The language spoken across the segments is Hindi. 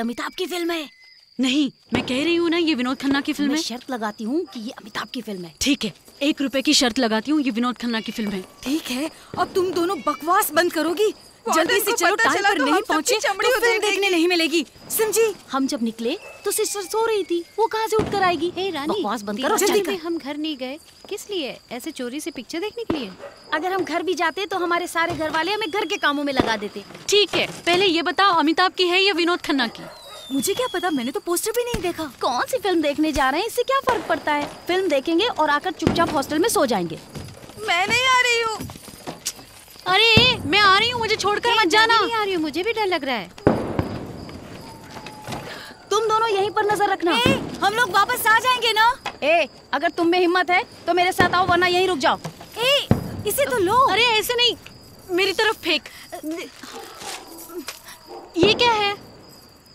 अमिताभ की फ़िल्म है। नहीं मैं कह रही हूँ ना ये विनोद खन्ना की फ़िल्म मैं है। शर्त लगाती हूँ कि ये अमिताभ की फ़िल्म है। ठीक है एक रुपए की शर्त लगाती हूँ ये विनोद खन्ना की फ़िल्म है। ठीक है अब तुम दोनों बकवास बंद करोगी। जल्दी से चलो टाइम पर तो नहीं पहुँचे चमड़ी तो फ़िल्म देखने नहीं मिलेगी। समझी हम जब निकले तो सिस्टर सो रही थी। वो कहाँ से उठ कर आएगी? हे रानी बकवास बंद करो जल्दी में हम घर नहीं गए। किस लिए? ऐसे चोरी से पिक्चर देखने के लिए? अगर हम घर भी जाते तो हमारे सारे घर वाले हमें घर के कामों में लगा देते। ठीक है पहले ये बताओ अमिताभ की है या विनोद खन्ना की? मुझे क्या पता मैंने तो पोस्टर भी नहीं देखा। कौन सी फ़िल्म देखने जा रहे हैं? इससे क्या फ़र्क पड़ता है? फ़िल्म देखेंगे और आकर चुपचाप हॉस्टल में सो जाएँगे। मैं नहीं आ रही हूँ। अरे मैं आ रही हूँ मुझे छोड़कर मत जाना। नहीं आ रही हूँ मुझे भी डर लग रहा है। तुम दोनों यहीं पर नज़र रखना। ए, हम लोग वापस आ जाएँगे ना? ए अगर तुम में हिम्मत है तो मेरे साथ आओ वरना यहीं रुक जाओ। ए इसे तो लो। अरे ऐसे नहीं मेरी तरफ़ फेंक। ये क्या है?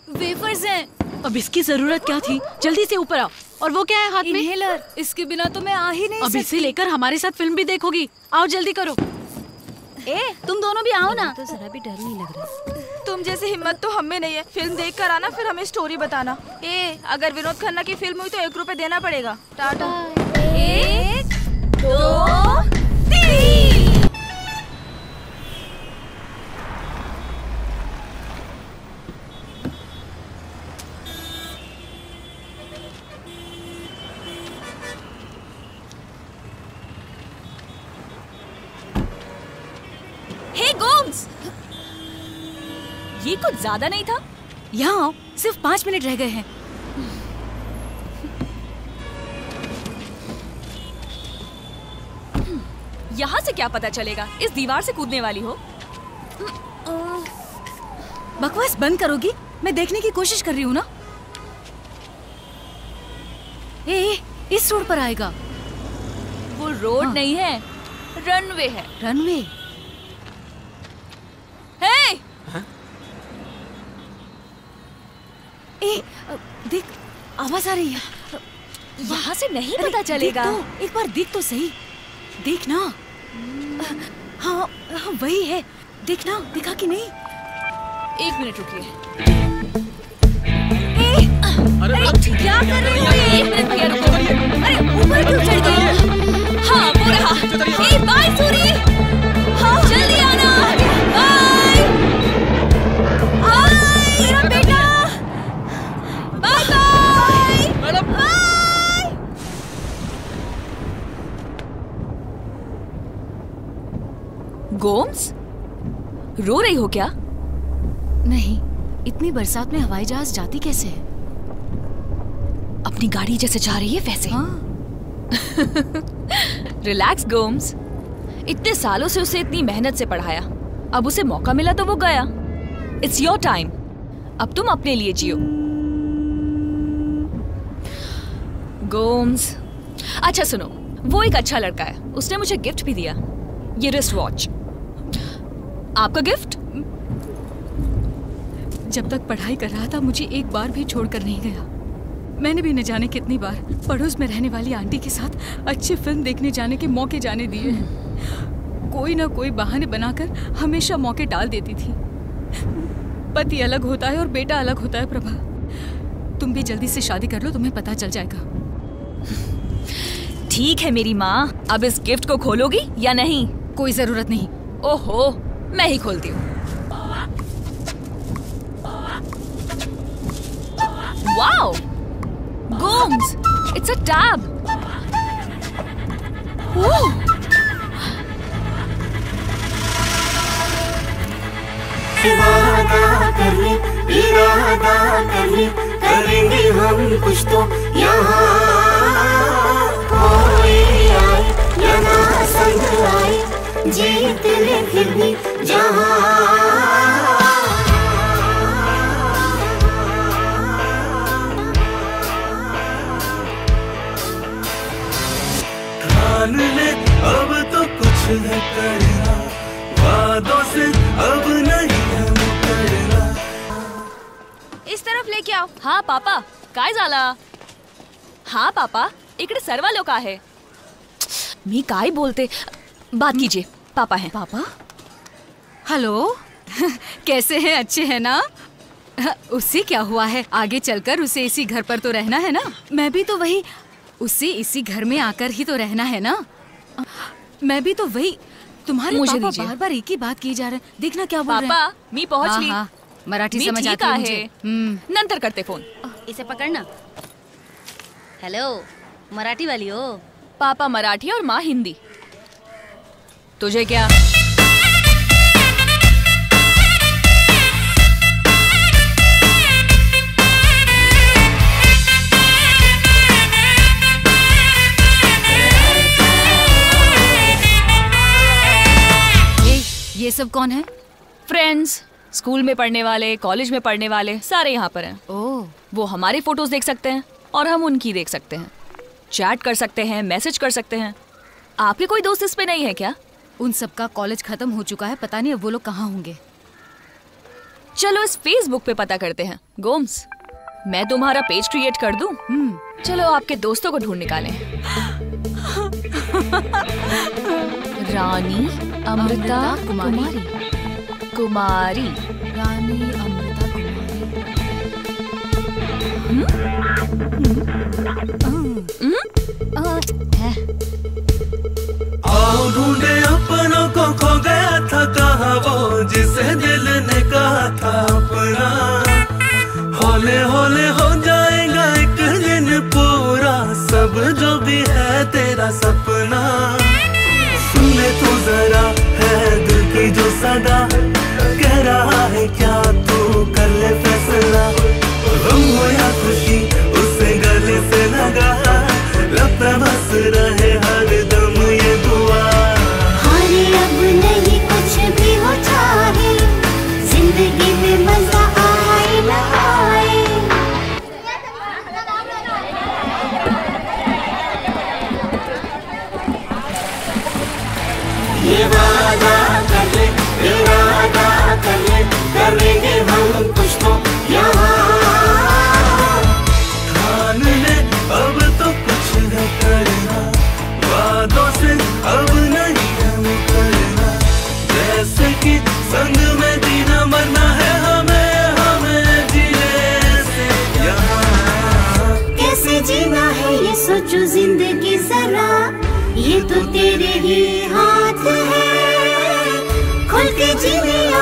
वेफर्स हैं। अब इसकी ज़रूरत क्या थी? जल्दी से ऊपर आओ। और वो क्या है हाथ में? इनहेलर इसके बिना तो मैं आ ही नहीं अब इसे लेकर हमारे साथ फ़िल्म भी देखोगी। आओ जल्दी करो। ए तुम दोनों भी आओ ना। तो जरा भी डर नहीं लग रहा। तुम जैसी हिम्मत तो हमें में नहीं है। फ़िल्म देख कर आना फिर हमें स्टोरी बताना। ए अगर विनोद खन्ना की फ़िल्म हुई तो एक रुपए देना पड़ेगा। टाटा। एक दो ज़्यादा नहीं था? यहाँ आओ सिर्फ़ पाँच मिनट रह गए हैं। यहाँ से क्या पता चलेगा? इस दीवार से कूदने वाली हो। बकवास बंद करोगी? मैं देखने की कोशिश कर रही हूँ ना? ए, ए, इस रोड पर आएगा। वो रोड हाँ। नहीं है रनवे है। रनवे? हे! ए देख आवाज़ आ रही है। यहाँ से नहीं पता चलेगा। तो, एक बार देख तो सही। देख ना। हाँ हाँ वही है। देखना दिखा कि नहीं? एक मिनट रुकिए। अरे क्या कर रही हो? ये एक मिनट अरे ऊपर क्यों चढ़ गई हाँ वो रहा। ए बाय सूरी गोम्स? रो रही हो क्या? नहीं इतनी बरसात में हवाई जहाज़ जाती कैसे है? अपनी गाड़ी जैसे जा रही है वैसे। हाँ। रिलैक्स गोम्स। इतने सालों से उसे इतनी मेहनत से पढ़ाया। अब उसे मौका मिला तो वो गया। इट्स योर टाइम अब तुम अपने लिए जियो। गोम्स अच्छा सुनो वो एक अच्छा लड़का है। उसने मुझे गिफ्ट भी दिया। ये रिस्ट वॉच आपका गिफ्ट? जब तक पढ़ाई कर रहा था मुझे एक बार भी छोड़कर नहीं गया। मैंने भी न जाने कितनी बार पड़ोस में रहने वाली आंटी के साथ अच्छी फ़िल्म देखने जाने के मौके जाने दिए हैं। कोई ना कोई बहाने बनाकर हमेशा मौके टाल देती थी। पति अलग होता है और बेटा अलग होता है प्रभा। तुम भी जल्दी से शादी कर लो तुम्हें पता चल जाएगा। ठीक है मेरी माँ अब इस गिफ्ट को खोलोगी या नहीं? कोई ज़रूरत नहीं। ओहो! मैं ही खोलती हूँ। Wow Gomes it's a tab करेंगे हम कुछ तो। यहाँ संग आए। जीत ले फिर भी जहाँ ठान ले अब तो कुछ है करना। वादों से अब नहीं है मुकरना इस तरफ़ लेके आओ। हाँ पापा। काय झाला? हाँ पापा। इकडे सर्व लोक आहे मी काय बोलते? बात कीजिए। पापा हैं। पापा? हेलो? कैसे हैं? अच्छे हैं ना? उससे क्या हुआ है? आगे चलकर उसे इसी घर पर तो रहना है ना? मैं भी तो वही उसे इसी घर में आकर ही तो रहना है ना? मैं भी तो वही तुम्हारे मुझे पापा बार बार एक ही बात की जा रहे हैं। देखना क्या बोल रहे पापा हैं मी पहुँच हाँ, ली हाँ, मराठी मी समझ आती है मुझे। हम्म, नंतर करते फ़ोन। इसे पकड़ना। हेलो? मराठी वाली हो। पापा मराठी और माँ हिंदी। तुझे क्या? ये सब कौन है? फ्रेंड्स स्कूल में पढ़ने वाले कॉलेज में पढ़ने वाले सारे यहाँ पर हैं। ओह वो हमारे फ़ोटोज़ देख सकते हैं और हम उनकी देख सकते हैं। चैट कर सकते हैं मैसेज कर सकते हैं। आपके कोई दोस्त इस पे नहीं है क्या? उन सबका कॉलेज खत्म हो चुका है पता नहीं अब वो लोग कहाँ होंगे। चलो इस फेसबुक पे पता करते हैं। गोम्स मैं तुम्हारा पेज क्रिएट कर दूँ? हम्म। चलो आपके दोस्तों को ढूंढ निकालें। रानी अमृता कुमारी। कुमारी। रानी अमृता कुमारी। आओ ढूंढे अपनों को खो गया था कहा वो जिसे दिल ने कहा था अपना। होले होले हो जाएगा एक दिन पूरा, सब जो भी है तेरा सपना। सुन ले तू जरा, है दिल की जो सदा। कह रहा है, क्या तू कर ले फैसला? या खुशी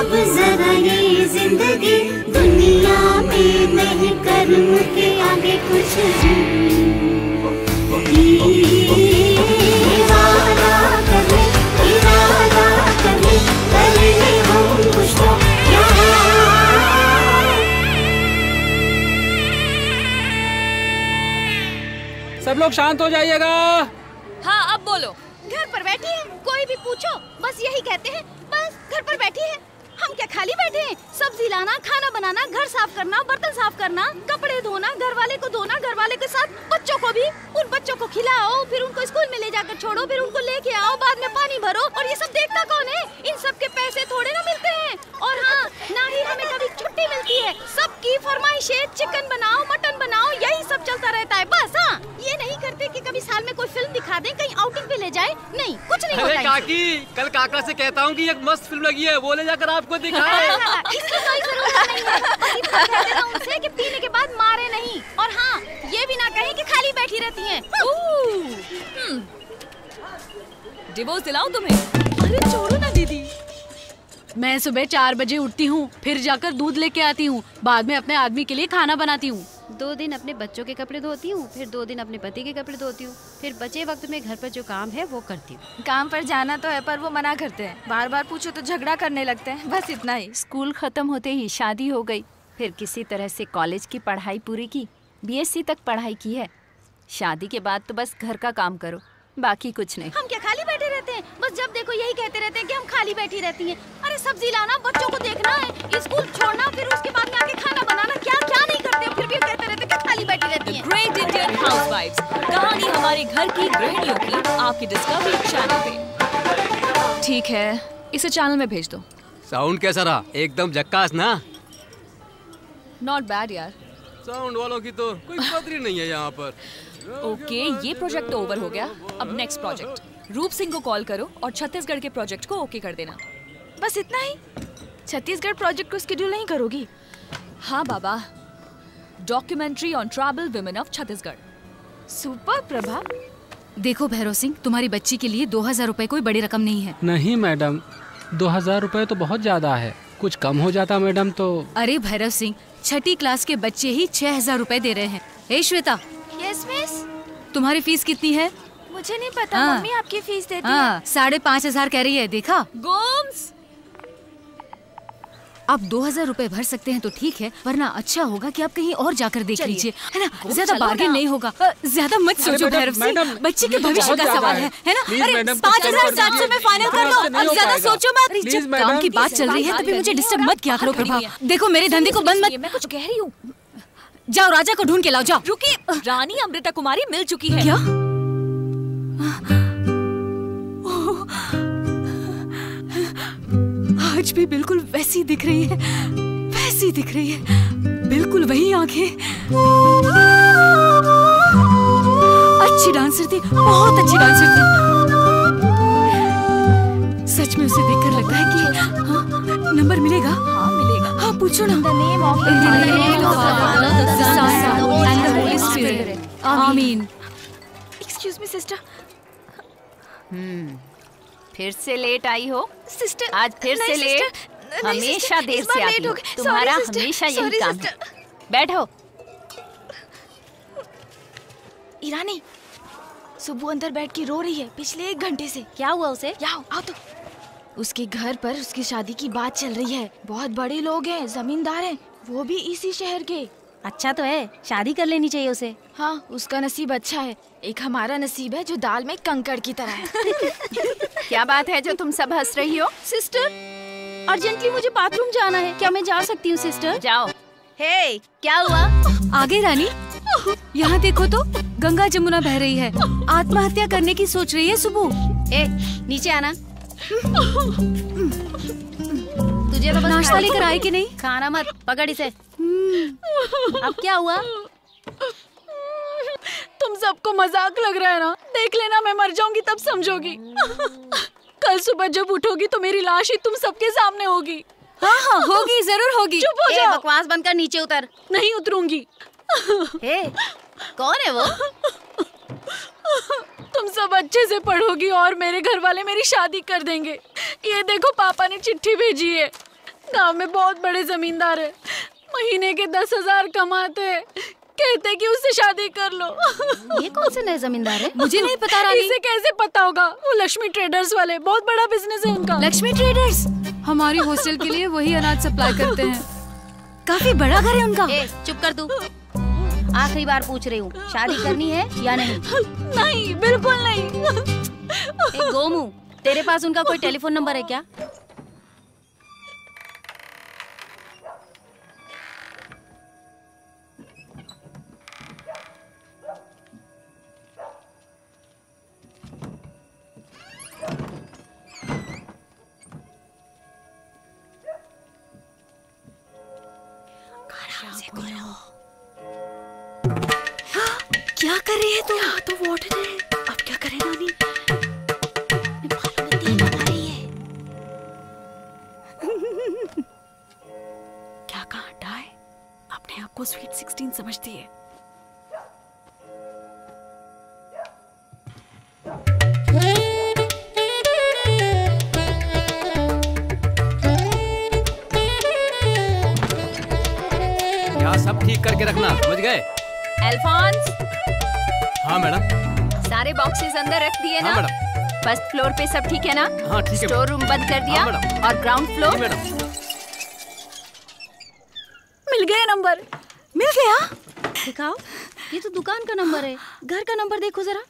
अब जरा ये ज़िंदगी दुनिया में नहीं कर्म के आगे कुछ इरादा कर इरादा कर ले, हम कुछ तो सब लोग शांत हो जाइएगा। हाँ अब बोलो। घर पर बैठी है कोई भी पूछो बस यही कहते हैं बस घर पर बैठी है। हम क्या खाली बैठे हैं? सब्ज़ी लाना खाना बनाना घर साफ़ करना बर्तन साफ़ करना कपड़े धोना घर वाले को धोना घर वाले के साथ बच्चों को भी। उन बच्चों को खिलाओ फिर उनको स्कूल में ले जाकर छोड़ो फिर उनको लेके आओ बाद में पानी भरो। और ये सब देखता कौन है? इन सब के पैसे थोड़े ना मिलते हैं। और हाँ ना ही हमें कभी छुट्टी मिलती है। सबकी फरमाइशें चिकन बनाओ मटन बनाओ यही सब चलता रहता है। बस हाँ। ये नहीं करते कि कभी साल में कोई फ़िल्म दिखा दे कहीं आउटिंग पे ले जाए। नहीं कुछ नहीं अरे होता काकी कल काका से कहता हूँ कि एक मस्त फ़िल्म लगी है वो ले जाकर आपको दिखाए इसकी कोई ज़रूरत नहीं है। बस इतना कह देना उनसे कि पीने के बाद मारे नहीं। और हाँ ये भी ना कहे कि खाली बैठी रहती हैं। डिवोर्स दिलाऊं तुम्हें? अरे छोड़ो ना दीदी। मैं सुबह चार बजे उठती हूँ फिर जाकर दूध लेके आती हूँ। बाद में अपने आदमी के लिए खाना बनाती हूँ। दो दिन अपने बच्चों के कपड़े धोती हूँ फिर दो दिन अपने पति के कपड़े धोती हूँ। फिर बचे वक्त में घर पर जो काम है वो करती हूँ। काम पर जाना तो है पर वो मना करते हैं। बार बार पूछो तो झगड़ा करने लगते हैं। बस इतना ही। स्कूल खत्म होते ही शादी हो गई। फिर किसी तरह से कॉलेज की पढ़ाई पूरी की। बीएससी तक पढ़ाई की है। शादी के बाद तो बस घर का काम करो। बाकी कुछ नहीं। हम क्या खाली बैठे रहते हैं? बस जब देखो यही कहते रहते हैं कि हम खाली बैठी रहती हैं। अरे सब्ज़ी लाना बच्चों को देखना है। स्कूल छोड़ना फिर उसके बाद में आके खाना बनाना। फिर कहते रहते हैं कि खाली बैठी रहती हैं। ग्रेट इंडियन हाउसवाइफ्स कहानी हमारे घर की गृहिणियों की आपकी डिस्कवरी चैनल पे। ठीक है इसे चैनल में भेज दो। साउंड कैसा रहा? एकदम जक्कास ना? नॉट बैड यार। साउंड वालों की तो कोई कदर नहीं है यहाँ पर। ओके ये प्रोजेक्ट तो ओवर हो गया। अब नेक्स्ट प्रोजेक्ट रूप सिंह को कॉल करो और छत्तीसगढ़ के प्रोजेक्ट को ओके कर देना। बस इतना ही? छत्तीसगढ़ प्रोजेक्ट को शेड्यूल नहीं करोगी? हाँ बाबा। Documentary on tribal women of Chhattisgarh super Prabha देखो भैरव सिंह तुम्हारी बच्ची के लिए दो हज़ार रूपए कोई बड़ी रकम नहीं है नहीं मैडम दो हज़ार रूपए तो बहुत ज़्यादा है कुछ कम हो जाता मैडम तो अरे भैरव सिंह छठी क्लास के बच्चे ही छह हज़ार रूपए दे रहे हैं हे श्वेता यस मिस तुम्हारी फ़ीस कितनी है मुझे नहीं पता हाँ। मम्मी आपकी फ़ीस देती हाँ साढ़े पाँच हज़ार कह रही है देखा? है गोम्स आप दो हज़ार रूपए भर सकते हैं तो ठीक है वरना अच्छा होगा कि आप कहीं और जाकर देख लीजिए है ना? ज़्यादा बार्गेन नहीं होगा। ज़्यादा मत सोचो भैरव सिंह बच्चे के भविष्य का सवाल है। है है ना? अरे पाँच हज़ार सात सौ में फाइनल कर। लो हो ज़्यादा सोचो मत। जब काम की बात चल रही है बात तो मुझे डिस्टर्ब मत किया करो बात प्रभा। देखो मेरे धंधे को बंद मत मैं कुछ कह रही हूँ। जाओ राजा को ढूंढ के लाओ जाओ। रुकिए। रानी अमृता कुमारी मिल चुकी है। क्या? आज भी बिल्कुल वैसी दिख रही है। वैसी दिख रही है। बिल्कुल वही आँखें। अच्छी डांसर थी बहुत अच्छी डांसर थी। सच में उसे देखकर लगता है कि हाँ, नंबर मिलेगा। हाँ मिलेगा। हाँ पूछो ना। Name of. आमीन एक्सक्यूज मी सिस्टर फिर से लेट आई हो। सिस्टर आज फिर से लेट हमेशा देर से आती हो। तुम्हारा हमेशा यही काम है। बैठो। ईरानी सुबह अंदर बैठ के रो रही है पिछले एक घंटे से। क्या हुआ उसे? यहाँ आओ तो। उसके घर पर उसकी शादी की बात चल रही है। बहुत बड़े लोग हैं जमींदार हैं वो भी इसी शहर के। अच्छा तो है शादी कर लेनी चाहिए उसे। हाँ उसका नसीब अच्छा है। एक हमारा नसीब है जो दाल में कंकड़ की तरह है। क्या बात है जो तुम सब हंस रही हो सिस्टर? अर्जेंटली मुझे बाथरूम जाना है। क्या मैं जा सकती हूँ सिस्टर? जाओ। हे क्या हुआ? आगे रानी। यहाँ देखो तो गंगा जमुना बह रही है। आत्महत्या करने की सोच रही है सुबह ए नीचे आना। तुझे तो बस नाश्ता लेकर आए कि नहीं? खाना मत पकड़ इसे। अब क्या हुआ? तुम सबको मज़ाक लग रहा है ना? देख लेना मैं मर जाऊँगी तब समझोगी। कल सुबह जब उठोगी तो मेरी लाश ही तुम सबके सामने होगी। हाँ हाँ होगी ज़रूर होगी। चुप हो जाओ। बकवास बंद कर नीचे उतर। नहीं उतरूँगी। हे कौन है वो? तुम सब अच्छे से पढ़ोगी और मेरे घर वाले मेरी शादी कर देंगे। ये देखो पापा ने चिट्ठी भेजी है। गाँव में बहुत बड़े जमींदार है। महीने के दस हज़ार कमाते हैं। कहते कि उससे शादी कर लो। ये कौन से नए जमींदार है? मुझे नहीं पता रानी। इसे कैसे पता होगा? वो लक्ष्मी ट्रेडर्स वाले। बहुत बड़ा बिज़नेस है उनका। लक्ष्मी ट्रेडर्स हमारी हॉस्टल के लिए वही अनाज सप्लाई करते हैं। काफ़ी बड़ा घर है उनका। ए चुप कर तू। आखिरी बार पूछ रही हूँ शादी करनी है या नहीं? नहीं बिल्कुल नहीं। ए, गोमू तेरे पास उनका कोई टेलीफोन नंबर है क्या? क्या कर रही है तुम? तो वाटर है। अब क्या करें रानी क्या कहा डाय अपने आप को स्वीट सिक्सटीन समझती है। यहाँ सब ठीक करके रखना समझ गए? अल्फॉन्स हाँ मैडम। सारे बॉक्सेस अंदर रख दिए हाँ ना मैडम। फ़र्स्ट फ्लोर पे सब ठीक है ना? हाँ ठीक है स्टोर रूम बंद कर दिया हाँ, और ग्राउंड फ्लोर मैडम। मिल गया नंबर। मिल गया? दिखाओ ये तो दुकान का नंबर है। घर का नंबर देखो जरा।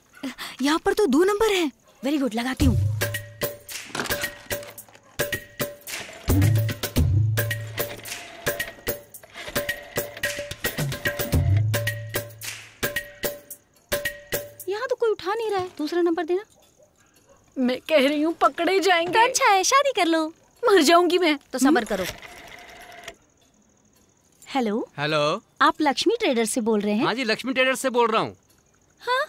यहाँ पर तो दो नंबर है। वेरी गुड लगाती हूँ। नंबर देना मैं कह रही हूँ पकड़े जाएँगे। अच्छा है शादी कर लो। मर जाऊँगी मैं। तो सबर करो। हेलो? हेलो? आप लक्ष्मी ट्रेडर से बोल रहे हैं? हाँ जी लक्ष्मी ट्रेडर्स से बोल रहा हूँ। हाँ?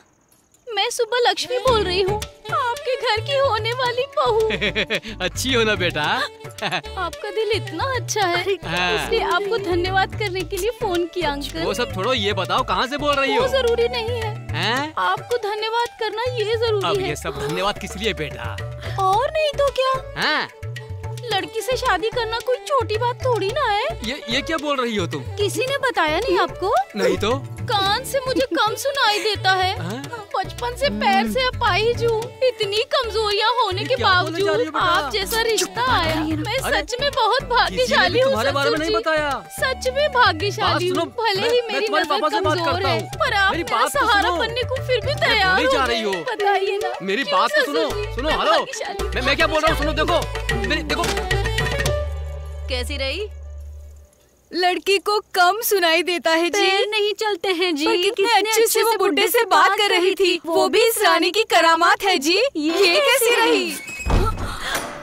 मैं सुबह लक्ष्मी बोल रही हूँ। आपके घर की होने वाली बहू। अच्छी हो ना बेटा। आपका दिल इतना अच्छा है। हाँ। इसलिए आपको धन्यवाद करने के लिए फ़ोन किया अंकल। वो सब छोड़ो ये बताओ कहाँ से बोल रही वो हो? ज़रूरी नहीं है। हैं? आपको धन्यवाद करना ये ज़रूरी अब ज़रूरी ये सब धन्यवाद किस लिए बेटा? और नहीं तो क्या? हैं? लड़की से शादी करना कोई छोटी बात थोड़ी ना है। ये ये क्या बोल रही हो तुम? किसी ने बताया नहीं आपको? नहीं तो? कान से मुझे कम सुनाई देता है। हाँ? बचपन से पैर से अपाहिज हूँ इतनी कमजोरियाँ होने के जा बावजूद आप जैसा रिश्ता आया मैं सच में बहुत भाग्यशाली हूँ तुम्हारे बारे में ससुर नहीं जी। बताया। सच में भाग्यशाली हूँ भले ही मेरी नज़र बात कमज़ोर है पर आप मेरा तो सहारा। बनने को फिर भी तैयार हो जा रही हो। बताइए ना मेरी बात तो सुनो सुनो हेलो। मैं मैं क्या बोल रहा हूँ? सुनो देखो। देखो। कैसी रही? लड़की को कम सुनाई देता है पैर नहीं चलते हैं जी। पर कितने अच्छे से वो बुड्ढे से बात कर रही थी। वो भी इस रानी की करामात है जी। ये कैसी रही?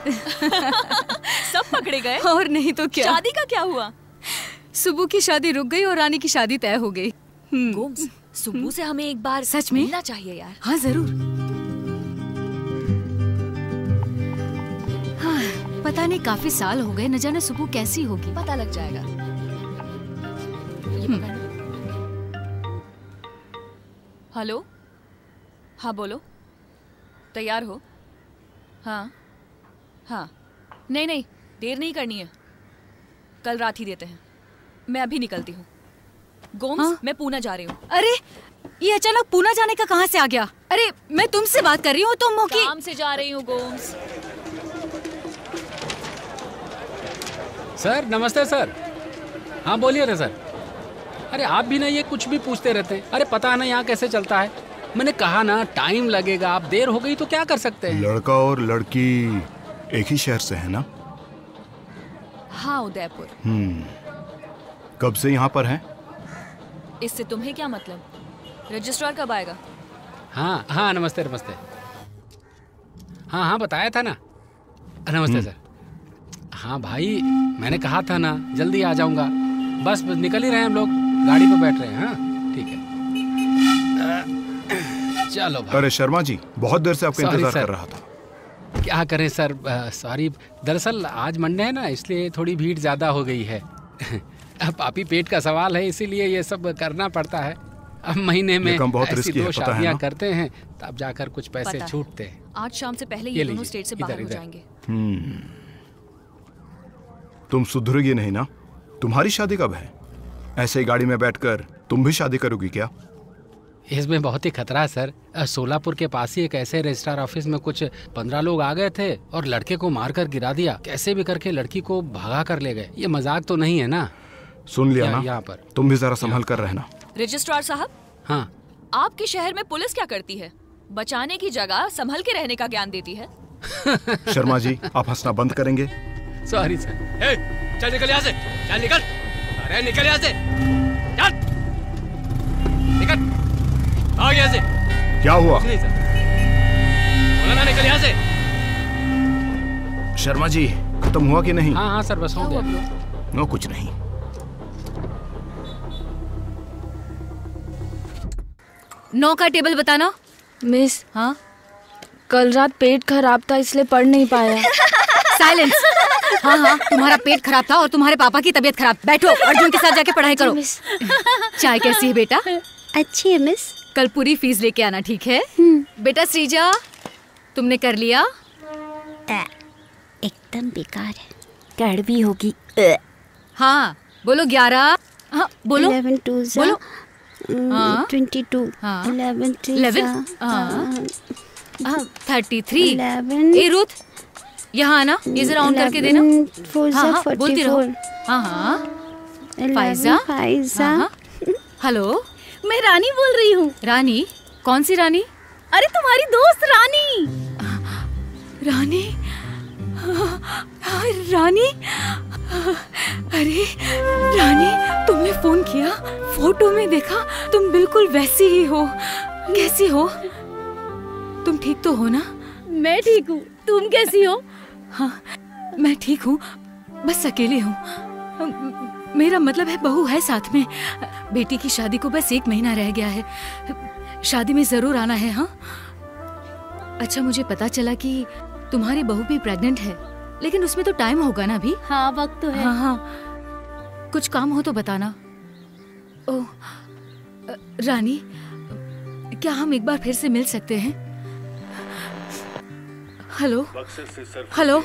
सब पकड़े गए? और नहीं तो क्या? शादी का क्या हुआ? सुबह की शादी रुक गई और रानी की शादी तय हो गई। हम्म, सुबह से हमें एक बार सच में? मिलना चाहिए यार। हाँ ज़रूर। हाँ, पता नहीं काफ़ी साल हो गए। न जाने सुबह कैसी होगी। पता लग जाएगा। ये पकड़। हेलो? हाँ बोलो। तैयार हो? हाँ। हाँ। नहीं नहीं देर नहीं करनी है। कल रात ही देते हैं। मैं अभी निकलती हूँ। गोम्स हाँ? मैं पूना जा रही हूँ। अरे ये अचानक पूना जाने का कहाँ से आ गया? अरे मैं तुमसे बात कर रही हूँ तुम मौके काम से जा रही हूँ गोम्स। सर नमस्ते सर। हाँ बोलिए ना सर। अरे आप भी ना ये कुछ भी पूछते रहते हैं। अरे पता ना यहाँ कैसे चलता है। मैंने कहा ना टाइम लगेगा आप देर हो गई तो क्या कर सकते हैं? लड़का और लड़की एक ही शहर से है ना? हाँ उदयपुर। हम्म। कब से यहाँ पर हैं? इससे तुम्हें क्या मतलब? रजिस्ट्रार कब आएगा? हाँ हाँ नमस्ते नमस्ते। हाँ हाँ बताया था ना। नमस्ते सर। हाँ भाई मैंने कहा था ना जल्दी आ जाऊँगा। बस बस निकल ही रहे हैं हम लोग। गाड़ी पे बैठ रहे हैं हाँ? ठीक है। चलो अरे शर्मा जी बहुत देर से आपका इंतज़ार कर रहा था। क्या करें सर सॉरी दरअसल आज मंडे है ना इसलिए थोड़ी भीड़ ज़्यादा हो गई है। अब पापी पेट का सवाल है इसीलिए ये सब करना पड़ता है। अब महीने में बहुत ऐसी दो पता है करते हैं तब जाकर कुछ पैसे छूटते हैं। आज शाम से पहले ये ये दोनों स्टेट से बाहर हो जाएँगे। हम्म। तुम सुधरोगी नहीं ना? तुम्हारी शादी कब है? ऐसे ही गाड़ी में बैठकर तुम भी शादी करोगी क्या? इसमें बहुत ही खतरा है सर। सोलापुर के पास ही एक ऐसे रजिस्ट्रार ऑफ़िस में कुछ पंद्रह लोग आ गए थे और लड़के को मारकर गिरा दिया। कैसे भी करके लड़की को भगा कर ले गए। ये मज़ाक तो नहीं है ना? सुन लिया यहाँ- ना। यहाँ पर। तुम भी जरा संभल कर रहना। रजिस्ट्रार साहब? हाँ। आपके शहर में पुलिस क्या करती है? बचाने की जगह संभल के रहने का ज्ञान देती है। शर्मा जी आप हंसना बंद करेंगे। सॉरी सर ए, चल निकल यहाँ से। चल निकल। अरे निकल यहाँ से। चल। निकल। भाग यहाँ से। क्या हुआ? नहीं सर। बोला ना निकल यहाँ से। शर्मा जी खत्म हुआ कि नहीं? हाँ हाँ सर बस हो गया। नो कुछ नहीं। नौ का टेबल बताना। मिस। हाँ? कल रात पेट खराब था इसलिए पढ़ नहीं पाया। साइलेंस हाँ हाँ तुम्हारा पेट खराब था और तुम्हारे पापा की तबीयत खराब। बैठो अर्जुन के साथ जाके पढ़ाई करो। मिस चाय कैसी है बेटा? अच्छी है मिस कल पूरी फ़ीस लेके आना ठीक है? बेटा श्रीजा तुमने कर लिया? एकदम बेकार है। कड़वी होगी। हाँ बोलो ग्यारह। हाँ बोलो। इलेवन टू बोलो। ट्वेंटी टू हाँ। इलेवन इलेवन हाँ। Thirty three eleven A Ruth यहाँ आना ये जरा ऑन करके देना। हाँ हाँ बोलती रहो। हाँ हाँ। फाइजा। फाइजा। हाँ, हाँ। हेलो। मैं रानी बोल रही हूँ। रानी? कौन सी रानी? अरे तुम्हारी दोस्त रानी। रानी? हाँ, रानी? अरे रानी तुमने फ़ोन किया? फ़ोटो में देखा? तुम बिल्कुल वैसी ही हो। कैसी हो? तुम ठीक तो हो ना? मैं ठीक हूँ। तुम कैसी हो? हाँ मैं ठीक हूँ बस अकेले हूँ। मेरा मतलब है बहू है साथ में। बेटी की शादी को बस एक महीना रह गया है। शादी में ज़रूर आना है हाँ? अच्छा मुझे पता चला कि तुम्हारी बहू भी प्रेग्नेंट है लेकिन उसमें तो टाइम होगा ना अभी? हाँ वक्त तो है। हाँ हाँ। कुछ काम हो तो बताना। ओ रानी क्या हम एक बार फिर से मिल सकते हैं? हेलो हेलो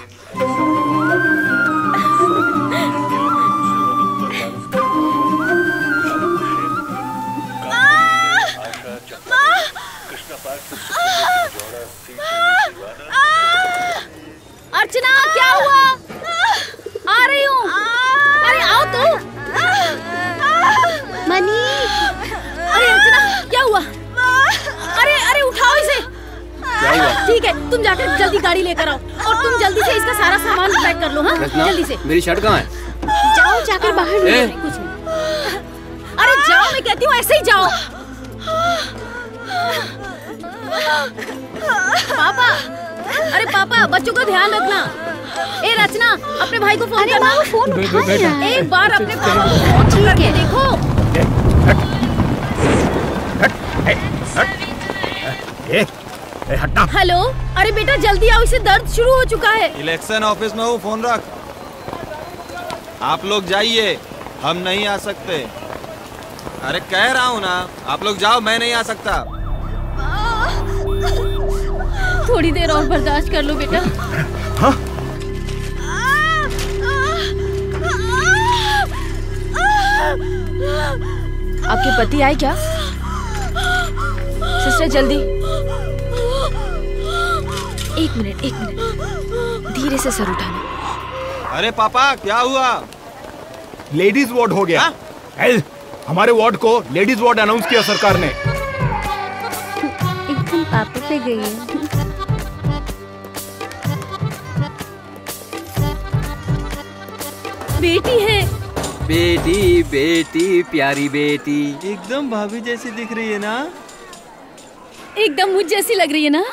मेरी शर्ट कहाँ है? जाओ जाकर बाहर कुछ नहीं। अरे जाओ मैं कहती हूँ ऐसे ही जाओ। पापा अरे पापा बच्चों का ध्यान रखना। ए रचना अपने भाई को फ़ोन अरे करना। फ़ोन उठा एक बार अपने पापा को फ़ोन करके देखो। हेलो? अरे बेटा जल्दी आओ इसे दर्द शुरू हो चुका है। इलेक्शन ऑफ़िस में वो फ़ोन रख। आप लोग जाइए हम नहीं आ सकते। अरे कह रहा हूँ ना आप लोग जाओ मैं नहीं आ सकता। थोड़ी देर और बर्दाश्त कर लो बेटा। आपके पति आए क्या? सिस्टर जल्दी। एक मिनट एक मिनट। धीरे से सर उठाना। अरे पापा क्या हुआ? लेडीज़ वार्ड हो गया। एल, हमारे वार्ड को लेडीज़ वार्ड अनाउंस किया सरकार ने। एकदम पापा पे गई है। बेटी है। बेटी बेटी प्यारी बेटी। एकदम भाभी जैसी दिख रही है ना? एकदम मुझ जैसी लग रही है ना?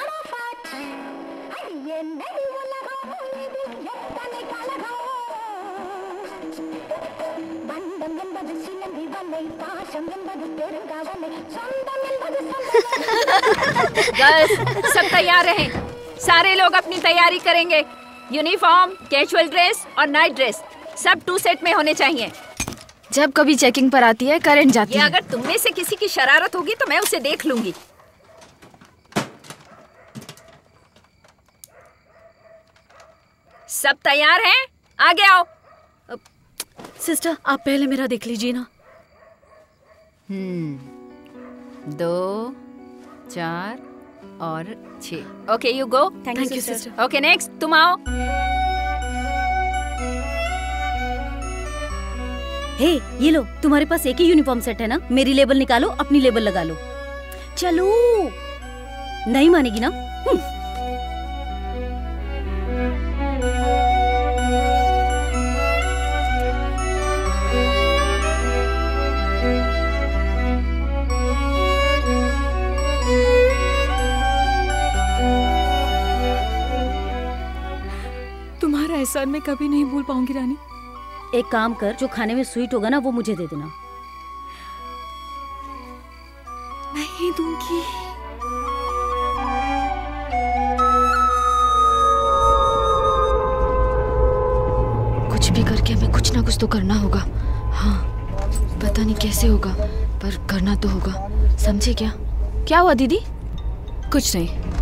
तैयार रहें। सारे लोग अपनी तैयारी करेंगे। यूनिफॉर्म कैजुअल ड्रेस और नाइट ड्रेस सब टू सेट में होने चाहिए। जब कभी चेकिंग पर आती है करंट जाती ये है। अगर तुम में से किसी की शरारत होगी तो मैं उसे देख लूँगी। सब तैयार हैं? आगे आओ। सिस्टर आप पहले मेरा देख लीजिए ना। हम्म दो चार और छ। Okay you go thank you sister okay next तुम आओ। हे hey, ये लो तुम्हारे पास एक ही यूनिफॉर्म सेट है ना? मेरी लेबल निकालो अपनी लेबल लगा लो। चलो। नहीं मानेगी ना? एहसान मैं कभी नहीं भूल पाऊँगी रानी। एक काम कर जो खाने में स्वीट होगा ना वो मुझे दे देना। नहीं दूँगी। कुछ भी करके हमें कुछ ना कुछ तो करना होगा। हाँ पता नहीं कैसे होगा पर करना तो होगा। समझे क्या? क्या हुआ दीदी? कुछ नहीं।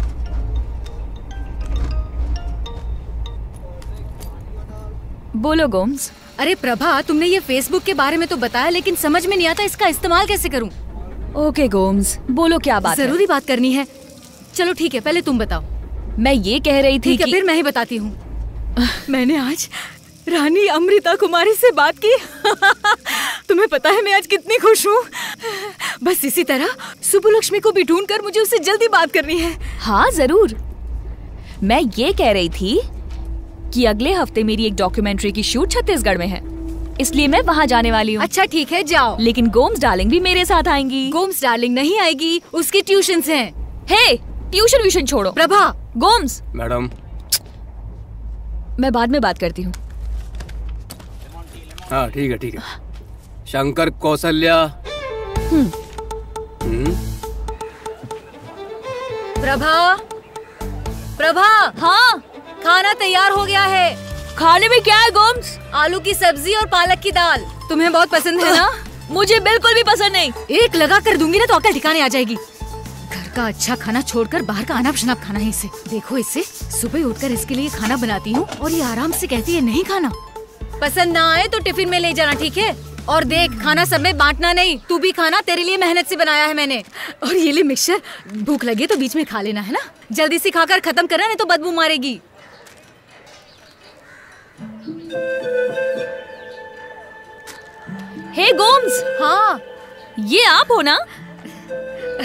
बोलो गोम्स। अरे प्रभा तुमने ये फेसबुक के बारे में तो बताया लेकिन समझ में नहीं आता इसका इस्तेमाल कैसे करूँ। ओके गोम्स बोलो क्या बात है। ज़रूरी बात करनी है। चलो ठीक है पहले तुम बताओ। मैं ये कह रही थी कि फिर मैं ही बताती हूँ। मैंने आज रानी अमृता कुमारी से बात की। तुम्हें पता है मैं आज कितनी खुश हूँ। बस इसी तरह सुबुलक्ष्मी को भी ढूंढ कर मुझे उससे जल्दी बात करनी है। हाँ ज़रूर। मैं ये कह रही थी कि अगले हफ़्ते मेरी एक डॉक्यूमेंट्री की शूट छत्तीसगढ़ में है। इसलिए मैं वहाँ जाने वाली हूँ। अच्छा ठीक है जाओ। लेकिन गोम्स डार्लिंग भी मेरे साथ आएँगी। गोम्स डार्लिंग नहीं आएगी उसके ट्यूशन हैं। हे ट्यूशन व्यूशन छोड़ो। प्रभा! Gomes madam. मैं बाद में बात करती हूँ। हाँ ठीक है ठीक है। शंकर कौशल्या। हम्म, हम्म, प्रभा! प्रभा! हाँ? खाना तैयार हो गया है। खाने में क्या है गोम्स? आलू की सब्ज़ी और पालक की दाल। तुम्हें बहुत पसंद है ना? मुझे बिल्कुल भी पसंद नहीं। एक लगा कर दूँगी ना तो अकल ठिकाने आ जाएगी। घर का अच्छा खाना छोड़कर बाहर का अनाप शनाप खाना है इसे। देखो इसे सुबह उठकर इसके लिए खाना बनाती हूँ और ये आराम से कहती है नहीं खाना। पसंद ना आए तो टिफ़िन में ले जाना ठीक है? और देख खाना सब में बांटना नहीं। तू भी खाना तेरे लिए मेहनत से बनाया है मैंने। और ये ले मिक्सचर। भूख लगे तो बीच में खा लेना है ना? जल्दी से खाकर खत्म करना नहीं तो बदबू मारेगी। हे गोम्स! हाँ ये आप हो ना?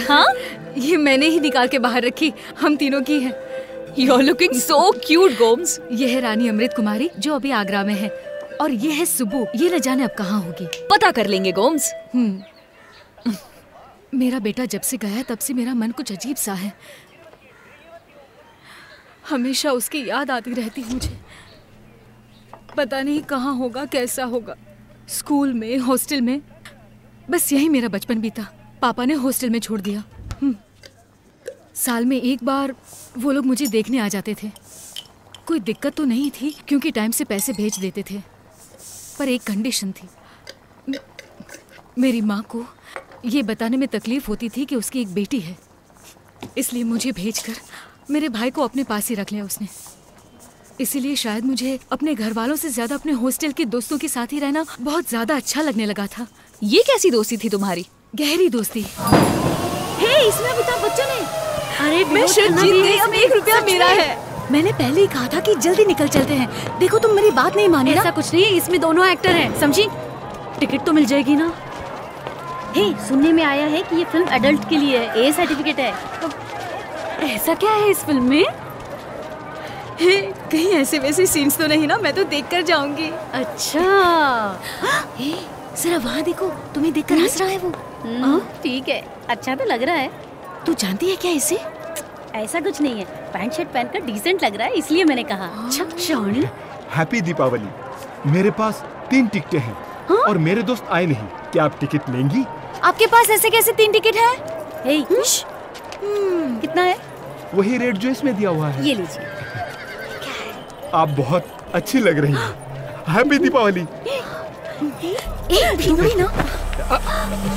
हाँ? ये मैंने ही निकाल के बाहर रखी, हम तीनों की है। You are looking so cute Gomes. ये है रानी अमृत कुमारी, जो अभी आगरा में है। और ये है सुबु, ये न जाने अब कहाँ होगी? पता कर लेंगे, गोम्स। हम्म। मेरा बेटा जब से गया तब से मेरा मन कुछ अजीब सा है। हमेशा उसकी याद आती रहती मुझे। पता नहीं कहाँ होगा, कैसा होगा। स्कूल में, हॉस्टल में। बस यही मेरा बचपन बीता। पापा ने हॉस्टल में छोड़ दिया। हम्म। साल में एक बार वो लोग मुझे देखने आ जाते थे। कोई दिक्कत तो नहीं थी, क्योंकि टाइम से पैसे भेज देते थे। पर एक कंडीशन थी। मेरी माँ को ये बताने में तकलीफ़ होती थी कि उसकी एक बेटी है। इसलिए मुझे भेजकर मेरे भाई को अपने पास ही रख लिया उसने। इसीलिए शायद मुझे अपने घर वालों से ज़्यादा अपने हॉस्टल के दोस्तों के साथ ही रहना बहुत ज़्यादा अच्छा लगने लगा था। ये कैसी दोस्ती थी तुम्हारी? गहरी दोस्ती। हे इसमें अमिताभ बच्चन है अरे मैं खन्ना जीत गई अब एक रुपया मेरा है। मैंने पहले ही कहा था कि जल्दी निकल चलते हैं। देखो तुम मेरी बात नहीं माने ऐसा कुछ नहीं है इसमें दोनों एक्टर हैं समझी? टिकट तो मिल जाएगी ना। हे सुनने में आया है कि ये फ़िल्म एडल्ट के लिए है ए सर्टिफिकेट है। ऐसा क्या है इस फ़िल्म में? हे, कहीं ऐसे वैसे सीन्स तो नहीं ना मैं तो देख कर जाऊँगी। अच्छा। हे, जरा वहाँ देखो तुम्हें देखकर हंस रहा है वो। हम्म, ठीक है अच्छा तो लग रहा है। तू जानती है क्या इसे? ऐसा कुछ नहीं है पैंट शर्ट पहनकर डिसेंट लग रहा है इसलिए मैंने कहा। अच्छा श्रावणी हैप्पी दीपावली मेरे पास तीन टिकटें हैं और मेरे दोस्त आए नहीं। क्या आप टिकट लेंगी? आपके पास ऐसे कैसे तीन टिकट है? कितना है? वही रेट जो इसमें दिया हुआ है। ये लीजिए। आप बहुत अच्छी लग रही हैं। हैप्पी दीपावली। एक थोड़ी ना।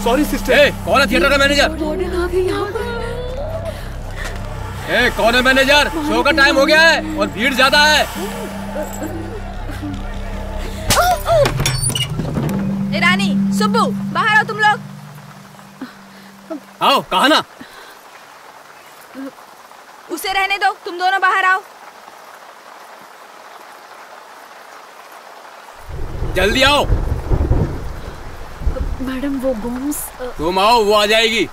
सॉरी सिस्टर ए, कौन है थिएटर का मैनेजर वार्डन आ गई यहाँ पर। ए, कौन है मैनेजर शो का टाइम हो गया है और भीड़ ज़्यादा है। रानी सुब्बू बाहर आओ तुम लोग। आओ कहा ना? उसे रहने दो तुम दोनों बाहर आओ। जल्दी आओ। मैडम वो गोम्स तुम आओ वो आ जाएगी।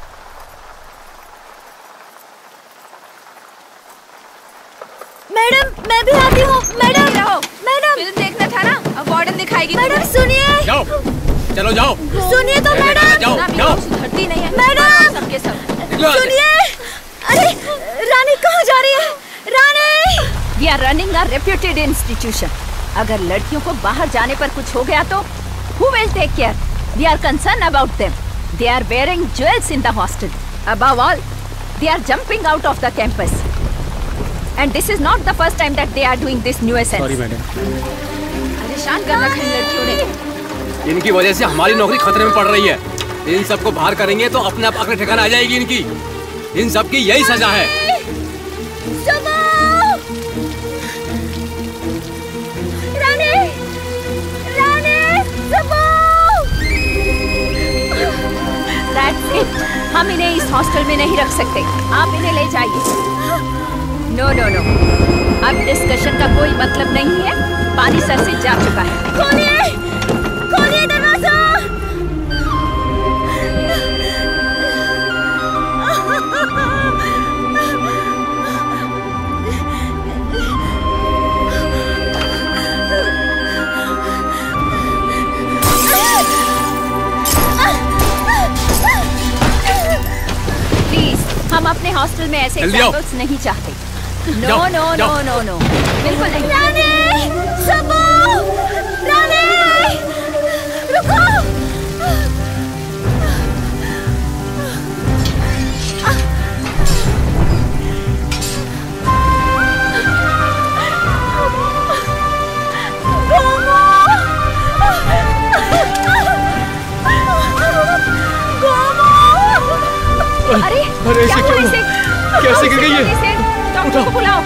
मैडम मैं भी आती हूँ। मैडम रहो मैडम। फ़िल्म देखना था ना? अब वार्डन दिखाएगी मैडम सुनिए। जाओ। चलो जाओ। सुनिए तो मैडम। जाओ जाओ। सुधरती नहीं है। मैडम! सबके सब। सुनिए। अरे रानी कहाँ जा रही है? Rani! We are running a reputed institution अगर लड़कियों को बाहर जाने पर कुछ हो गया तो who will take care we are concern about them they are wearing jewels in the hostel above all they are jumping out of the campus and this is not the first time that they are doing this new sorry madam परेशान कर रखा है लड़कियों ने। इनकी वजह से हमारी नौकरी खतरे में पड़ रही है। इन सबको बाहर करेंगे तो अपने आप अपने ठिकाना आ जाएगी इनकी। इन सबकी यही सजा है। हम इन्हें इस हॉस्टल में नहीं रख सकते। आप इन्हें ले जाइए। No no no. अब डिस्कशन का कोई मतलब नहीं है। पानी सर से जा चुका है हम अपने हॉस्टल में ऐसे एग्जाम्पल्स नहीं चाहते। No no no no no बिल्कुल नहीं। रानी सबू। रानी रुको। कैसे क्या हुआ क्यों? कैसे गिर गई ये? डॉक्टर को बुलाओ।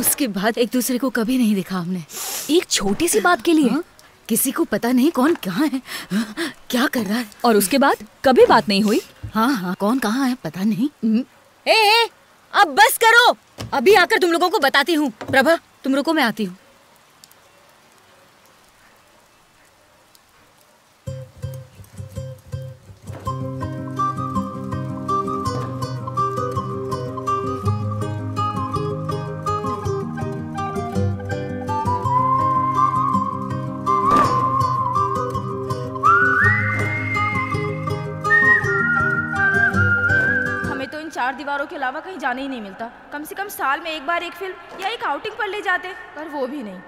उसके बाद एक दूसरे को कभी नहीं देखा हमने। एक छोटी सी बात के लिए। हा? किसी को पता नहीं कौन कहाँ है। हा? क्या कर रहा है? और उसके बाद कभी बात नहीं हुई? हाँ हाँ कौन कहाँ है पता नहीं। ए, ए, अब बस करो। अभी आकर तुम लोगों को बताती हूँ। प्रभा तुम रुको मैं आती हूँ। चार दीवारों के अलावा कहीं जाने ही नहीं मिलता। कम से कम साल में एक बार एक फ़िल्म या एक आउटिंग पर ले जाते, पर वो भी नहीं।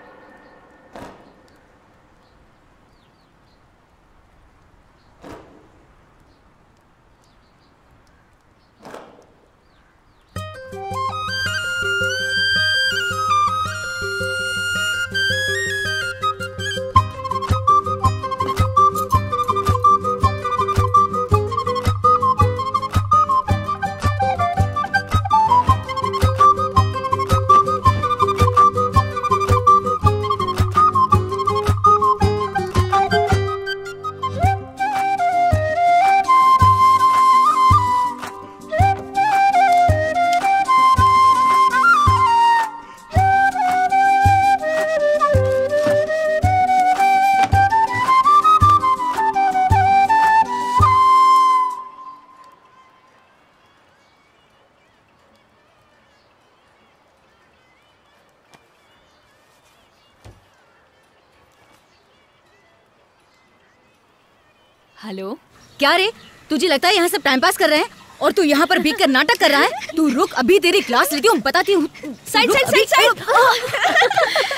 लगता है यहाँ सब टाइम पास कर रहे हैं। और तू यहाँ पर भीग कर नाटक कर रहा है। तू रुक अभी तेरी क्लास लेती हूँ बताती हूँ। साइड साइड साइड साइड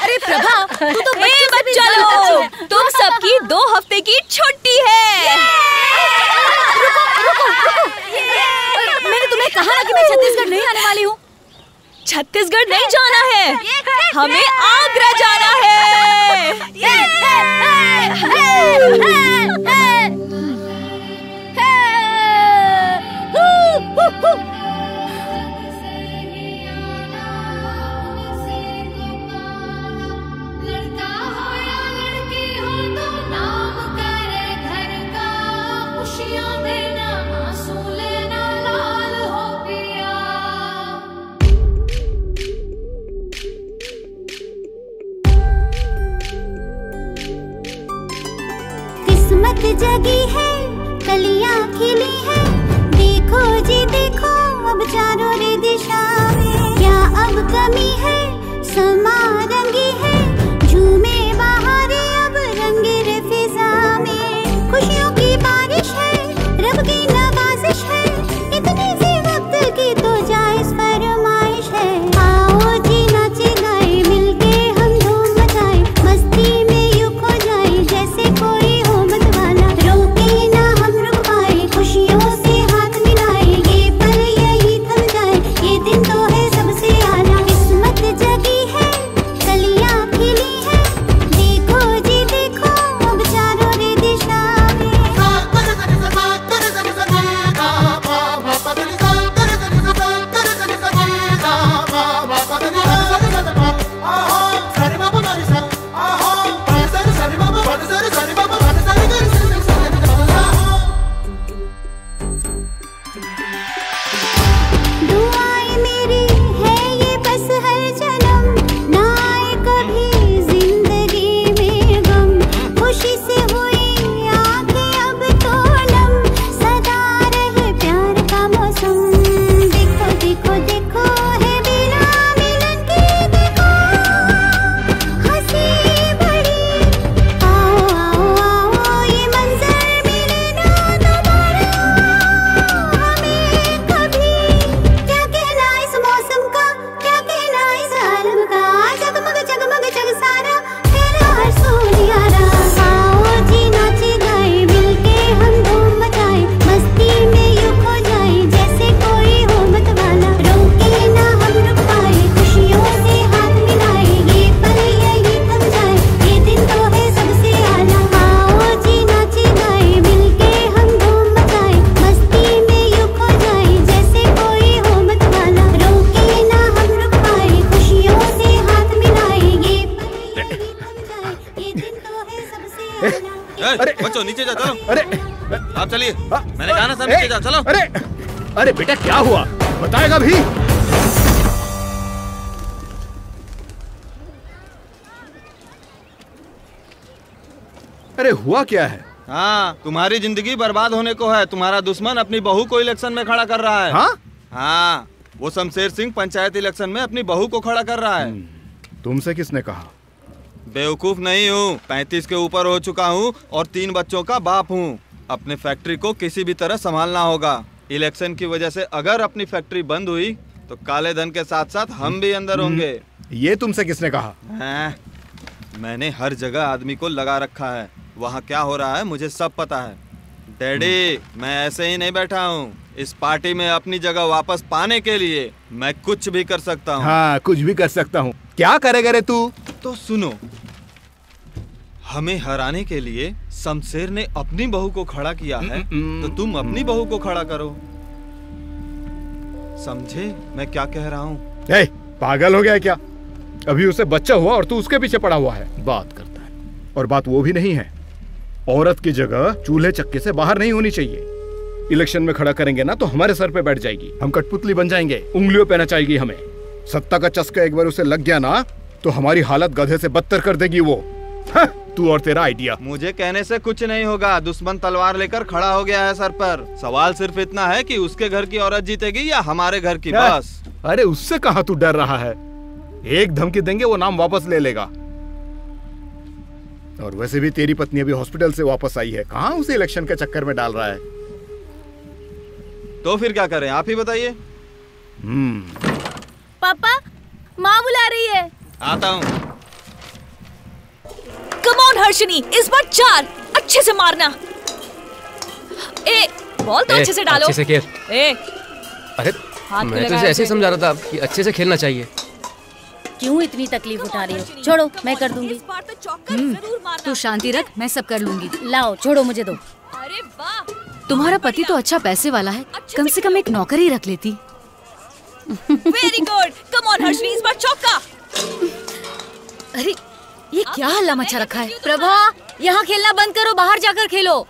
अरे प्रभा तू तो बच्चों से भी है। तुम सबकी दो हफ़्ते की छुट्टी है। मैंने तुम्हें कहा ना कि मैं छत्तीसगढ़ नहीं आने वाली हूँ। छत्तीसगढ़ नहीं जाना है। हमें आगरा जाना है। जगी। क्या है? हाँ तुम्हारी ज़िंदगी बर्बाद होने को है। तुम्हारा दुश्मन अपनी बहू को इलेक्शन में खड़ा कर रहा है। हाँ? हाँ वो शमशेर सिंह पंचायत इलेक्शन में अपनी बहू को खड़ा कर रहा है। तुमसे किसने कहा? बेवकूफ़ नहीं हूँ। पैंतीस के ऊपर हो चुका हूँ और तीन बच्चों का बाप हूँ। अपने फैक्ट्री को किसी भी तरह संभालना होगा। इलेक्शन की वजह से अगर अपनी फैक्ट्री बंद हुई तो काले धन के साथ साथ हम भी अंदर होंगे। ये तुमसे किसने कहा? हैं? मैंने हर जगह आदमी को लगा रखा है। वहाँ क्या हो रहा है मुझे सब पता है। डैडी मैं ऐसे ही नहीं बैठा हूँ। इस पार्टी में अपनी जगह वापस पाने के लिए मैं कुछ भी कर सकता हूँ। हाँ कुछ भी कर सकता हूँ। क्या करेगा रे तू? तो सुनो। हमें हराने के लिए शमशेर ने अपनी बहू को खड़ा किया है तो तुम अपनी बहू को खड़ा करो। समझे मैं क्या कह रहा हूँ? पागल हो गया क्या? अभी उसे बच्चा हुआ और तू उसके पीछे पड़ा हुआ है। बात करता है। और बात वो भी नहीं है। औरत की जगह चूल्हे चक्के से बाहर नहीं होनी चाहिए। इलेक्शन में खड़ा करेंगे ना तो हमारे सर पे बैठ जाएगी। हम कठपुतली बन जाएँगे। उंगलियों पे नचाएगी हमें। सत्ता का चस्का एक बार उसे लग गया ना तो हमारी हालत गधे से बदतर कर देगी वो। हाँ, तू और तेरा आइडिया। मुझे कहने से कुछ नहीं होगा। दुश्मन तलवार लेकर खड़ा हो गया है सर पर। सवाल सिर्फ़ इतना है कि उसके घर की औरत जीतेगी या हमारे घर की? बस। अरे उससे कहा तू डर रहा है? एक धमकी देंगे वो नाम वापस ले लेगा। और वैसे भी तेरी पत्नी अभी हॉस्पिटल से वापस आई है। कहाँ उसे इलेक्शन के चक्कर में डाल रहा है? तो फिर क्या करें आप ही बताइए। हम्म। पापा माँ बुला रही है। आता हूँ। कम ऑन हर्षिनी इस बार चार अच्छे से मारना। ए बॉल तो ए, अच्छे से डालो। अच्छे से खेल। ए। अरे मैं तो ऐसे ही समझा रहा था कि अच्छे से खेलना चाहिए। क्यों इतनी तकलीफ़ उठा रही हो? छोड़ो मैं कर दूँगी। तू शांति रख मैं सब कर लूँगी। लाओ छोड़ो मुझे दो। अरे तुम्हारा पति तो अच्छा पैसे वाला है। कम से कम एक नौकर ही रख लेती। Very good come on Harshini इस बार चौका। अरे ये क्या हल्ला मचा रखा है? प्रभा यहाँ खेलना बंद करो बाहर जाकर खेलो।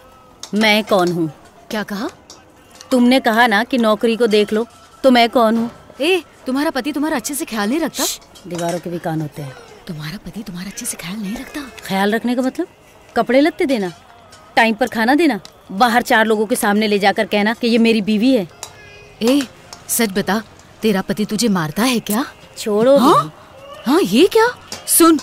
मैं कौन हूँ? क्या कहा? तुमने कहा ना कि नौकरी को देख लो तो मैं कौन हूँ? ए तुम्हारा पति तुम्हारा अच्छे से ख्याल नहीं रखता? दीवारों के भी कान होते हैं। तुम्हारा पति तुम्हारा अच्छे से ख्याल नहीं रखता। ख्याल रखने का मतलब? कपड़े लगते देना टाइम पर खाना देना बाहर चार लोगों के सामने ले जाकर कहना कि ये मेरी बीवी है। ए सच बता तेरा पति तुझे मारता है क्या? छोड़ो। हाँ? हाँ ये क्या? सुन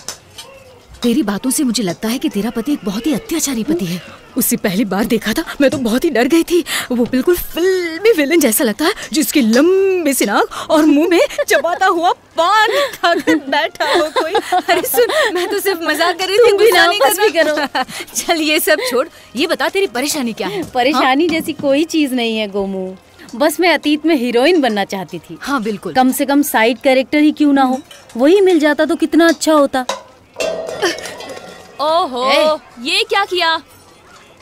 तेरी बातों से मुझे लगता है कि तेरा पति एक बहुत ही अत्याचारी पति है। उससे पहली बार देखा था मैं तो बहुत ही डर गई थी। वो बिल्कुल फिल्मी विलन जैसा लगता है जिसकी लंबी सी नाक और मुँह में चबाता हुआ पान खाकर बैठा हो कोई। अरे सुन मैं तो सिर्फ़ मज़ाक कर रही थी भी ना नहीं भी करना। चल ये सब छोड़ ये बता तेरी परेशानी क्या है? परेशानी जैसी कोई चीज़ नहीं है गोमू। बस मैं अतीत में हीरोइन बनना चाहती थी। हाँ बिल्कुल। कम से कम साइड कैरेक्टर ही क्यों ना हो? वही मिल जाता तो कितना अच्छा होता। ओहो ये क्या किया?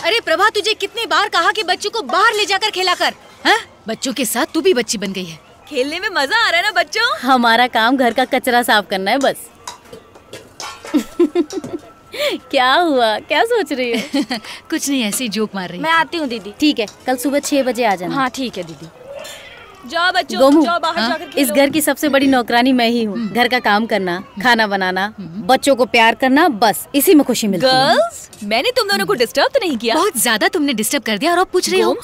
अरे प्रभा तुझे कितनी बार कहा कि बच्चों को बाहर ले जाकर खेला कर हाँ? बच्चों के साथ तू भी बच्ची बन गई है। खेलने में मज़ा आ रहा है ना बच्चों? हमारा काम घर का कचरा साफ़ करना है बस। क्या हुआ? क्या सोच रही हो? कुछ नहीं ऐसे ही जोक मार रही मैं आती हूँ दीदी। ठीक है कल सुबह छह बजे आ जाना। हाँ ठीक है दीदी। जाओ बच्चों जाओ बाहर हाँ? जाकर इस घर की सबसे बड़ी नौकरानी मैं ही हूँ। घर का काम करना खाना बनाना बच्चों को प्यार करना बस इसी में खुशी मिलती है। गर्ल्स मैंने तुम दोनों को डिस्टर्ब तो नहीं किया। बहुत ज़्यादा तुमने डिस्टर्ब कर दिया और अब पूछ रही हो।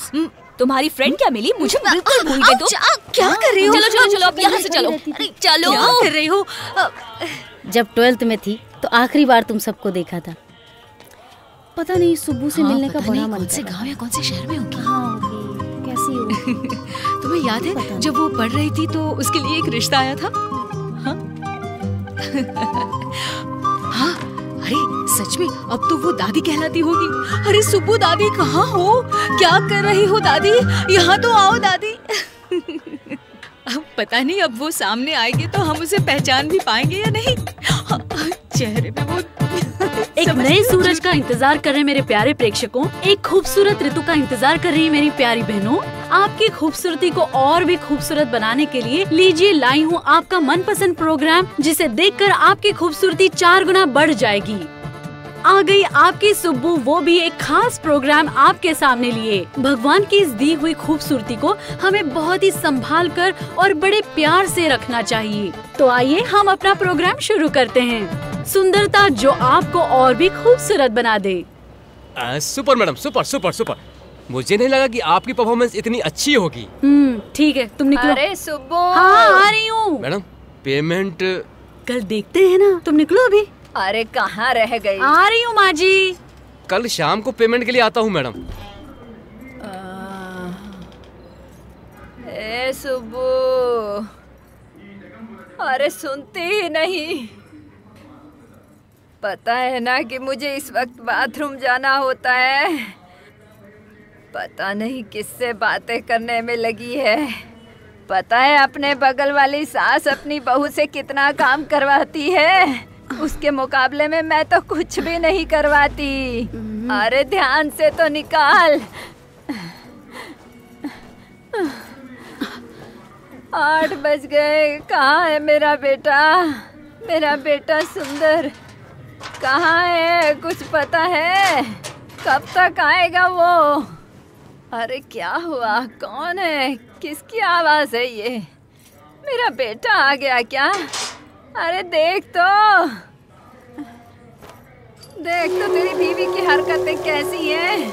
तुम्हारी फ्रेंड क्या मिली? मुझे बिल्कुल भूल गई तो क्या कर रही हो? चलो चलो चलो अब यहाँ से चलो। अरे चलो। क्या कर रही हो? जब ट्वेल्थ में थी तो आखिरी बार तुम सबको देखा था। पता नहीं सुबह से हाँ, मिलने का बड़ा मन कौन से गाँव या कौन से शहर में होगी। होगी कैसी होगी तुम्हें याद है जब वो पढ़ रही थी तो उसके लिए एक रिश्ता आया था? हाँ? हाँ अरे सच में अब तो वो दादी कहलाती होगी। अरे सुबु दादी कहाँ हो? क्या कर रही हो दादी? यहाँ तो आओ दादी। अब पता नहीं अब वो सामने आएँगे तो हम उसे पहचान भी पाएँगे या नहीं? चेहरे पे वो एक नए सूरज का इंतज़ार कर रहे मेरे प्यारे प्रेक्षकों। एक खूबसूरत ऋतु का इंतज़ार कर रही मेरी प्यारी बहनों। आपकी खूबसूरती को और भी खूबसूरत बनाने के लिए लीजिए लाई हूँ आपका मनपसंद प्रोग्राम जिसे देखकर आपकी खूबसूरती चार गुना बढ़ जाएगी। आ गई आपकी सुब्बू वो भी एक खास प्रोग्राम आपके सामने लिए। भगवान की इस दी हुई खूबसूरती को हमें बहुत ही संभाल कर और बड़े प्यार से रखना चाहिए। तो आइए हम अपना प्रोग्राम शुरू करते हैं। सुंदरता जो आपको और भी खूबसूरत बना दे। आ, super madam super super super. मुझे नहीं लगा कि आपकी परफॉर्मेंस इतनी अच्छी होगी। हम्म ठीक है तुम निकलो। अरे सुब्बू। हाँ आ रही हूँ। मैडम पेमेंट कल देखते हैं ना तुम निकलो अभी। अरे कहाँ रह गई? आ रही हूँ माँ जी। कल शाम को पेमेंट के लिए आता हूँ मैडम। ए सुब्बू। अरे सुनती ही नहीं। पता है ना कि मुझे इस वक्त बाथरूम जाना होता है। पता नहीं किससे बातें करने में लगी है। पता है अपने बगल वाली सास अपनी बहू से कितना काम करवाती है। उसके मुकाबले में मैं तो कुछ भी नहीं करवाती। अरे ध्यान से तो निकाल। आठ बज गए। कहाँ है मेरा बेटा? मेरा बेटा सुंदर। कहाँ है? कुछ पता है? कब तक आएगा वो? अरे क्या हुआ? कौन है? किसकी आवाज़ है ये? मेरा बेटा आ गया क्या? अरे देख तो। देख तो तेरी बीवी की हरकतें कैसी हैं।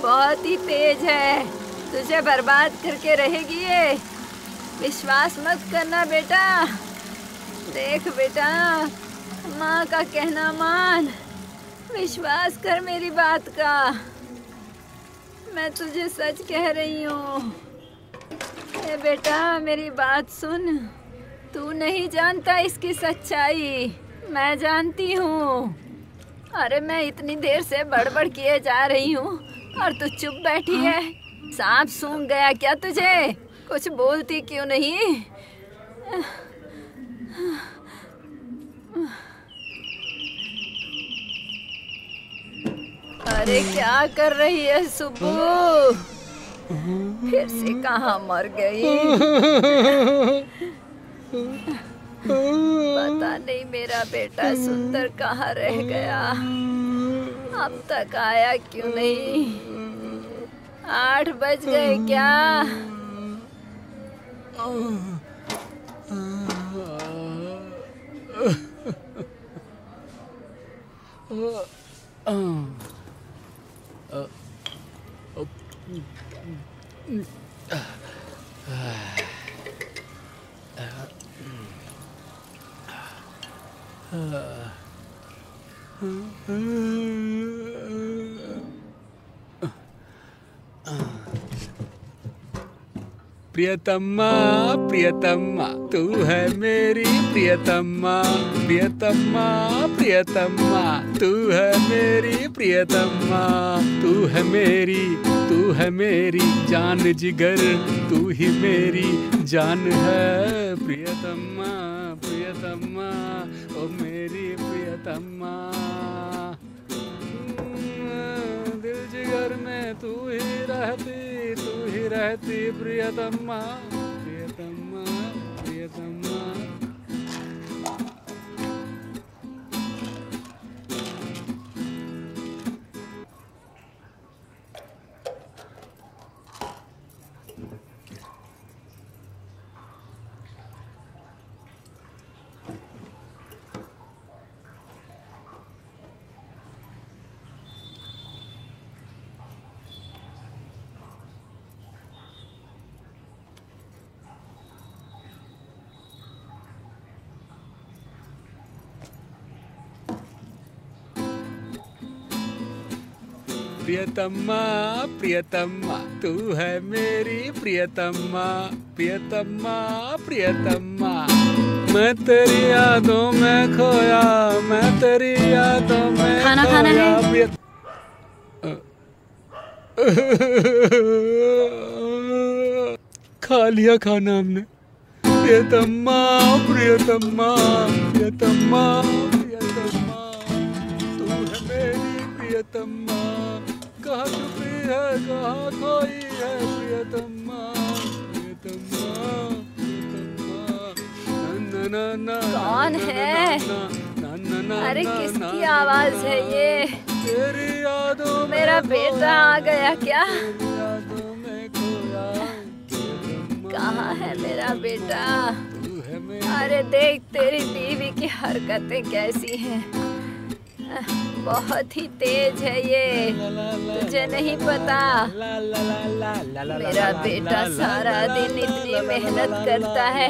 बहुत ही तेज है। तुझे बर्बाद करके रहेगी ये। विश्वास मत करना बेटा। देख बेटा, माँ का कहना मान। विश्वास कर मेरी बात का। मैं तुझे सच कह रही हूँ। ए बेटा, मेरी बात सुन। तू नहीं जानता इसकी सच्चाई। मैं जानती हूँ। अरे, मैं इतनी देर से बड़बड़ किए जा रही हूँ और तू चुप बैठी है। सांप सूंघ गया क्या तुझे? कुछ बोलती क्यों नहीं? अरे, क्या कर रही है सुब्बू? फिर से कहाँ मर गई? पता नहीं मेरा बेटा सुंदर कहाँ रह गया। अब तक आया क्यों नहीं? आठ बज गए क्या? 嗯，哎，呃，嗯，呃，嗯。嗯嗯嗯，嗯嗯。प्रियतम्मा प्रियतम्मा, तू है मेरी प्रियतम्मा प्रियतम्मा प्रियतम्मा, तू है मेरी प्रियतम्मा, तू है मेरी, तू है मेरी जान जिगर, तू ही मेरी जान है, प्रियतम्मा प्रियतम्मा, ओ मेरी प्रियतम्मा। दिल जिगर में तू ही रहती रहती प्रियतम्मा प्रियतम्मा प्रियतम्मा प्रियतम्मा प्रियतम्मा तू है मेरी प्रियतम्मा प्रियतम्मा प्रियतम्मा। मैं तेरी यादों में खोया मैं तेरी यादों में खाना खाना खोया, है? प्रिय- खा लिया खाना हमने। प्रियतम्मा प्रियतम्मा प्रियतम्मा प्रियतम्मा। तू है मेरी प्रियतम्मा। है कहाँ खोई है ना ना ना कौन है? अरे किसकी आवाज़ है ये मेरा बेटा आ गया क्या कहाँ है मेरा बेटा अरे देख तेरी बीवी की हरकतें कैसी हैं बहुत ही तेज है ये। तुझे नहीं पता। मेरा बेटा सारा दिन इतनी मेहनत करता है।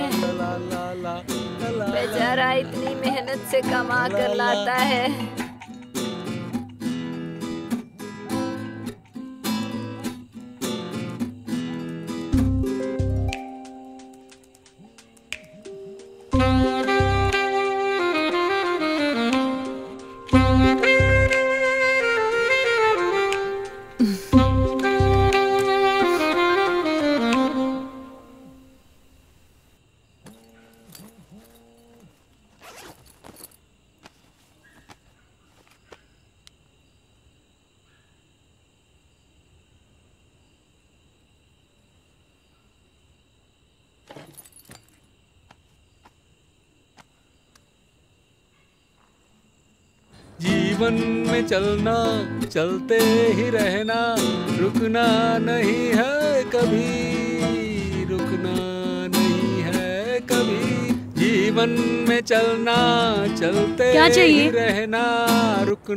बेचारा इतनी मेहनत से कमा कर लाता है। जीवन में चलना चलते ही रहना रुकना नहीं है कभी रुकना नहीं है कभी। जीवन में चलना चलते क्या चाहिए? ही रहना रुक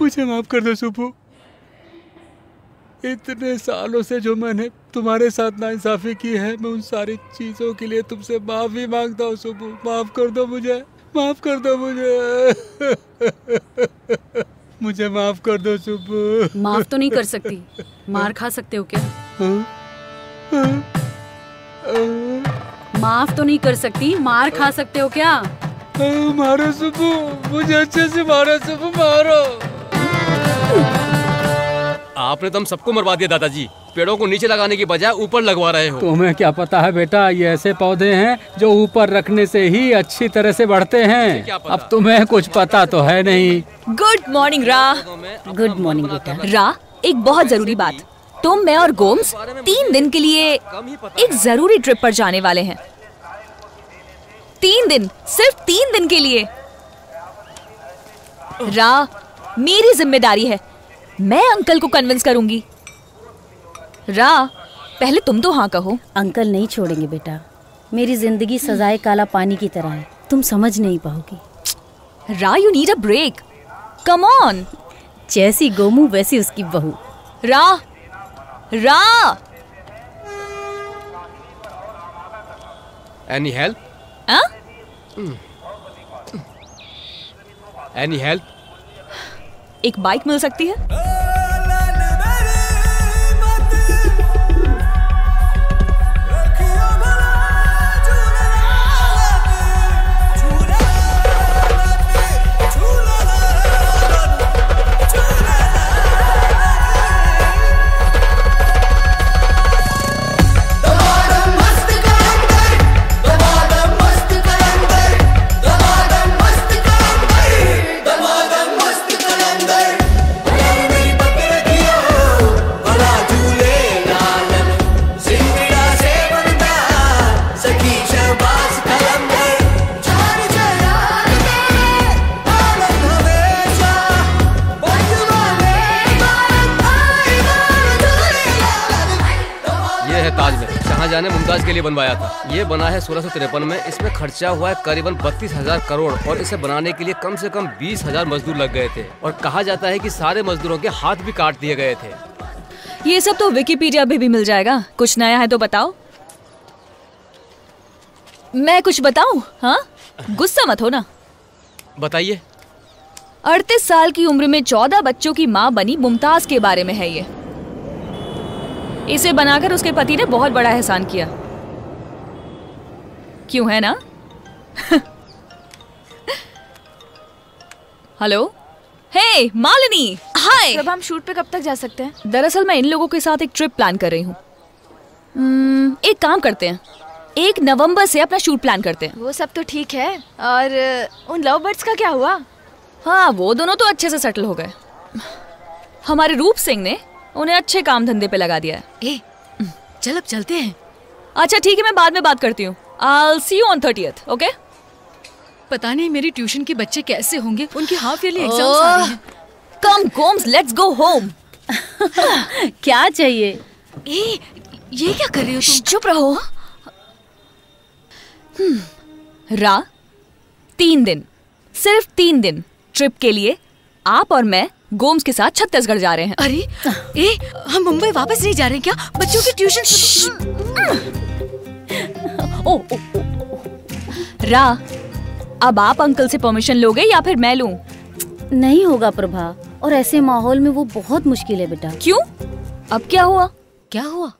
मुझे माफ़ कर दो सुबह इतने सालों से जो मैंने तुम्हारे साथ नाइंसाफी की है मैं उन सारी चीज़ों के लिए तुमसे माफ़ी माँगता हूँ सुबह माफ़ कर दो मुझे। माफ़ कर दो मुझे। मुझे माफ़ कर दो सुबह माफ़ तो नहीं कर सकती। मार खा सकते हो क्या? माफ़ तो नहीं कर सकती। मार खा सकते हो क्या? मारो सुबह मुझे अच्छे से मारो सुबह मारो। आपने तो हम सबको मरवा दिया दादाजी। पेड़ों को नीचे लगाने की बजाय ऊपर लगवा रहे हो। तुम्हें क्या पता है बेटा ये ऐसे पौधे हैं जो ऊपर रखने से ही अच्छी तरह से बढ़ते हैं। अब तुम्हें कुछ पता तो है नहीं। Good morning Ra good morning बेटा। रा एक बहुत ज़रूरी बात। तुम मैं और गोम्स तीन दिन के लिए एक ज़रूरी ट्रिप पर जाने वाले हैं। तीन दिन सिर्फ़ तीन दिन के लिए। रा मेरी ज़िम्मेदारी है मैं अंकल को कन्विंस करूँगी। रा पहले तुम तो हाँ कहो। अंकल नहीं छोड़ेंगे बेटा। मेरी ज़िंदगी सजाए काला पानी की तरह है। तुम समझ नहीं पाओगी। Ra you need a break come on जैसी गोमू वैसी उसकी बहू। रा रा। एनी हेल्प हाँ? एनी हेल्प एक बाइक मिल सकती है? बनवाया था। ये बना है सोलह सौ तिरपन में। इसमें खर्चा हुआ है करीबन बत्तीस हज़ार करोड़ और इसे बनाने के लिए कम से कम बीस हज़ार मजदूर लग गए थे। और कहा जाता है कि सारे मजदूरों के हाथ भी काट दिए गए थे। ये सब तो विकिपीडिया पे भी मिल जाएगा। कुछ नया है तो बताओ। मैं कुछ बताऊँ? हाँ? गुस्सा मत हो ना बताइए। अड़तीस साल की उम्र में चौदह बच्चों की माँ बनी मुमताज़ के बारे में है ये। इसे बनाकर उसके पति ने बहुत बड़ा एहसान किया। क्यों है ना? हेलो हे मालिनी हाय अब हम शूट पे कब तक जा सकते हैं? दरअसल मैं इन लोगों के साथ एक ट्रिप प्लान कर रही हूँ। हम्म, एक काम करते हैं। एक नवंबर से अपना शूट प्लान करते हैं। वो सब तो ठीक है और उन लव बर्ड्स का क्या हुआ? हाँ वो दोनों तो अच्छे से सेटल हो गए। हमारे रूप सिंह ने उन्हें अच्छे काम धंधे पे लगा दिया है। ए चल अब चलते हैं। अच्छा ठीक है मैं बाद में बात करती हूँ। I see you on thirtieth okay पता नहीं मेरी ट्यूशन के बच्चे कैसे होंगे। उनकी हाफ़ ईयरली एग्ज़ाम्स आ रही हैं। Come Gomes let's go home क्या चाहिए? ए ये क्या कर रही हो तुम? चुप रहो। हम्म, रा तीन दिन सिर्फ़ तीन दिन ट्रिप के लिए आप और मैं गोम्स के साथ छत्तीसगढ़ जा रहे हैं। अरे ए हम मुंबई वापस नहीं जा रहे हैं क्या? बच्चों की ट्यूशन ओ, ओ, ओ, ओ। रा अब आप अंकल से परमिशन लोगे या फिर मैं लूँ? नहीं होगा प्रभा और ऐसे माहौल में वो बहुत मुश्किल है बेटा। क्यों? अब क्या हुआ? क्या हुआ?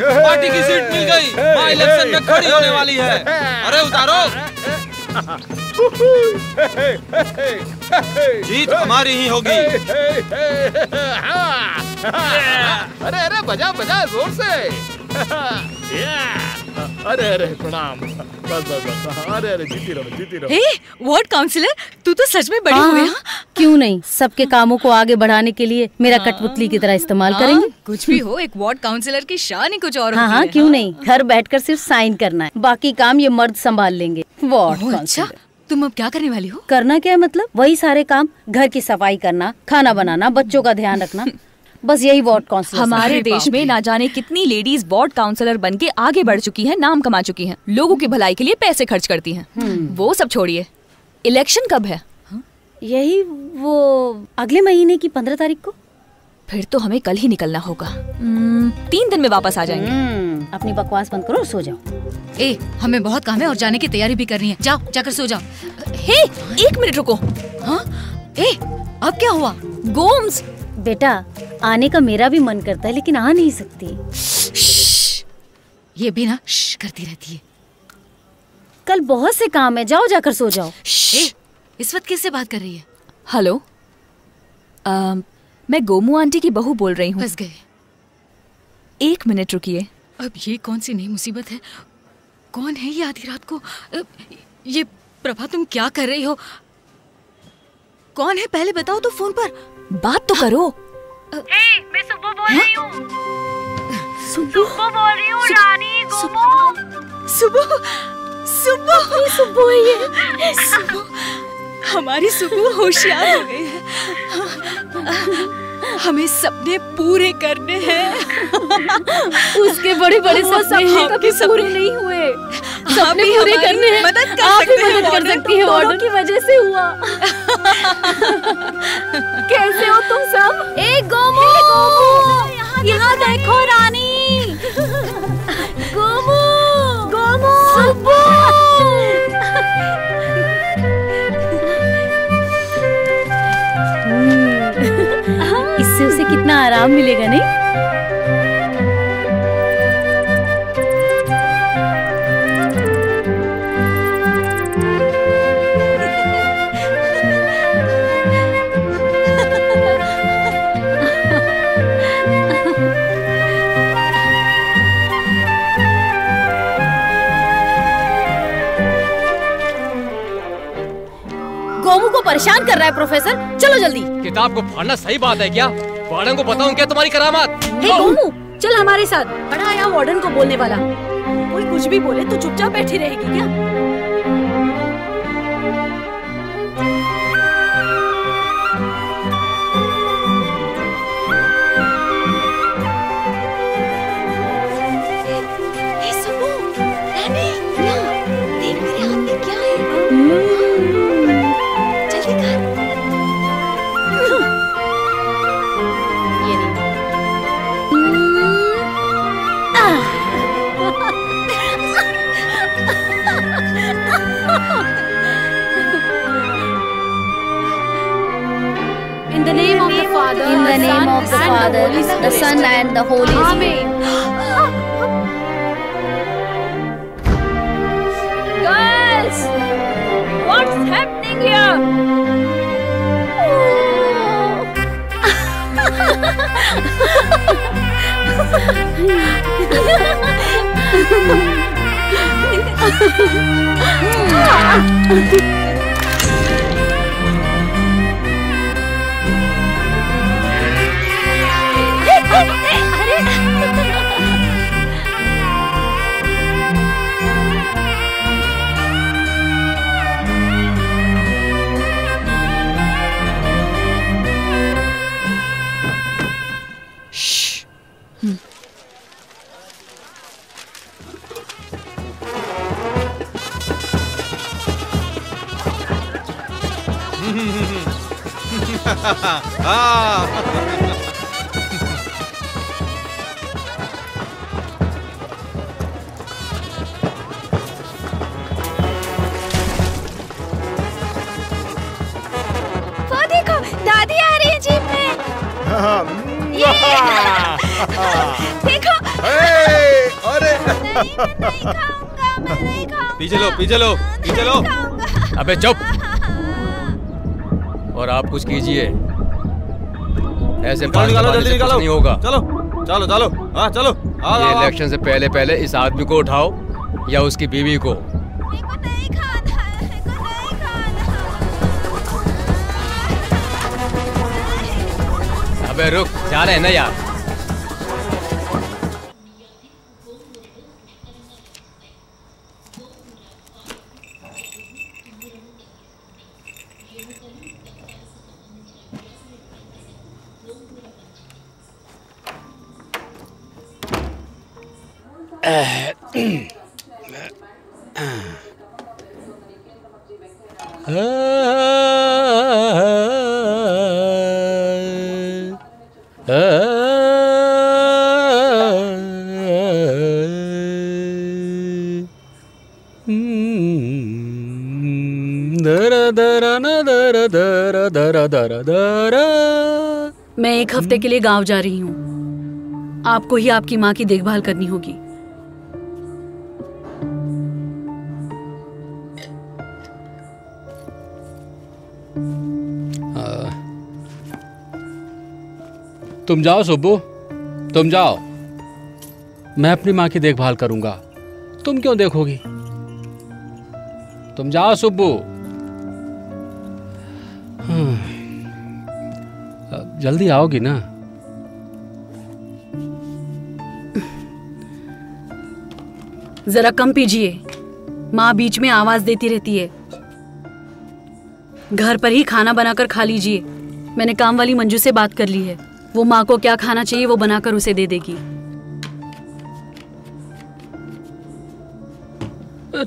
पार्टी की सीट मिल गई। इलेक्शन में खड़ी होने वाली है। अरे उतारो। जीत हमारी ही होगी अरे अरे बजा बजा ज़ोर से अरे अरे प्रणाम बस बस बस अरे अरे जीती रहो जीती रहो वार्ड काउंसलर तू तो सच में बड़ी हाँ, हुई हाँ, क्यों नहीं सबके कामों को आगे बढ़ाने के लिए मेरा कठपुतली की तरह इस्तेमाल करेंगे कुछ भी हो एक वार्ड काउंसिलर की शान ही कुछ और हाँ हाँ है, क्यों नहीं घर बैठकर सिर्फ़ साइन करना है बाकी काम ये मर्द संभाल लेंगे वार्ड अच्छा काउंसलर तुम अब क्या करने वाली हो? करना क्या है मतलब? वही सारे काम घर की सफ़ाई करना खाना बनाना बच्चों का ध्यान रखना। बस यही वार्ड काउंसलर हमारे देश में ना जाने कितनी लेडीज़ वार्ड काउंसिलर बन के आगे बढ़ चुकी हैं नाम कमा चुकी हैं। लोगों की भलाई के लिए पैसे खर्च करती हैं। वो सब छोड़िए। इलेक्शन कब है? यही वो अगले महीने की पंद्रह तारीख को। फिर तो हमें कल ही निकलना होगा। हम्म, तीन दिन में वापस आ जाएँगे। हम्म, अपनी बकवास बंद करो सो जाओ। ए हमें बहुत काम है और जाने की तैयारी भी करनी है। जाओ जाकर सो जाओ। हे एक मिनट रुको। हाँ? ए अब क्या हुआ? गोम्स। बेटा आने का मेरा भी मन करता है लेकिन आ नहीं सकती। ये भी ना करती रहती है। कल बहुत से काम है जाओ जाकर सो जाओ। ए इस वक्त किससे बात कर रही है? हेलो? मैं गोमू आंटी की बहू बोल रही हूँ। फंस गए एक मिनट रुकिए। अब ये कौन सी नई मुसीबत है? कौन है ये आधी रात को? ये प्रभा तुम क्या कर रही हो? कौन है? पहले बताओ तो फ़ोन पर। बात तो करो। मैं सुबह बोल रही हूँ। सुबह बोल रही हूँ रानी गोमो। सुबह सुबह सुबह ये। सुबह हमारी सुबह होशियार हो गई है। हमें सपने पूरे करने हैं। उसके बड़े बड़े सपने सब हैं कभी पूरे नहीं हुए। सपने पूरे करने हैं। मदद कर आप सकते हैं, मदद कर सकती है दोनों की वजह से हुआ। कैसे हो तुम सब? ए गोमू! यहाँ देखो रानी। गोमू! गोमू कितना आराम मिलेगा नहीं? गोमू को परेशान कर रहा है प्रोफेसर। चलो जल्दी। किताब को फाड़ना सही बात है क्या? वार्डन को बताऊँ क्या तुम्हारी करामात? हे गोमू चल हमारे साथ। बड़ा आया वार्डन को बोलने वाला। कोई कुछ भी बोले तो चुपचाप बैठी रहेगी क्या? of the and Father, the, the, the Son, and the Holy Spirit. Girls! What's happening here? Oh. पीछे लो पीछे लो पीछे लो। अबे चुप। और आप कुछ कीजिए। ऐसे निकालो निकालो जल्दी निकालो। नहीं होगा। चलो चलो चलो हाँ चलो ये। इलेक्शन से पहले पहले इस आदमी को उठाओ या उसकी बीवी को। अबे रुक जा रहे हैं ना यार। मैं एक हफ़्ते के लिए गाँव जा रही हूँ। आपको ही आपकी माँ की देखभाल करनी होगी। तुम जाओ सुब्बू। तुम जाओ। मैं अपनी माँ की देखभाल करूँगा। तुम क्यों देखोगी? तुम जाओ सुब्बू। हम्म, जल्दी आओगी ना? जरा कम पीजिए। माँ बीच में आवाज़ देती रहती है। घर पर ही खाना बनाकर खा लीजिए। मैंने काम वाली मंजू से बात कर ली है। वो माँ को क्या खाना चाहिए वो बनाकर उसे दे देगी।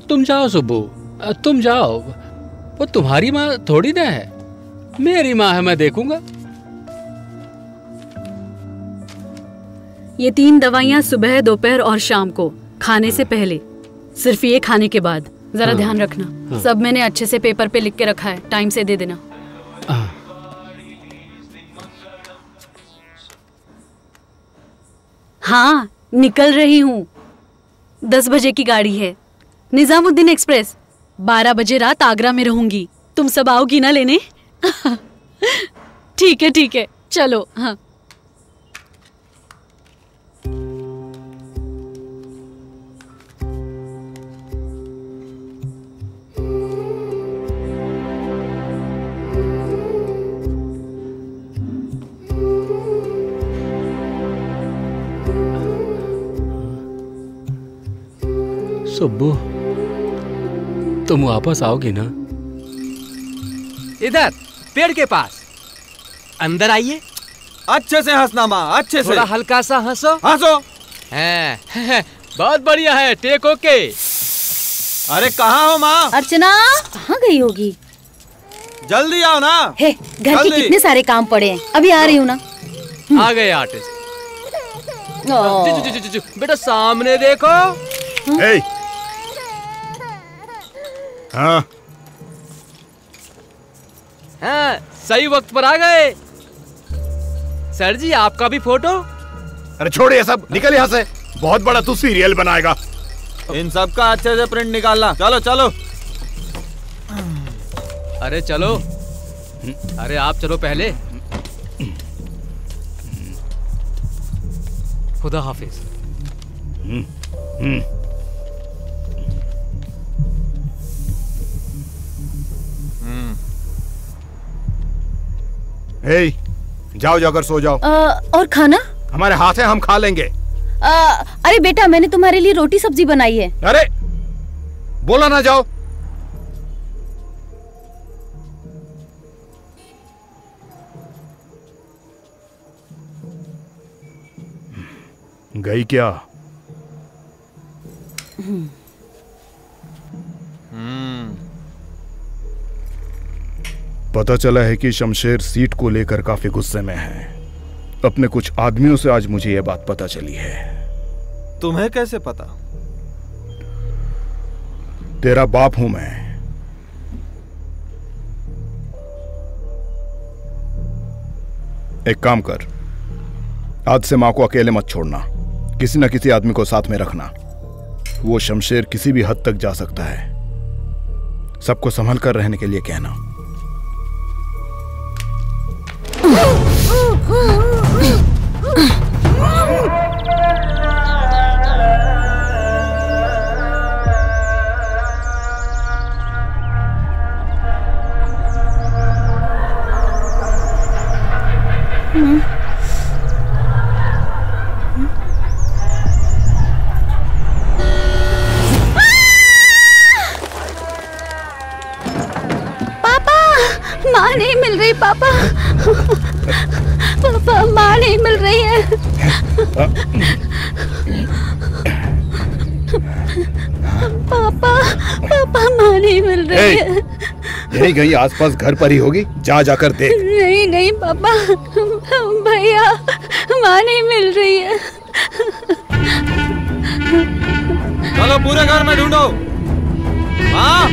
तुम जाओ सुब्बू। तुम जाओ। वो तुम्हारी माँ थोड़ी ना है। मेरी माँ है मैं देखूँगा। ये तीन दवाइयाँ सुबह दोपहर और शाम को खाने से पहले। सिर्फ़ ये खाने के बाद। जरा हाँ। ध्यान रखना। हाँ। सब मैंने अच्छे से पेपर पे लिख के रखा है। टाइम से दे देना। हाँ निकल रही हूँ। दस बजे की गाड़ी है। निजामुद्दीन एक्सप्रेस। बारह बजे रात आगरा में रहूँगी। तुम सब आओगी ना लेने? ठीक है ठीक है। चलो हाँ। सुब्बू तुम वापस आओगी ना? इधर पेड़ के पास। अंदर आइए। अच्छे से हंसना माँ अच्छे से। थोड़ा हल्का सा हंसो। हंसो। हैं बहुत बढ़िया है टेक ओके। अरे कहाँ हो माँ? अर्चना कहाँ गई होगी? जल्दी आओ ना। हे घर के। कितने सारे काम पड़े हैं? अभी आ रही हूँ ना। आ गए आर्टिस्ट। बेटा सामने देखो। ए हाँ। हाँ सही वक्त पर आ गए। सर जी आपका भी फ़ोटो? अरे छोड़ ये सब निकल यहाँ से। बहुत बड़ा तू सीरियल बनाएगा। इन सब का अच्छे से प्रिंट निकालना। चलो चलो। अरे चलो। अरे आप चलो पहले। खुदा हाफिज। ए जाओ जाकर सो जाओ। अ, और खाना? हमारे हाथ है हम खा लेंगे। अ, अरे बेटा मैंने तुम्हारे लिए रोटी सब्ज़ी बनाई है। अरे बोला ना जाओ। गई क्या? पता चला है कि शमशेर सीट को लेकर काफ़ी गुस्से में है। अपने कुछ आदमियों से आज मुझे यह बात पता चली है। तुम्हें कैसे पता? तेरा बाप हूँ मैं। एक काम कर आज से माँ को अकेले मत छोड़ना। किसी ना किसी आदमी को साथ में रखना। वो शमशेर किसी भी हद तक जा सकता है। सबको संभल कर रहने के लिए कहना। पापा माँ नहीं मिल रही पापा पापा माँ नहीं मिल रही है पापा पापा माँ नहीं मिल रही ए, है यही कहीं आसपास घर पर ही होगी। जा जाकर देख। नहीं नहीं पापा। भैया माँ नहीं मिल रही है। चलो पूरे घर में ढूंढो। हाँ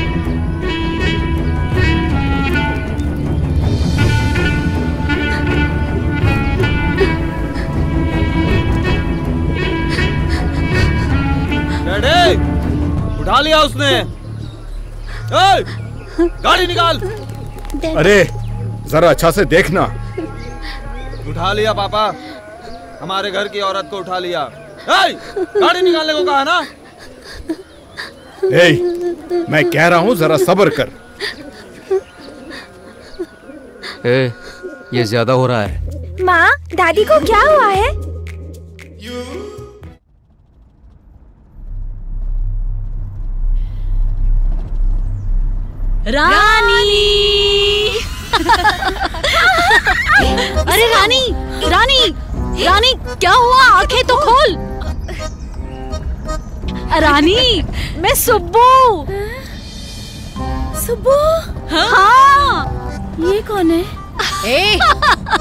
उठा लिया उसने। ए, गाड़ी निकाल। अरे जरा अच्छा से देखना। उठा लिया पापा। हमारे घर की औरत को उठा लिया। गाड़ी निकालने को कहा ना? ए, मैं कह रहा हूँ जरा सब्र कर। ए, ये ज़्यादा हो रहा है। माँ दादी को क्या हुआ है? रानी। अरे रानी रानी रानी क्या हुआ? आँखें तो खोल। रानी मैं सुब्बू। सुब्बू? हाँ। ये कौन है? ए,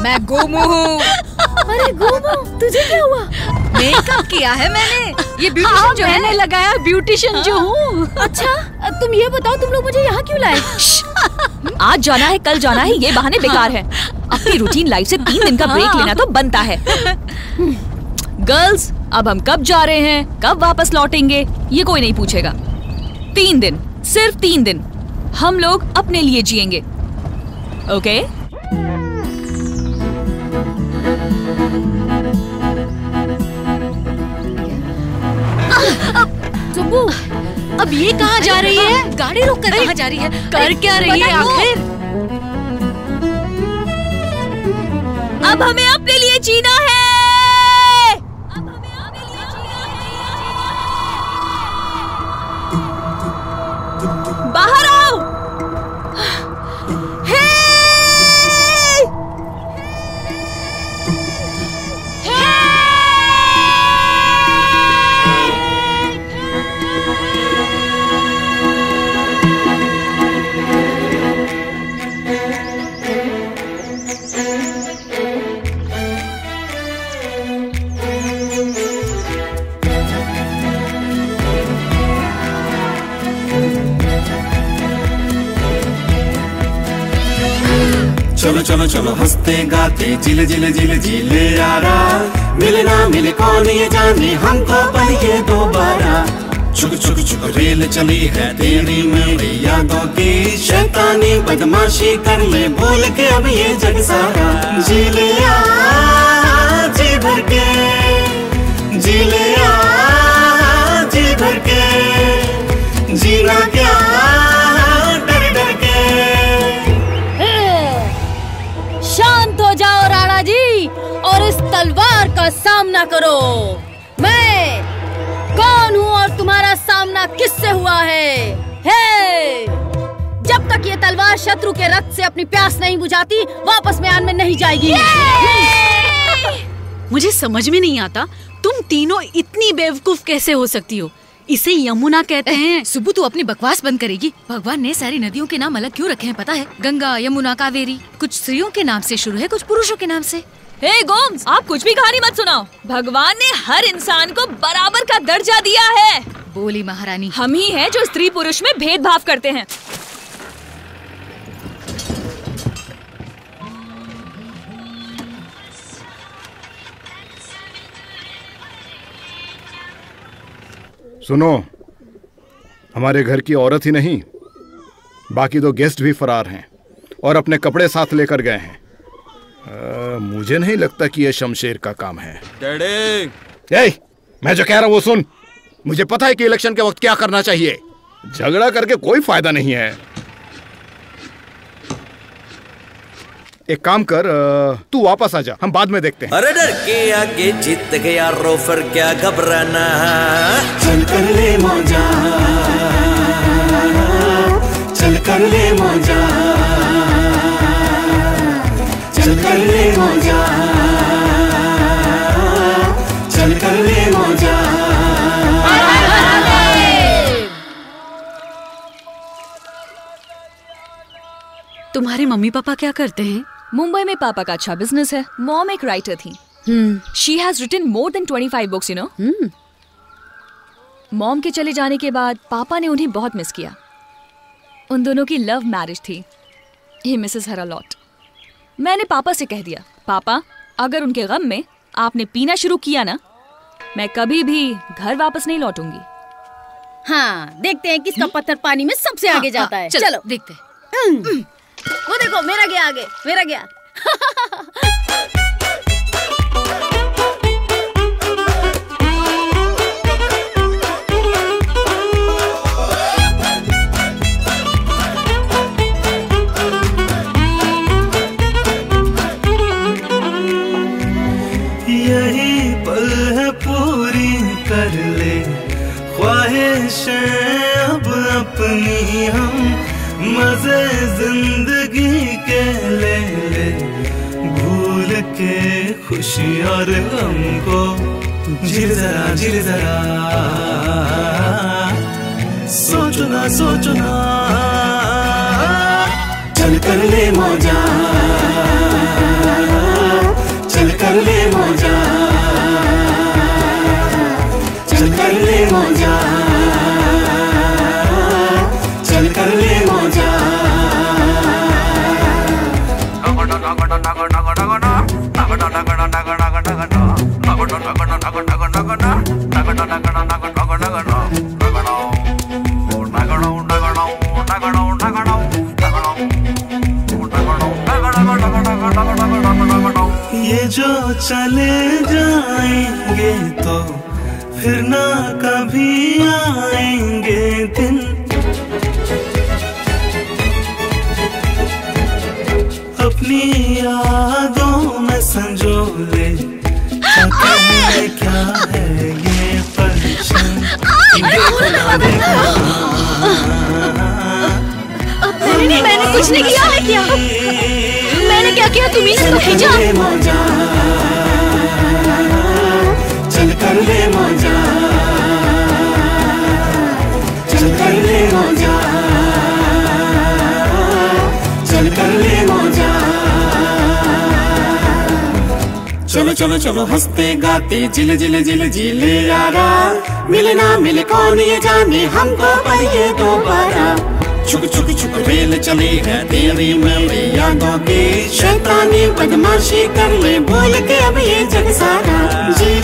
मैं गोमू हूँ। अरे गोमू तुझे क्या हुआ? मेकअप किया है मैंने। ये ब्यूटिशियन हाँ, जो है। मैंने लगाया ब्यूटिशियन जो हूँ। अच्छा तुम ये बताओ तुम लोग मुझे यहाँ क्यों लाए? आज जाना है कल जाना है ये बहाने बेकार है। अपनी रूटीन लाइफ से तीन दिन का ब्रेक लेना तो बनता है। गर्ल्स अब हम कब जा रहे हैं कब वापस लौटेंगे ये कोई नहीं पूछेगा। तीन दिन सिर्फ़ तीन दिन हम लोग अपने लिए जिएँगे। ओके सुब्बू अब ये कहाँ जा रही है? गाड़ी रोक कर कहाँ जा रही है? कर क्या रही है। आखिर? अब हमें अपने लिए जीना है। चलो चलो चलो, हँसते गाते ज़िले ज़िले ज़िले ज़िले यारा मिले ना मिले, कौन ये जाने, हमको पाइए दोबारा। चुक चुक चुक रेल चली है तेरी मेरी यादों की। शैतानी बदमाशी कर ले बोल के अब ये जग सारा। जी ले जी भर के। जी जी भर के। जीना क्या? का सामना करो। मैं कौन हूँ और तुम्हारा सामना किससे हुआ है? हे! जब तक ये तलवार शत्रु के रक्त से अपनी प्यास नहीं बुझाती वापस मैदान में नहीं जाएगी। मुझे समझ में नहीं आता तुम तीनों इतनी बेवकूफ़ कैसे हो सकती हो? इसे यमुना कहते हैं। सुबह तू अपनी बकवास बंद करेगी। भगवान ने सारी नदियों के नाम अलग क्यों रखे हैं पता है? गंगा यमुना कावेरी। कुछ स्त्रियों के नाम से शुरू है कुछ पुरुषों के नाम से। हे गोम्स आप कुछ भी कहानी मत सुनाओ। भगवान ने हर इंसान को बराबर का दर्जा दिया है। बोली महारानी। हम ही हैं जो स्त्री पुरुष में भेदभाव करते हैं। सुनो हमारे घर की औरत ही नहीं बाकी दो गेस्ट भी फरार हैं और अपने कपड़े साथ लेकर गए हैं। अ, मुझे नहीं लगता कि यह शमशेर का काम है। डैडी! ए, मैं जो कह रहा हूँ वो सुन। मुझे पता है कि इलेक्शन के वक्त क्या करना चाहिए। झगड़ा करके कोई फ़ायदा नहीं है। एक काम कर तू वापस आ जा हम बाद में देखते हैं। अरे डर के आगे जीत गया रो फिर क्या घबराना? चल कर ले मौजा। चल कर ले मौजा। चल कर ले मौजा चल कर ले मौजा तुम्हारे मम्मी पापा क्या करते हैं? मुंबई में पापा का अच्छा बिज़नेस है। मॉम एक राइटर थी। She has written more than 25 books you know mom के चले जाने के बाद पापा ने उन्हें बहुत मिस किया। उन दोनों की लव मैरिज थी। ही मिसेस हर लॉट मैंने पापा से कह दिया पापा अगर उनके गम में आपने पीना शुरू किया ना मैं कभी भी घर वापस नहीं लौटूँगी. हाँ देखते हैं किसका पत्थर पानी में सबसे आगे जाता है। चलो, चलो। देखते हैं। वो देखो मेरा गया आगे मेरा गया। खुशी और गम को जरा जिल जरा। सोचना सोचना चल कर ले मौजा। चल कर ले मौजा। चल कर ले मौजा। चल कर ले मौजा। जो चले जाएँगे तो फिर ना कभी आएँगे दिन। अपनी यादों में संजो ले क्या है ये मैंने मैंने कुछ नहीं किया है क्या। मैंने क्या किया? तुम्हें ने तो खींचा। चलो चलो चलो हँसते गाते ज़िले ज़िले ज़िले ज़िले यारा। मिले ना मिले कौन ये जाने, हमको पाइए दोबारा। छुक छुक छुक, रेल चली है तेरी मेरी यादों की। शैतानी बदमाशी कर ले, बोल के अब ये जग सारा। जी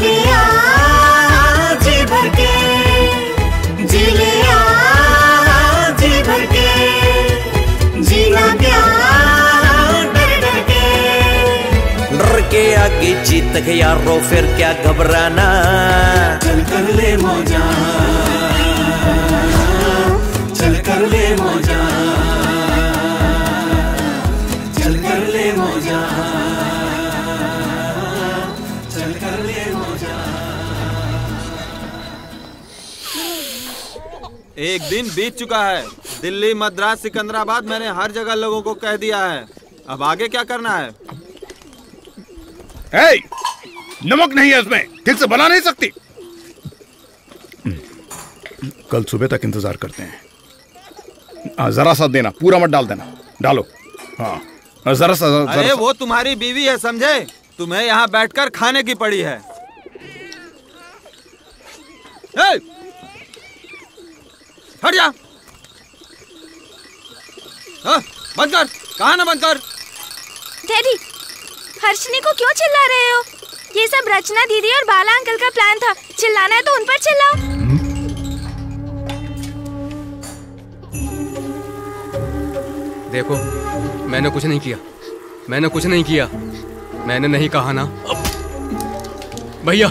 जी भर के। के आगे जीत गया रो फिर क्या घबराना? चल कर ले मौजा। चल कर ले मौजा। चल कर ले मौजा। चल कर ले मौजा। एक दिन बीत चुका है। दिल्ली मद्रास सिकंदराबाद मैंने हर जगह लोगों को कह दिया है। अब आगे क्या करना है? ए, नमक नहीं है इसमें। ठीक से बना नहीं सकती। कल सुबह तक इंतज़ार करते हैं। हाँ, जरा सा देना पूरा मत डाल देना। डालो। हाँ हाँ, जरा सा जरा अरे सा। वो तुम्हारी बीवी है समझे? तुम्हें यहाँ बैठकर खाने की पड़ी है। ए! हट जा। हाँ, बंद कर। कहा ना बंद कर? डैडी हर्षनी को क्यों चिल्ला रहे हो? ये सब रचना दीदी और बाला अंकल का प्लान था। चिल्लाना है तो उन पर चिल्लाओ। देखो मैंने कुछ नहीं किया। मैंने कुछ नहीं किया। मैंने नहीं कहा ना। भैया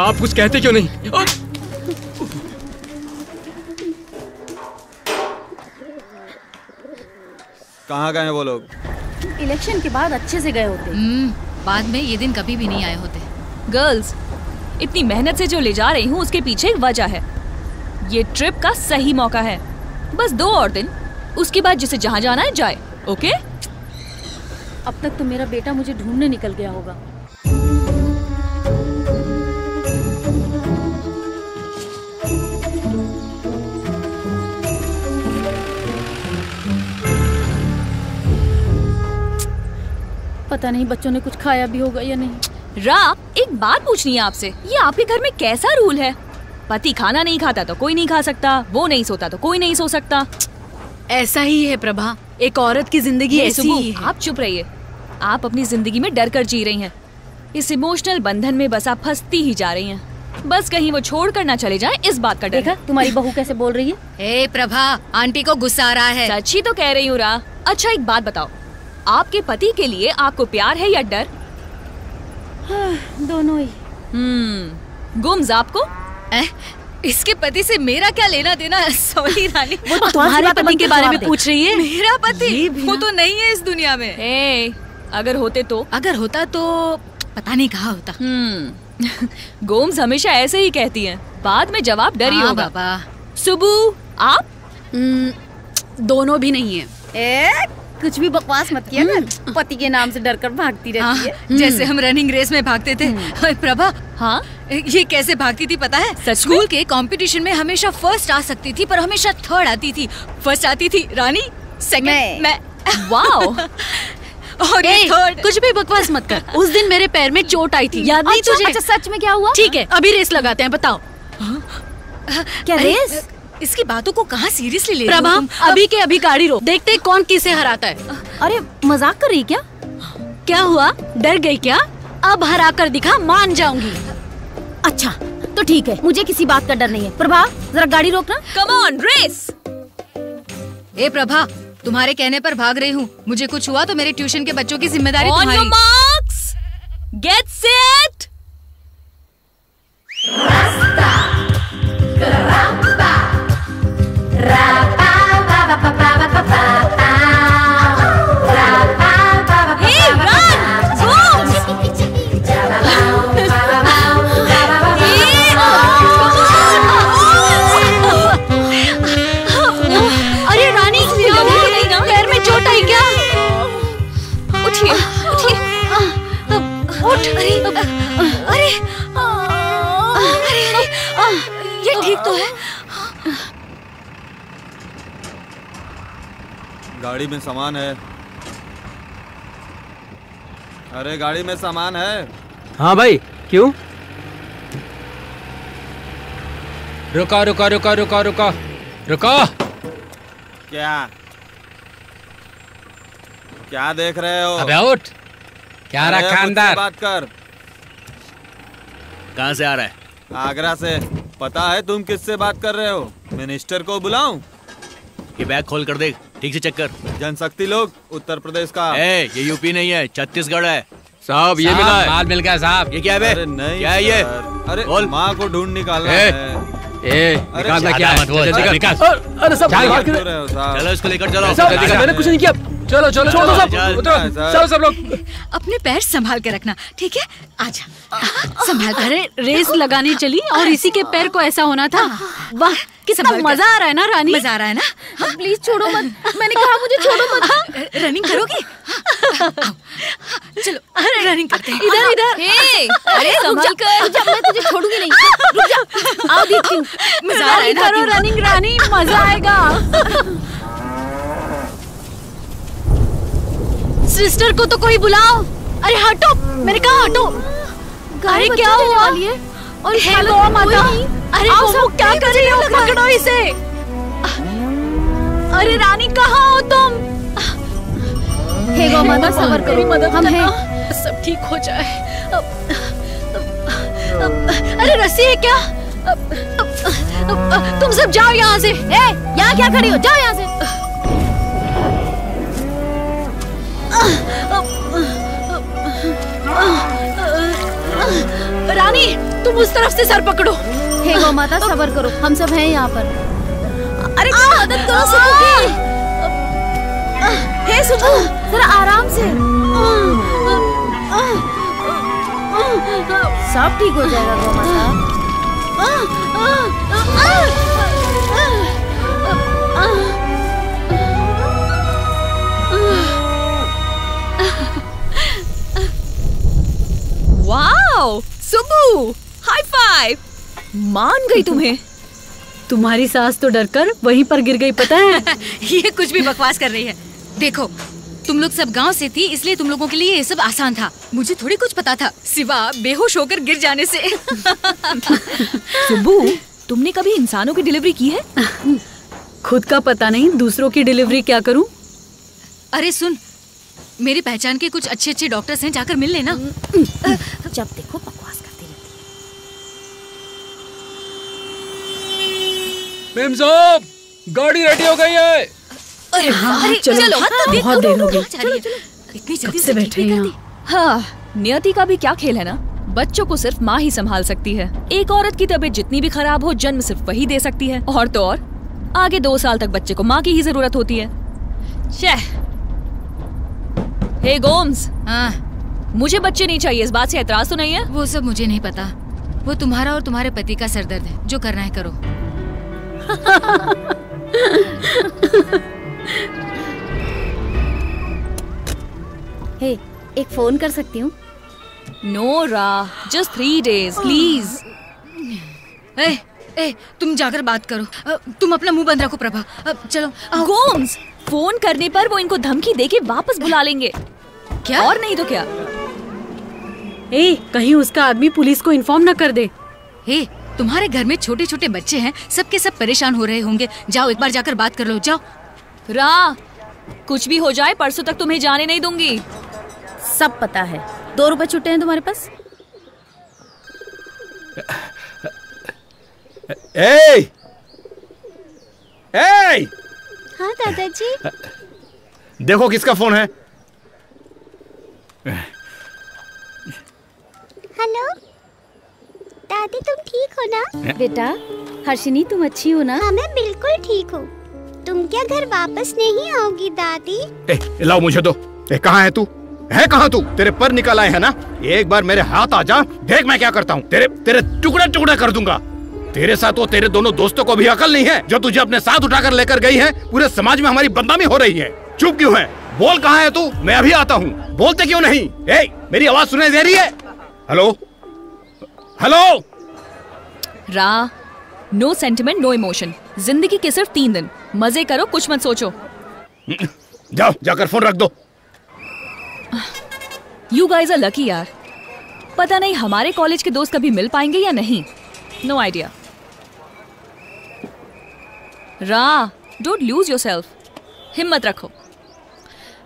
आप कुछ कहते क्यों नहीं? अ! कहाँ गए हैं वो लोग? इलेक्शन के बाद अच्छे से गए होते। बाद में ये दिन कभी भी नहीं आए होते। गर्ल्स इतनी मेहनत से जो ले जा रही हूँ उसके पीछे एक वजह है। ये ट्रिप का सही मौका है। बस दो और दिन उसके बाद जिसे जहाँ जाना है जाए ओके? अब तक तो मेरा बेटा मुझे ढूँढने निकल गया होगा। पता नहीं बच्चों ने कुछ खाया भी होगा या नहीं। रा एक बात पूछनी है आपसे। ये आपके घर में कैसा रूल है? पति खाना नहीं खाता तो कोई नहीं खा सकता वो नहीं सोता तो कोई नहीं सो सकता। ऐसा ही है प्रभा एक औरत की ज़िंदगी ऐसी ही है। आप चुप रहिए। आप अपनी ज़िंदगी में डर कर जी रही हैं। इस इमोशनल बंधन में बस आप फंसती ही जा रही हैं। बस कहीं वो छोड़ कर ना चले जाए इस बात का डर। देखा तुम्हारी बहू कैसे बोल रही है? ए प्रभा आंटी को गुस्सा आ रहा है। सच ही तो कह रही हूँ रा अच्छा एक बात बताओ। आपके पति के लिए आपको प्यार है या डर? दोनों ही। हम्म गुम्स आपको? एह, इसके पति से मेरा क्या लेना देना? सॉरी रानी। वो तो तुम्हारे पति के बारे में पूछ रही है। मेरा पति? वो तो नहीं है इस दुनिया में। ए, अगर होते तो? अगर होता तो पता नहीं कहा होता। हम्म गोम्स हमेशा ऐसे ही कहती हैं। बाद में जवाब डर ही हाँ, होगा। बाबा। सुबु आप? दोनों भी नहीं है। ए, कुछ भी बकवास मत किया कर। पति के नाम से डर कर भागती हाँ, रहती है जैसे हम रनिंग रेस में भागते थे। प्रभा हाँ? ये कैसे भागती थी पता है? स्कूल के कंपटीशन में हमेशा फ़र्स्ट आ सकती थी पर हमेशा थर्ड आती थी। फ़र्स्ट आती थी रानी सेकंड मैं। वाओ और ए, थर्ड कुछ भी बकवास मत कर। उस दिन मेरे पैर में चोट आई थी। याद नहीं अच्छा, तुझे? अच्छा सच में क्या हुआ? ठीक है। अभी रेस लगाते हैं बताओ। क्या रेस इसकी बातों को कहाँ सीरियसली ले प्रभा? अभी के अभी गाड़ी रो। देखते हैं कौन किसे हराता है। अरे मज़ाक कर रही क्या? क्या हुआ? डर गई क्या? अब हरा कर दिखा मान जाऊँगी। अच्छा तो ठीक है मुझे किसी बात का डर नहीं है। प्रभा जरा गाड़ी रोकना। कम ऑन रेस ए प्रभा तुम्हारे कहने पर भाग रही हूँ। मुझे कुछ हुआ तो मेरे ट्यूशन के बच्चों की ज़िम्मेदारी तुम्हारी। मार्क्स गेट सेट Hey, ठीक तो है। गाड़ी में सामान है। अरे गाड़ी में सामान है। हाँ भाई क्यों? रुका रुका रुका रुका रुका। रुका। क्या? क्या देख रहे हो? अबे उठ। क्या रखा अंदर बात कर। कहाँ से आ रहा है? आगरा से। पता है तुम किससे बात कर रहे हो? मिनिस्टर को बुलाऊं? ये बैग खोल कर देख ठीक से चेक कर। जनशक्ति लोग उत्तर प्रदेश का। ए, ये यूपी नहीं है छत्तीसगढ़ है। साहब ये मिला है। माल मिल गया साहब। ये क्या है अरे नहीं क्या है ये? अरे बोल। माँ को ढूंढ निकालना ए, है। ए निकालना क्या है? मत बोल, निकाल। अरे, अरे सब चल, भाग क्यों क्यों रहे हो साहब। चलो इसको लेकर चलो। मैंने कुछ नहीं किया। चलो चलो छोड़ो सब। उतरो। चलो सब लोग। अपने पैर संभाल के रखना ठीक है? आजा। संभाल। अरे रेस लगाने चली और इसी के पैर को ऐसा होना था। वाह कितना मज़ा आ रहा है ना रानी? मज़ा आ रहा है ना? प्लीज़ छोड़ो मत। मैंने कहा मुझे छोड़ो मत। रनिंग करोगी? हाँ, चलो अरे रनिंग करते हैं। इधर इधर। हे अरे संभल। कर रुक जा, मैं तुझे छोड़ूँगी नहीं। रुक जा। आओ दीप्ति मज़ा आ रहा है करो ना रनिंग रानी मज़ा आएगा। सिस्टर को तो कोई बुलाओ अरे हटो मैंने कहा हटो अरे क्या हुआ वाली और हे गौ माता अरे सब, क्या कर रही हो पकड़ो इसे अरे रानी कहाँ हो तुम हे गौ माता सबर करो मदद हम हैं सब ठीक हो जाए अरे रस्सी है क्या तुम सब जाओ यहाँ से ए यहाँ क्या खड़ी हो जाओ यहाँ से रानी तुम उस तरफ़ से सर पकड़ो। हे गौ माता सबर करो। हम सब हैं यहाँ पर। अरे मदद करो सुबह की हे सुबह जरा आराम से। सब ठीक हो जाएगा गौ माता। वाओ सुबू हाई फाइव मान गई तुम्हें। तुम्हारी सास तो डरकर वहीं पर गिर गई पता है? ये कुछ भी बकवास कर रही है। देखो तुम लोग सब गाँव से थी इसलिए तुम लोगों के लिए ये सब आसान था। मुझे थोड़ी कुछ पता था। सिवा बेहोश होकर गिर जाने से। सुबू तुमने कभी इंसानों की डिलीवरी की है? खुद का पता नहीं दूसरों की डिलीवरी क्या करूँ? अरे सुन मेरी पहचान के कुछ अच्छे अच्छे डॉक्टर्स हैं जाकर मिल लेना। जब देखो बकवास करती रहती मेम साहब गाड़ी रेडी हो गई है। अरे हाँ, अरे चलो, चलो हाथ तो बहुत देर हो गई। है? इतनी जल्दी से बैठे हैं हाँ। नियति का भी क्या खेल है ना? बच्चों को सिर्फ़ माँ ही संभाल सकती है। एक औरत की तबीयत जितनी भी खराब हो जन्म सिर्फ़ वही दे सकती है। और तो और आगे दो साल तक बच्चे को माँ की ही ज़रूरत होती है। हे गोम्स हाँ। मुझे बच्चे नहीं चाहिए इस बात से एतराज़ तो नहीं है? वो सब मुझे नहीं पता। वो तुम्हारा और तुम्हारे पति का सरदर्द है जो करना है करो। हे hey, एक फ़ोन कर सकती हूँ? No Ra just three days please ए, ए, तुम जाकर बात करो। तुम अपना मुँह बंद रखो प्रभा। चलो। गोम्स फ़ोन करने पर वो इनको धमकी देके वापस बुला लेंगे। क्या? और नहीं तो क्या? ए कहीं उसका आदमी पुलिस को इन्फॉर्म न कर दे। हे तुम्हारे घर में छोटे छोटे बच्चे हैं सबके सब परेशान हो रहे होंगे। जाओ एक बार जाकर बात कर लो जाओ। रा कुछ भी हो जाए परसों तक तुम्हें जाने नहीं दूँगी। सब पता है। दो रुपए छुट्टे हैं तुम्हारे पास? ए ए हाँ दादाजी। देखो किसका फ़ोन है। हेलो? दादी तुम ठीक हो ना? बेटा हर्षिनी तुम अच्छी हो ना? हाँ मैं बिल्कुल ठीक हूँ। तुम क्या घर वापस नहीं आओगी दादी? ए, लाओ मुझे दो। ए, कहाँ है तू? है कहाँ तू? तेरे पर निकल आए है ना? एक बार मेरे हाथ आ जा। देख मैं क्या करता हूँ। तेरे तेरे टुकड़े टुकड़े कर दूँगा। तेरे साथ वो तेरे दोनों दोस्तों को भी अकल नहीं है। जो तुझे अपने साथ उठाकर लेकर गई है पूरे समाज में हमारी बदनामी हो रही है। चुप क्यों है? बोल कहाँ है तू? मैं अभी आता हूँ। बोलते क्यों नहीं? ए मेरी आवाज़ सुनाई दे रही है। Hello? Hello? Ra no sentiment no emotion ज़िंदगी के सिर्फ़ तीन दिन। मज़े करो कुछ मत सोचो। जाओ जाकर फ़ोन रख दो। यू गाइज़ आर लकी यार। पता नहीं हमारे कॉलेज के दोस्त कभी मिल पाएँगे या नहीं। No no idea Ra don't lose yourself हिम्मत रखो।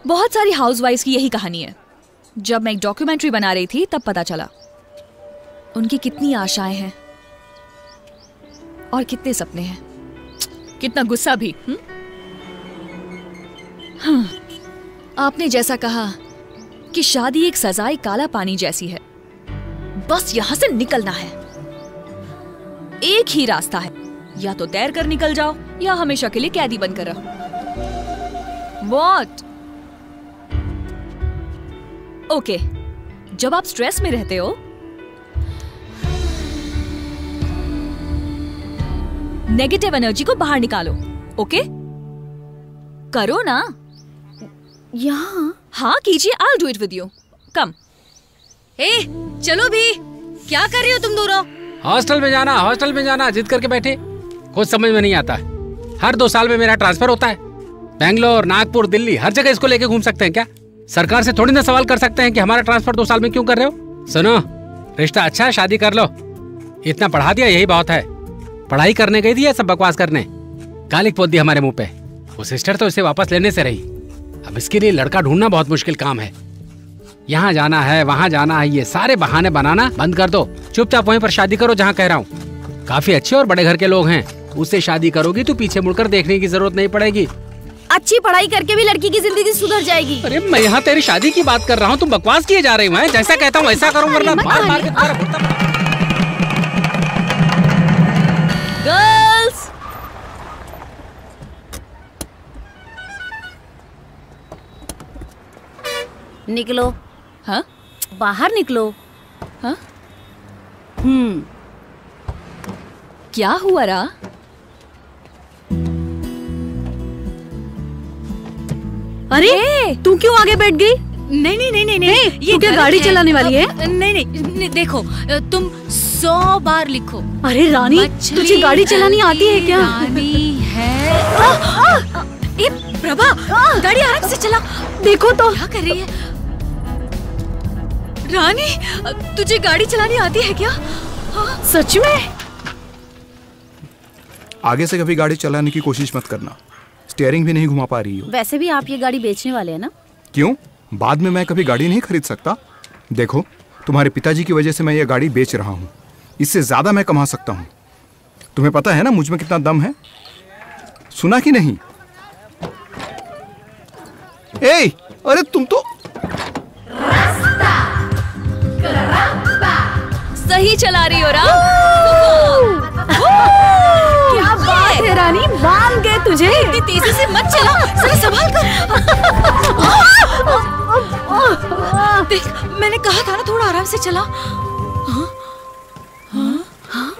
बहुत सारी हाउसवाइफ्स की यही कहानी है। जब मैं एक डॉक्यूमेंट्री बना रही थी तब पता चला। उनकी कितनी आशाएँ हैं। और कितने सपने हैं। कितना गुस्सा भी हुँ? हाँ, आपने जैसा कहा कि शादी एक सजाई काला पानी जैसी है। बस यहाँ से निकलना है। एक ही रास्ता है। या तो तैर कर निकल जाओ या हमेशा के लिए कैदी बनकर रहो। वॉट ओके जब आप स्ट्रेस में रहते हो नेगेटिव एनर्जी को बाहर निकालो ओके okay? करो ना। यहाँ? हाँ कीजिए I do it with you come ए चलो भी। क्या कर रही हो तुम दोनों? हॉस्टल में जाना हॉस्टल में जाना जिद करके बैठे। कुछ समझ में नहीं आता। हर दो साल में मेरा ट्रांसफ़र होता है। बैंगलोर, नागपुर, दिल्ली, हर जगह इसको लेके घूम सकते हैं क्या? सरकार से थोड़ी ना सवाल कर सकते हैं कि हमारा ट्रांसफ़र दो साल में क्यों कर रहे हो? सुनो, रिश्ता अच्छा है, शादी कर लो। इतना पढ़ा दिया, यही बहुत है। पढ़ाई करने गई थी या सब बकवास करने? गालिक पोत दी हमारे मुँह पे। वो सिस्टर तो इसे वापस लेने से रही। अब इसके लिए लड़का ढूंढना बहुत मुश्किल काम है। यहाँ जाना है, वहाँ जाना है, ये सारे बहाने बनाना बंद कर दो। चुपचाप वहीं पर शादी करो जहाँ कह रहा हूँ। काफ़ी अच्छे और बड़े घर के लोग हैं। उससे शादी करोगी तो पीछे मुड़कर देखने की ज़रूरत नहीं पड़ेगी। अच्छी पढ़ाई करके भी लड़की की ज़िंदगी सुधर जाएगी। अरे मैं यहाँ तेरी शादी की बात कर रहा हूँ तुम बकवास किए जा रही हूँ जैसा कहता हूँ ऐसा करूँ वरना मार मार के गर्ल्स! निकलो। हाँ? बाहर निकलो। हाँ? हम्म। क्या हुआ रा? अरे तू क्यों आगे बैठ गई? नहीं नहीं नहीं नहीं नहीं तू क्या गाड़ी चलाने वाली है? नहीं नहीं नहीं, देखो तुम सौ बार लिखो। अरे रानी तुझे गाड़ी चलानी आती है क्या? रानी है। ए प्रभा गाड़ी आराम से चला। देखो तो। क्या कर रही है? रानी तुझे गाड़ी चलानी आती है क्या? हाँ? सच में? आगे से कभी गाड़ी चलाने की कोशिश मत करना। स्टीयरिंग भी नहीं घुमा पा रही हो। वैसे भी आप ये गाड़ी बेचने वाले हैं ना? क्यों? बाद में मैं कभी गाड़ी नहीं खरीद सकता। देखो तुम्हारे पिताजी की वजह से मैं ये गाड़ी बेच रहा हूँ। इससे ज़्यादा मैं कमा सकता हूँ। तुम्हें पता है ना मुझमें कितना दम है? सुना कि नहीं? ए अरे तुम तो सही चला रही हो रा क्या बात है रानी। बाँध गए तुझे। इतनी तेज़ी से मत चला। जरा संभाल कर। देख मैंने कहा था ना थोड़ा आराम से चला। हाँ? हाँ? हाँ?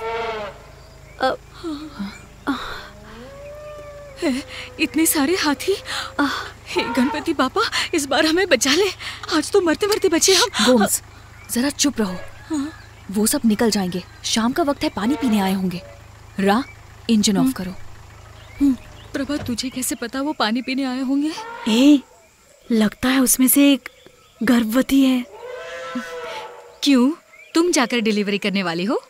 इतने सारे हाथी। हे गणपति बापा इस बार हमें बचा ले। आज तो मरते मरते बचे हम। गोम्स जरा चुप रहो। वो सब निकल जाएँगे। शाम का वक्त है पानी पीने आए होंगे। रा इंजन ऑफ़ करो। प्रभा तुझे कैसे पता वो पानी पीने आए होंगे? ए लगता है उसमें से एक गर्भवती है। क्यों? तुम जाकर डिलीवरी करने वाली हो?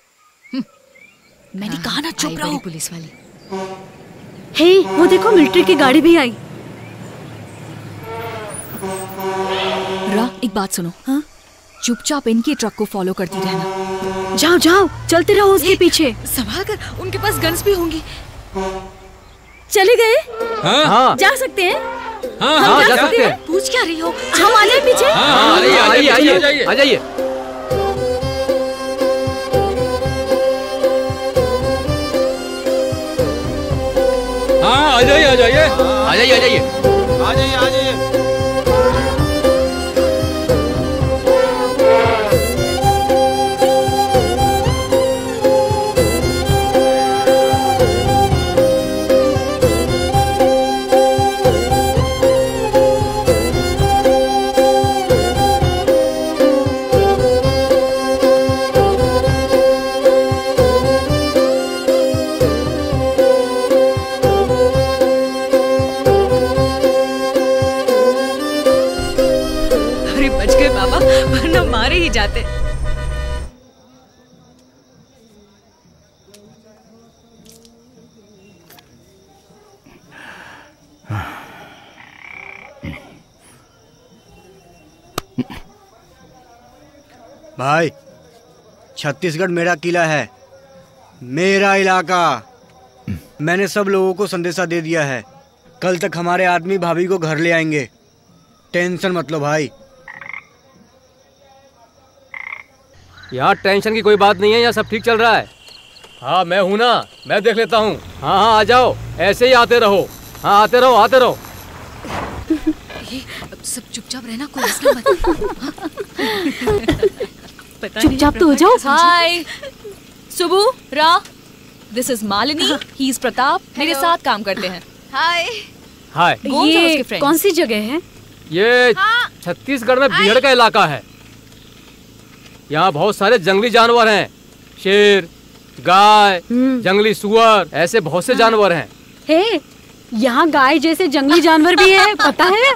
मैंने कहा ना चुप रहो। पुलिस वाली। हे वो देखो मिलिट्री की गाड़ी भी आई। रा एक बात सुनो। हाँ? चुपचाप इनकी ट्रक को फॉलो करती रहना। जाओ जाओ चलते रहो उसके पीछे। संभाल कर उनके पास गन्स भी होंगी। चले गए? हाँ। हाँ। जा सकते हैं? हाँ, हाँ, जा सकते हैं। पूछ क्या रही हो? हम आ जाए पीछे। हाँ, हाँ, आइए आइए आइए आ जाइए। हाँ आ जाइए आ जाइए। आ जाइए आ जाइए। आ जाइए आ जाइए। जाते। भाई, छत्तीसगढ़ मेरा किला है। मेरा इलाका। मैंने सब लोगों को संदेशा दे दिया है। कल तक हमारे आदमी भाभी को घर ले आएँगे। टेंशन मत लो भाई। यहाँ टेंशन की कोई बात नहीं है यहाँ सब ठीक चल रहा है। हाँ मैं हूँ ना मैं देख लेता हूँ। हाँ हाँ आ जाओ ऐसे ही आते रहो। हाँ आते रहो आते रहो। सब चुपचाप रहना कोई हंसना मत। चुपचाप तो हो जाओ। Hi. Subbu Ra this is Malini he is Pratap मेरे साथ काम करते हैं। हाय। हाय। कौन ये कौन सी जगह है? ये छत्तीसगढ़ में बिहड़ का इलाका है। यहाँ बहुत सारे जंगली जानवर हैं। शेर गाय जंगली सुअर ऐसे बहुत से जानवर हैं। हे यहाँ गाय जैसे जंगली जानवर भी है पता है?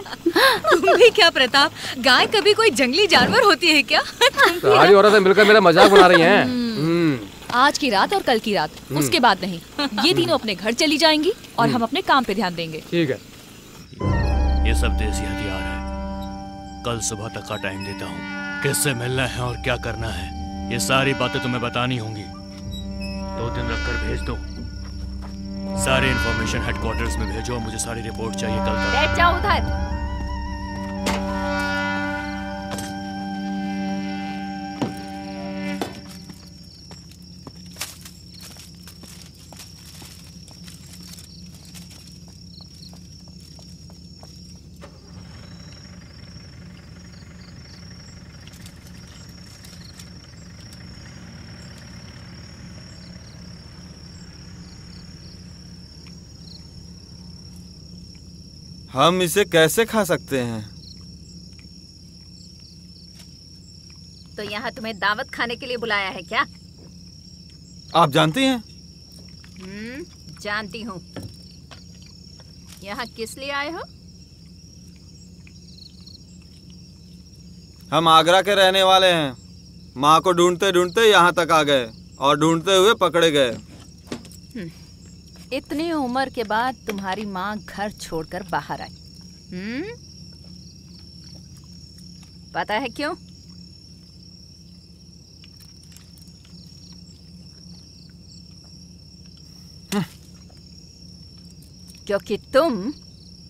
तुम भी क्या प्रताप? गाय कभी कोई जंगली जानवर होती है क्या? सारी औरतें मिलकर मेरा मज़ाक बना रही हैं। हम्म, आज की रात और कल की रात उसके बाद नहीं। ये तीनों अपने घर चली जाएँगी और हम अपने काम पे ध्यान देंगे। ठीक है। ये सब देसी हथियार है। कल सुबह तक का टाइम देता हूँ। किससे मिलना है और क्या करना है? ये सारी बातें तुम्हें बतानी होंगी। दो दिन रखकर भेज दो। सारे इन्फॉर्मेशन हेडक्वार्टर्स में भेजो मुझे सारी रिपोर्ट चाहिए कल तक। उधर। हम इसे कैसे खा सकते हैं? तो यहाँ तुम्हें दावत खाने के लिए बुलाया है क्या? आप जानती हैं? हम्म जानती हूँ। यहाँ किस लिए आए हो? हम आगरा के रहने वाले हैं। माँ को ढूंढते ढूंढते यहाँ तक आ गए और ढूंढते हुए पकड़े गए। इतनी उम्र के बाद तुम्हारी माँ घर छोड़कर बाहर आई। हम्म? पता है क्यों? क्योंकि तुम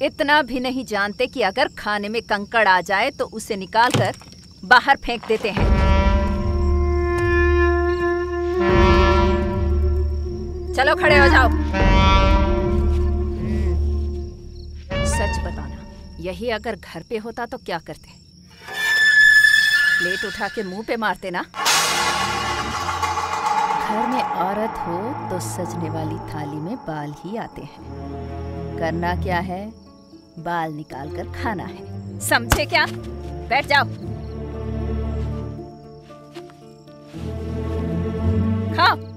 इतना भी नहीं जानते कि अगर खाने में कंकड़ आ जाए तो उसे निकालकर बाहर फेंक देते हैं। चलो खड़े हो जाओ। सच बताना, यही अगर घर पे होता तो क्या करते? प्लेट उठा के मुँह पे मारते ना? घर में औरत हो तो सजने वाली थाली में बाल ही आते हैं। करना क्या है? बाल निकाल कर खाना है। समझे क्या? बैठ जाओ। खाओ।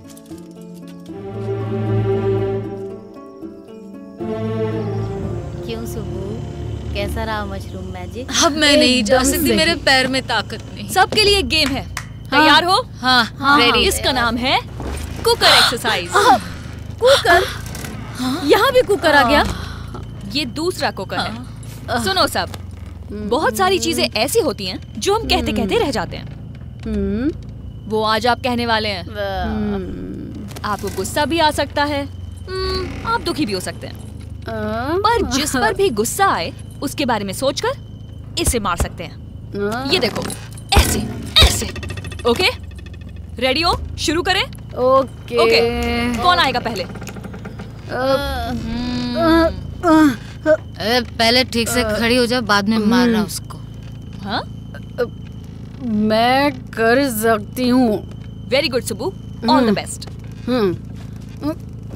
क्यों सुबू कैसा रहा मशरूम मैजिक अब मैं नहीं जा सकती मेरे पैर में ताकत नहीं। सबके लिए एक गेम है। तैयार हो? हाँ। हाँ रेडी इसका नाम है कुकर एक्सरसाइज कुकर यहाँ भी कुकर आ गया? ये दूसरा कुकर है। सुनो सब। बहुत सारी चीज़ें ऐसी होती हैं जो हम कहते कहते रह जाते हैं। वो आज आप कहने वाले हैं। आपको गुस्सा भी आ सकता है। हम्म, आप दुखी भी हो सकते हैं। पर जिस पर भी गुस्सा आए उसके बारे में सोचकर इसे मार सकते हैं। ये देखो ऐसे ऐसे। ओके? रेडी हो? शुरू करें? ओके। ओके कौन आएगा पहले? अरे पहले ठीक से खड़ी हो जा बाद में मारना उसको। हाँ? मैं कर सकती हूँ। Very good Subbu all the best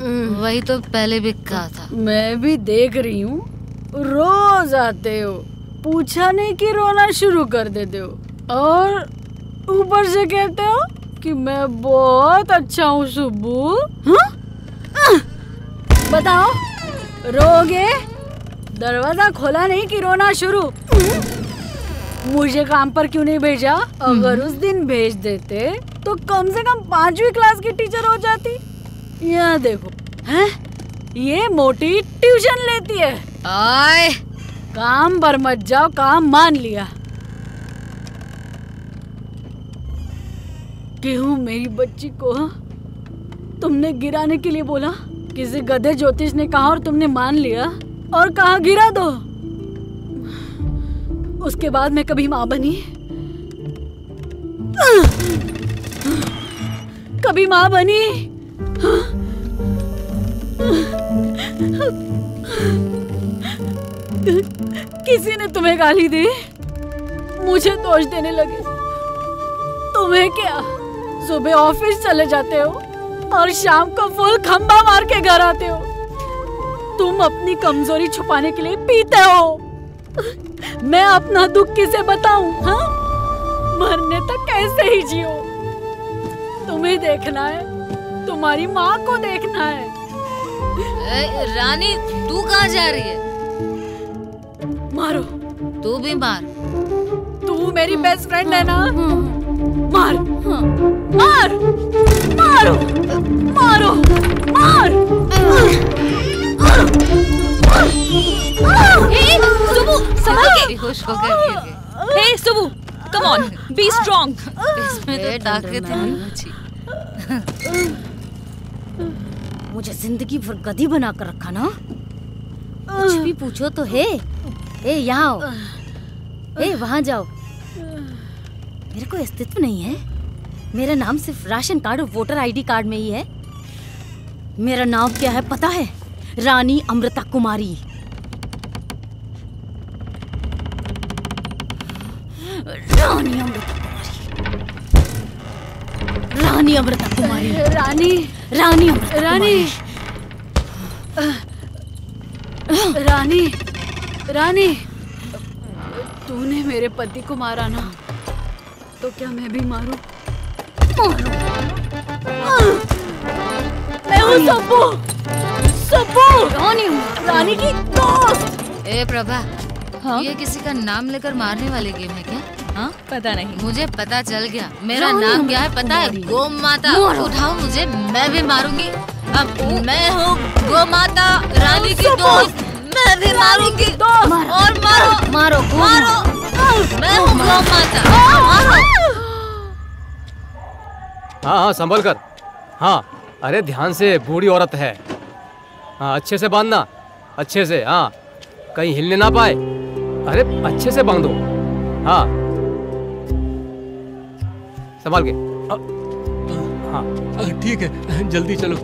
वही तो पहले भी कहा था। मैं भी देख रही हूँ। रोज आते हो। पूछा नहीं कि रोना शुरू कर देते हो। और ऊपर से कहते हो कि मैं बहुत अच्छा हूँ सुब्बू। हाँ? बताओ रोगे? दरवाज़ा खोला नहीं कि रोना शुरू? मुझे काम पर क्यों नहीं भेजा? अगर उस दिन भेज देते तो कम से कम पांचवी क्लास की टीचर हो जाती। यहाँ देखो हैं? ये मोटी ट्यूशन लेती है। आए। काम पर मत जाओ काम मान लिया। गेहूँ मेरी बच्ची को तुमने गिराने के लिए बोला? किसी गधे ज्योतिष ने कहा और तुमने मान लिया? और कहा गिरा दो। उसके बाद मैं कभी माँ बनी। कभी माँ बनी। किसी ने तुम्हें गाली दी? मुझे दोष देने लगे। तुम्हें क्या? सुबह ऑफ़िस चले जाते हो और शाम को फुल खंबा मार के घर आते हो। तुम अपनी कमज़ोरी छुपाने के लिए पीते हो। मैं अपना दुख किसे बताऊँ हाँ? मरने तक कैसे ही जियो। तुम्हें देखना है तुम्हारी माँ को देखना है। ए, रानी तू कहाँ जा रही है? मारो। तू भी मार। तू मेरी बेस्ट फ्रेंड है ना? मार। मार। मारो। मारो। मार। हे सुबु संभल के। बेहोश होकर गिर गई। Hey Subbu come on be strong इसमें तो ताकत है। मुझे ज़िंदगी भर गधी बना कर रखा ना? कुछ भी पूछो तो है। ए यहाँ ए वहाँ जाओ। मेरे को अस्तित्व नहीं है। मेरा नाम सिर्फ़ राशन कार्ड और वोटर आईडी कार्ड में ही है। मेरा नाम क्या है पता है? रानी अमृता कुमारी। रानी अमृता कुमारी। रानी अमृता कुमारी। रानी। रानी रानी। रानी रानी तूने मेरे पति को मारा ना तो क्या मैं भी मारूं? मैं हूँ सब्बू। सब्बू। रानी रानी की दोस्त। ए प्रभा हाँ? ये किसी का नाम लेकर मारने वाले गेम है क्या? हाँ? पता नहीं। मुझे पता चल गया। मेरा नाम क्या है पता है? गो माता उठाओ मुझे मैं भी मारूँगी। अब मैं हूँ गो माता रानी की दोस्त। मैं भी मारूँगी। और मारो। मारो। मारो मैं हूँ गो माता मारो। हाँ हाँ संभल कर। हाँ अरे ध्यान से बूढ़ी औरत है। हाँ अच्छे से बांधना। अच्छे से हाँ कहीं हिलने ना पाए। अरे अच्छे से बांधो। हाँ। संभाल के। हाँ ठीक है जल्दी चलो।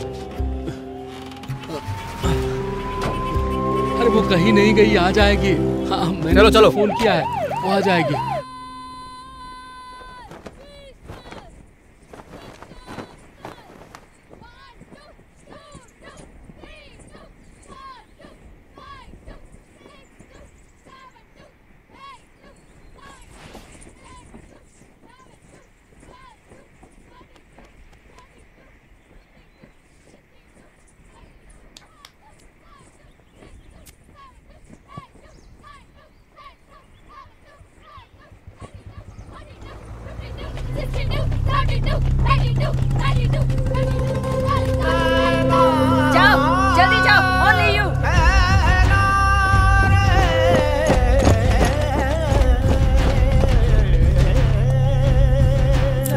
अरे वो कहीं नहीं गई आ जाएगी। हाँ मैंने चलो, चलो। फ़ोन किया है वो आ जाएगी। जाओ जल्दी जाओ ओनली यू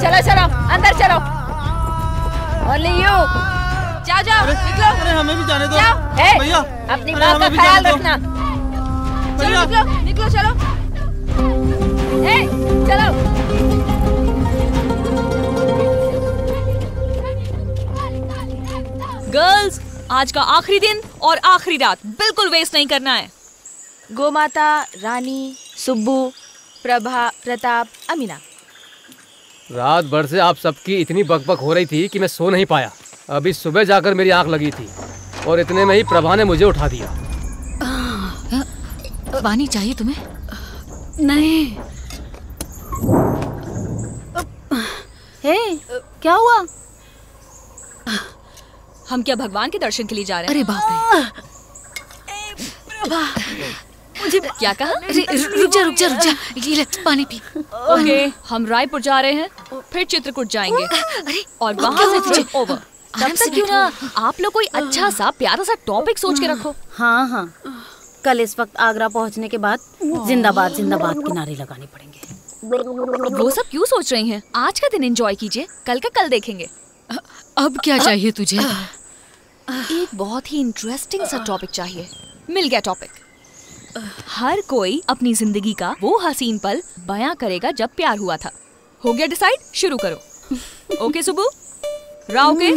चलो चलो अंदर चलो. ओनली यू जाओ जाओ निकलो. अरे हमें भी जाने दो. भैया अपनी माँ का ख्याल रखना. चलो निकलो निकलो चलो. ए चलो. गर्ल्स आज का आखिरी दिन और आखिरी रात बिल्कुल वेस्ट नहीं करना है। गोमाता रानी सुब्बू प्रभा प्रताप अमीना। रात भर से आप सबकी इतनी बकबक हो रही थी कि मैं सो नहीं पाया। अभी सुबह जाकर मेरी आँख लगी थी और इतने में ही प्रभा ने मुझे उठा दिया। पानी चाहिए तुम्हें? नहीं। हे क्या हुआ? हम क्या भगवान के दर्शन के लिए जा रहे हैं? अरे बाप रे। मुझे क्या कहा? अरे रुक जा रुक जा रुक जा। ये ले पानी पी। ओके हम रायपुर जा रहे हैं फिर चित्रकूट जाएँगे। अरे और वहाँ से तुझे? ट्रिप ओवर तब तक क्यों ना आप लोग कोई अच्छा सा प्यारा सा टॉपिक सोच के रखो। हाँ हाँ। कल इस वक्त आगरा पहुँचने के बाद जिंदाबाद जिंदाबाद के नारे लगाने पड़ेंगे। वो सब क्यों सोच रही हैं? आज का दिन एंजॉय कीजिए कल का कल देखेंगे। अब क्या चाहिए तुझे? एक बहुत ही इंटरेस्टिंग सा टॉपिक चाहिए। मिल गया टॉपिक हर कोई अपनी ज़िंदगी का वो हसीन पल बयां करेगा जब प्यार हुआ था। हो गया डिसाइड शुरू करो। ओके सुबु राव के?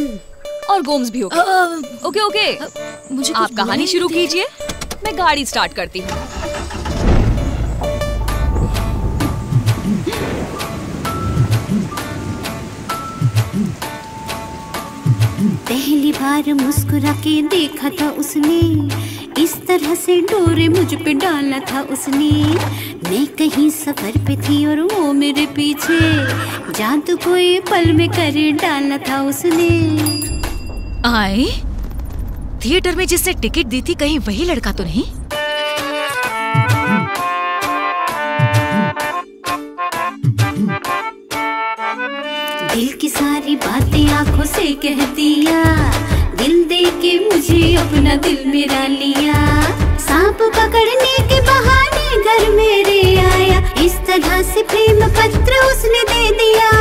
और गोम्स भी ओके ओके ओके मुझे आप कहानी शुरू कीजिए। मैं गाड़ी स्टार्ट करती हूँ। पहली बार मुस्कुरा के देखा था उसने। इस तरह से डोरे मुझ पे डाला था उसने। मैं कहीं सफ़र पे थी और वो मेरे पीछे। जादू कोई पल में कर डाला था उसने। आए? थिएटर में जिसने टिकट दी थी, कहीं वही लड़का तो नहीं? दिल की सारी बातें आँखों से कह दिया। दिल दे के मुझे अपना दिल मेरा लिया। सांप पकड़ने के बहाने घर मेरे आया। इस तरह से प्रेम पत्र उसने दे दिया।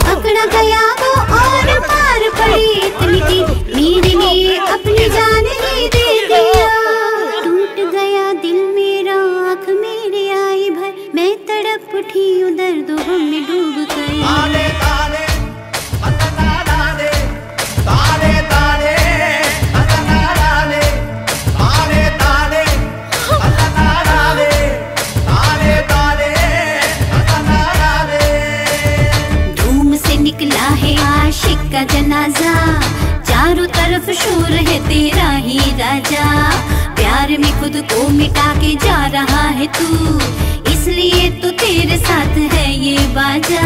पकड़ा गया वो और मार पड़ी इतनी मेरे लिए अपनी जान ही दे दिया। टूट गया उठी उधर दो में डूब से निकला है आशिक का जनाजा। चारों तरफ़ शोर है तेरा ही राजा। प्यार में खुद को मिटा के जा रहा है तू। इसलिए तो तेरे साथ है ये बाजा।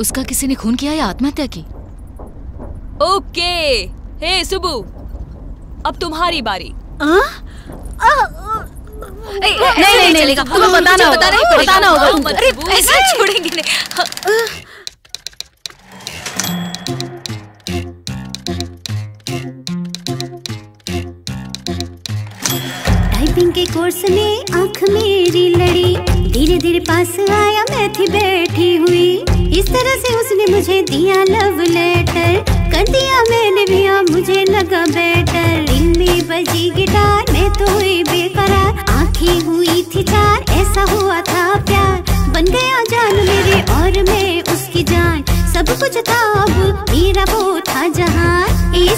उसका किसी ने खून किया या आत्महत्या की? ओके हे सुबु अब तुम्हारी बारी। आ? नहीं नहीं नहीं चलेगा तुम्हें बताना होगा बताना होगा। अरे। ऐसे छोड़ेंगे नहीं। टाइपिंग के कोर्स में आँख मेरी लड़ी। धीरे धीरे पास आया, मैं थी बैठी हुई। इस तरह से उसने मुझे दिया लव लेटर कर दिया मैंने भी मुझे लगा बेटर दिल में बजी गिटार मैं तो हुई बेकरार। आँखें हुई थी चार, ऐसा हुआ था प्यार। बन गया जान मेरे और मैं उसकी जान। सब कुछ था अब, मेरा वो था जहान। ए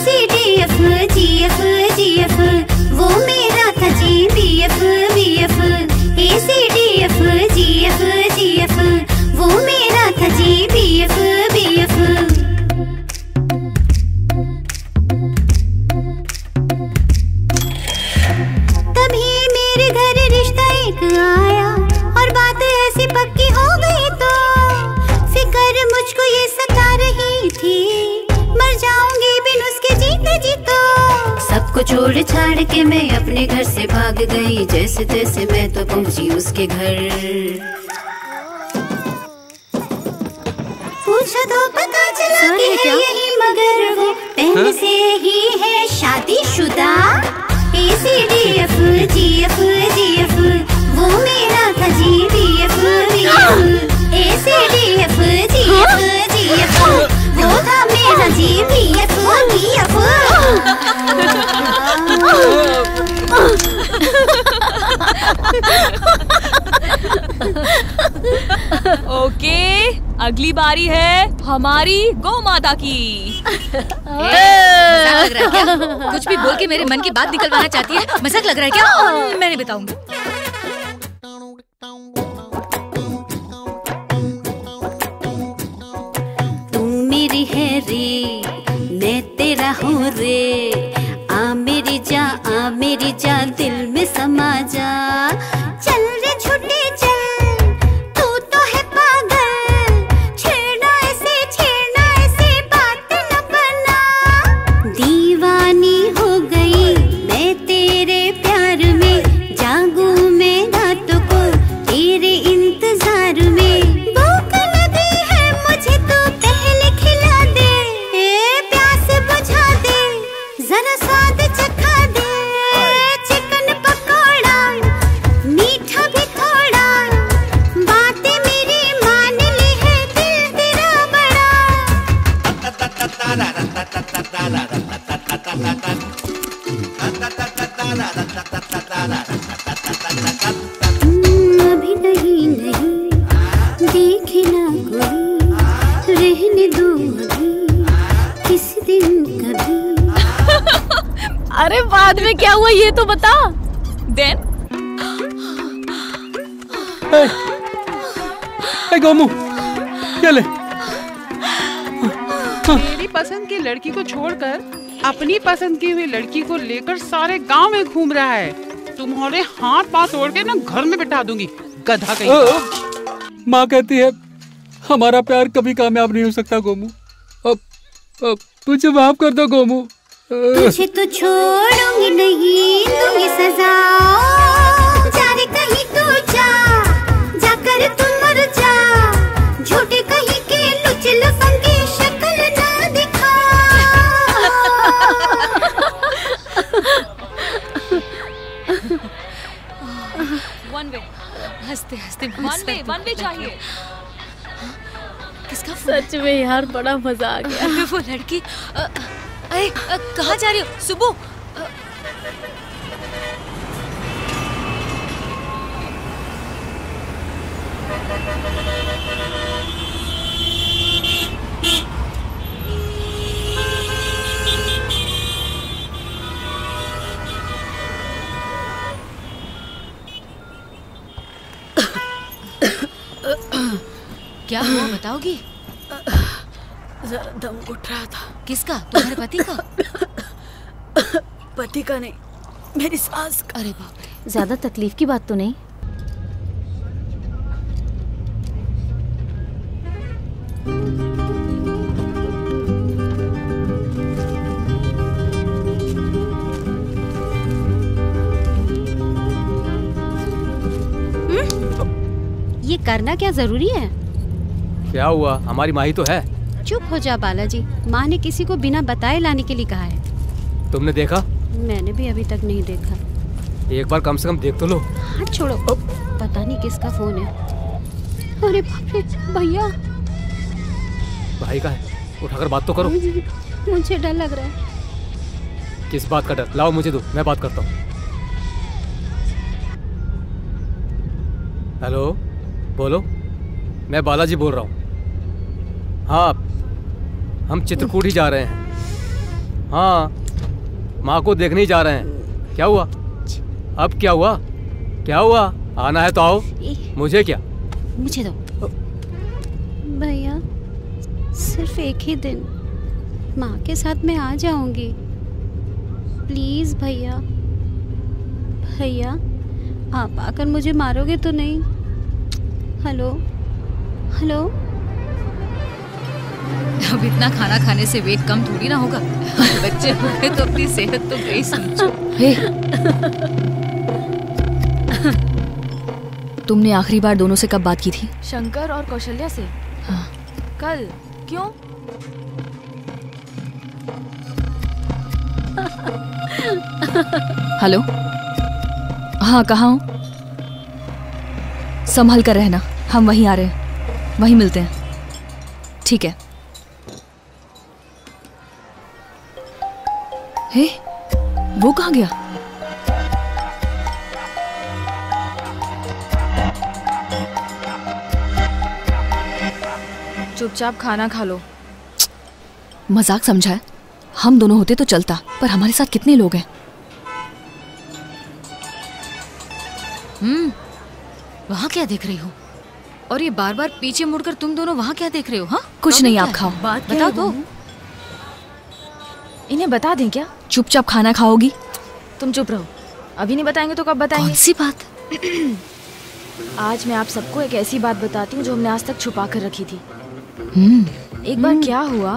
सबको छोड़ के मैं अपने घर से भाग गई। जैसे तैसे मैं तो पहुँची उसके घर। पूछा तो पता चला कि है यही मगर वो। पहले? से ही है शादीशुदा। A C D F G F G F वो मेरा था G B F B F A C D F G F G F वो था मेरा G B F B okay अगली बारी है हमारी गौ माता की मज़ाक लग रहा है क्या? कुछ भी बोल के मेरे मन की बात निकलवाना चाहती है? मज़ाक लग रहा है क्या? मैंने बताऊँगी। तू मेरी है रे मैं तेरा हूँ रे। मेरी जान दिल अपनी पसंद की हुई लड़की को लेकर सारे गाँव में घूम रहा है। तुम्हारे हाथ पास तोड़ के ना घर में बिठा दूँगी। गधा कहीं माँ कहती है हमारा प्यार कभी कामयाब नहीं हो सकता गोमू। अब अब तुझे माफ़ कर दो गोमू। तुझे तो छोड़ूँगी नहीं दूँगी सजा हँसते हँसते वन वे वन वे चाहिए। किसका सच में यार बड़ा मज़ा आ गया। वो लड़की अरे कहाँ जा रही हो? सुबह क्या हुआ बताओगी? दम उठ रहा था। किसका? तुम्हारे पति का? पति का नहीं मेरी सास का। अरे बाप ज़्यादा तकलीफ़ की बात तो नहीं। हम्म? ये करना क्या ज़रूरी है? क्या हुआ? हमारी माही तो है। चुप हो जा बालाजी। माँ ने किसी को बिना बताए लाने के लिए कहा है। तुमने देखा? मैंने भी अभी तक नहीं देखा। एक बार कम से कम देख तो लो। हाथ छोड़ो। पता नहीं किसका फ़ोन है। अरे भैया। भाई का है। उठाकर बात तो करो। मुझे डर लग रहा है। किस बात का डर? लाओ मुझे दो मैं बात करता हूँ। हेलो? बोलो? मैं बालाजी बोल रहा हूँ। हाँ हम चित्रकूट ही जा रहे हैं। हाँ माँ को देखने ही जा रहे हैं। क्या हुआ? अब क्या हुआ? क्या हुआ? आना है तो आओ। मुझे क्या? मुझे दो। भैया सिर्फ़ एक ही दिन। माँ के साथ मैं आ जाऊँगी। प्लीज़ भैया। भैया आप आकर मुझे मारोगे तो नहीं? हेलो? हेलो? अब इतना खाना खाने से वेट कम थोड़ी ना होगा। बच्चे हो गए तो अपनी सेहत तो गई समझो। तुमने आखिरी बार दोनों से कब बात की थी? शंकर और कौशल्या से। हाँ। कल। क्यों? हेलो? हाँ कहा हूँ? संभल कर रहना। हम वहीं आ रहे हैं। वहीं मिलते हैं। ठीक है। हे वो कहाँ गया? चुपचाप खाना खा लो। मज़ाक समझा है। हम दोनों होते तो चलता पर हमारे साथ कितने लोग हैं? हम्म वहाँ क्या देख रही हो? और ये बार बार पीछे मुड़कर तुम दोनों वहाँ क्या देख रहे हो हाँ? कुछ नहीं आप खाओ। बात बताओ तो इन्हें बता दें क्या? चुपचाप खाना खाओगी। तुम चुप रहो। अभी नहीं बताएँगे तो कब बताएँगे? कौन सी बात? आज मैं आप सबको एक ऐसी बात बताती हूँ जो हमने आज तक छुपा कर रखी थी। हम्म। एक बार क्या हुआ?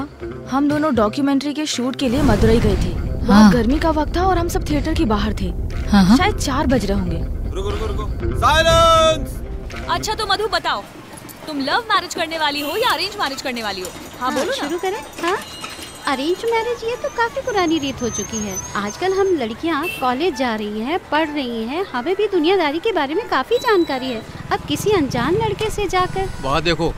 हम दोनों डॉक्यूमेंट्री के शूट के लिए मदुरई गए थे। हाँ। वहाँ गर्मी का वक्त था और हम सब थिएटर के बाहर थे। हाँ, हाँ। शायद चार बज रहे होंगे। साइलेंस अच्छा तो मधु बताओ। तुम लव मैरिज करने वाली हो या अरेंज मैरिज करने वाली हो? हाँ हाँ बोलो शुरू करें। हाँ। अरेंज मैरिज ये तो काफ़ी पुरानी रीत हो चुकी है। आजकल हम लड़कियाँ कॉलेज जा रही हैं, पढ़ रही हैं, हमें भी दुनियादारी के बारे में काफ़ी जानकारी है। अब किसी अनजान लड़के से जाकर वहाँ देखो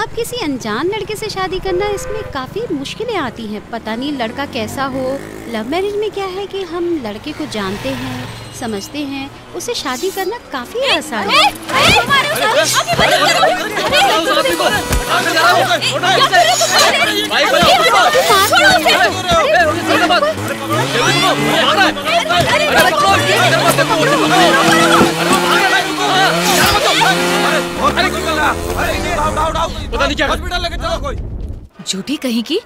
अब किसी अनजान लड़के से शादी करना इसमें काफ़ी मुश्किलें आती हैं पता नहीं लड़का कैसा हो लव मैरिज में क्या है कि हम लड़के को जानते हैं समझते हैं उसे शादी करना काफ़ी आसान है पता नहीं क्या हॉस्पिटल लेके चलो कोई झूठी कहीं की?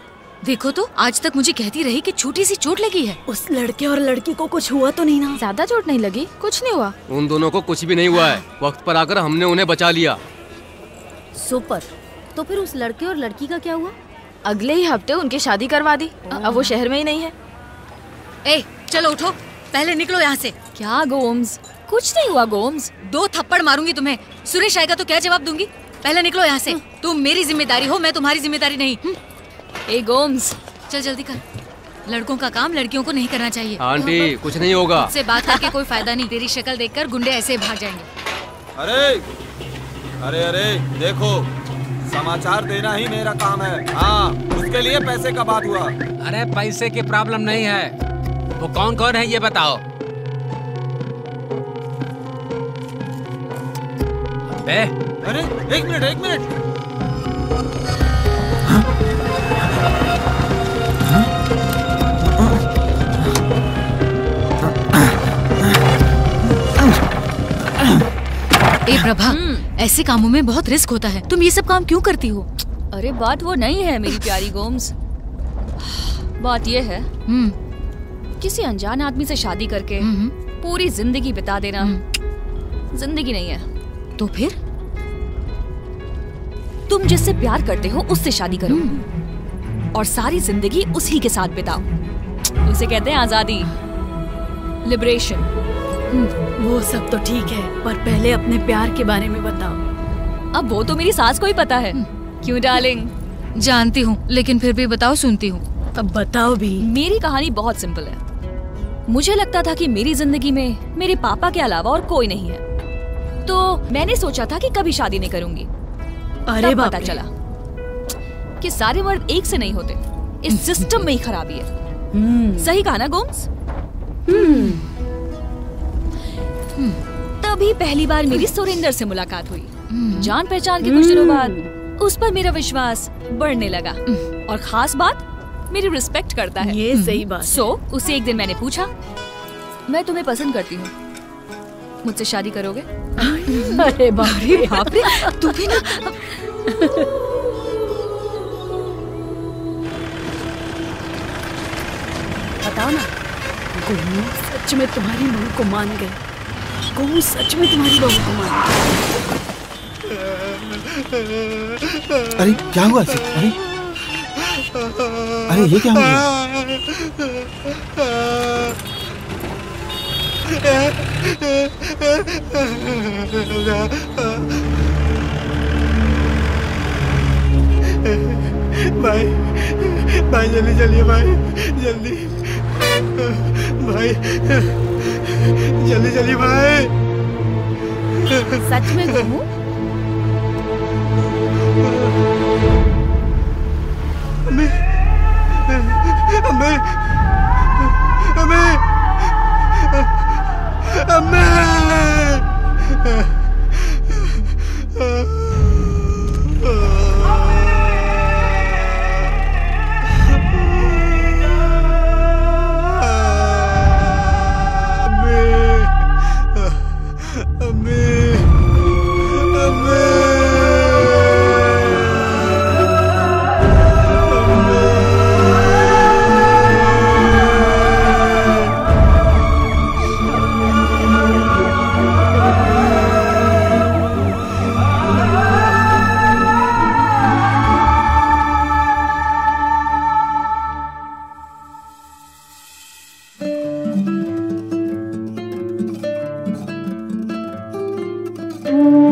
देखो तो आज तक मुझे कहती रही कि छोटी सी चोट लगी है। उस लड़के और लड़की को कुछ हुआ तो नहीं ना? ज़्यादा चोट नहीं लगी कुछ नहीं हुआ। उन दोनों को कुछ भी नहीं हुआ है। वक्त पर आकर हमने उन्हें बचा लिया। सुपर। तो फिर उस लड़के और लड़की का क्या हुआ? अगले ही हफ़्ते उनकी शादी करवा दी। अब वो शहर में ही नहीं है। ए चलो उठो। पहले निकलो यहाँ से। क्या गोम्स? कुछ नहीं हुआ गोम्स। दो थप्पड़ मारूँगी तुम्हें। सुरेश आएगा तो क्या जवाब दूँगी? पहले निकलो यहाँ से। तुम मेरी ज़िम्मेदारी हो मैं तुम्हारी ज़िम्मेदारी नहीं। हम्म। ए गोम्स चल जल्दी कर। लड़कों का काम लड़कियों को नहीं करना चाहिए। आंटी कुछ नहीं होगा। मुझसे बात करके कोई फ़ायदा नहीं। तेरी शक्ल देखकर गुंडे ऐसे भाग जाएँगे। अरे अरे अरे देखो समाचार देना ही मेरा काम है। हाँ उसके लिए पैसे का बात हुआ। अरे पैसे की प्रॉब्लम नहीं है। वो कौन कौन है ये बताओ? अबे अरे एक मिनट एक मिनट। ए प्रभा ऐसे कामों में बहुत रिस्क होता है। तुम ये सब काम क्यों करती हो? अरे बात वो नहीं है मेरी प्यारी गोम्स। बात ये है किसी अनजान आदमी से शादी करके पूरी ज़िंदगी बिता देना ज़िंदगी नहीं है। तो फिर? तुम जिससे प्यार करते हो उससे शादी करो। और सारी ज़िंदगी उसी के साथ बिताओ। उसे कहते हैं आज़ादी। लिबरेशन वो सब तो ठीक है पर पहले अपने प्यार के बारे में बताओ। अब वो तो मेरी सास को ही पता है। क्यों डार्लिंग जानती हूँ लेकिन फिर भी बताओ सुनती हूँ। अब बताओ भी। मेरी कहानी बहुत सिंपल है। मुझे लगता था कि मेरी ज़िंदगी में मेरे पापा के अलावा और कोई नहीं है। तो मैंने सोचा था कि कभी शादी नहीं करूँगी। अरे पता चला कि सारे मर्द एक से नहीं होते। इस सिस्टम में ही खराबी है। सही कहा ना गोम्स? तभी पहली बार मेरी सुरेंद्र से मुलाकात हुई। जान पहचान के कुछ दिनों बाद उस पर मेरा विश्वास बढ़ने लगा। और खास बात मेरी रिस्पेक्ट करता है। ये सही बात। सो उसे एक दिन मैंने पूछा मैं तुम्हें पसंद करती हूँ। मुझसे शादी करोगे? अरे बाप रे। बाप रे तू भी ना। बताओ ना गोमू सच में तुम्हारी बहू को मान गए? गोमू सच में तुम्हारी बहू को मान गए? अरे क्या हुआ इसे अरे। अरे ये क्या हो गया भाई भाई जल्दी चलिए भाई जल्दी। भाई जल्दी चलिए भाई। सच में गोमू अम्मे अम्मे Amém! you.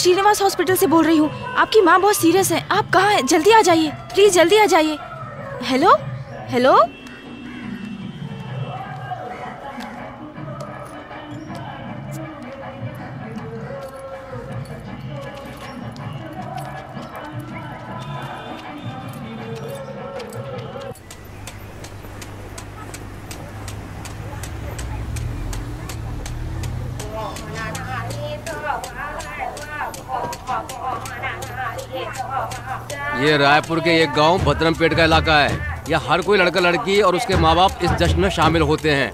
श्रीनिवास हॉस्पिटल से बोल रही हूँ। आपकी माँ बहुत सीरियस है। आप कहाँ हैं? जल्दी आ जाइए। प्लीज़ जल्दी आ जाइए। हेलो? हेलो? ये रायपुर के एक गाँव भद्रमपेट का इलाका है। यहाँ हर कोई लड़का लड़की और उसके माँ बाप इस जश्न में शामिल होते हैं।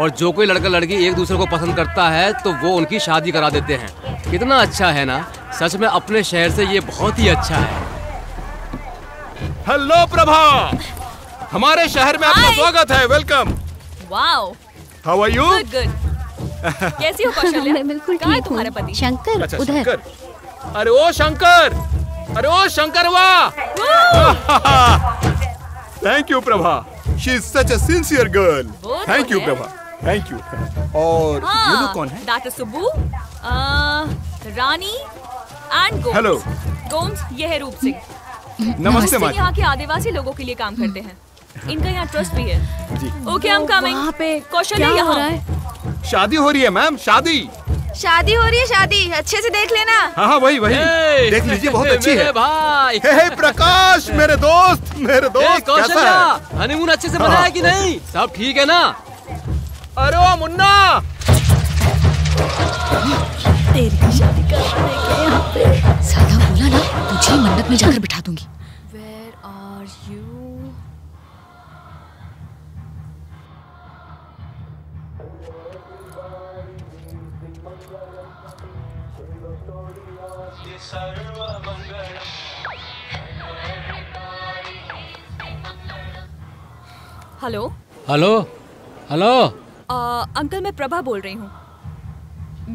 और जो कोई लड़का लड़की एक दूसरे को पसंद करता है तो वो उनकी शादी करा देते हैं। कितना अच्छा है ना? सच में अपने शहर से ये बहुत ही अच्छा है। हेलो प्रभा! हमारे शहर में आपका स्वागत है welcome. Wow how are you good good कैसी हो कौशल्या? मैं बिल्कुल ठीक तुम्हारा हूँ पति? शंकर अच्छा उधर। शंकर। अरे ओ शंकर! अरे ओ शंकर वाह thank you Prabha she is such a sincere girl thank you Prabha thank you और ये लोग कौन है? That is Subbu Rani and Gomes Hello. Gomes ये है रूप सिंह नमस्ते सिंह माँ यहाँ के आदिवासी लोगों के लिए काम करते हैं। इनका यहाँ ट्रस्ट भी है। जी। ओके आई एम कमिंग वहाँ पे हो यहाँ। रहा है? शादी हो रही है मैम शादी। शादी हो रही है शादी। अच्छे से देख लेना। हाँ हाँ वही वही। देख लीजिए बहुत अच्छी है। भाई। हे हे प्रकाश मेरे दोस्त मेरे दोस्त कैसा है? हनीमून अच्छे से मनाया कि नहीं? सब ठीक है ना? अरे ओ मुन्ना! तेरी शादी करवाने के यहाँ पे सादा बोला ना तुझे मंडप में जाकर बिठा दूँगी। हेलो हेलो हेलो अंकल मैं प्रभा बोल रही हूँ।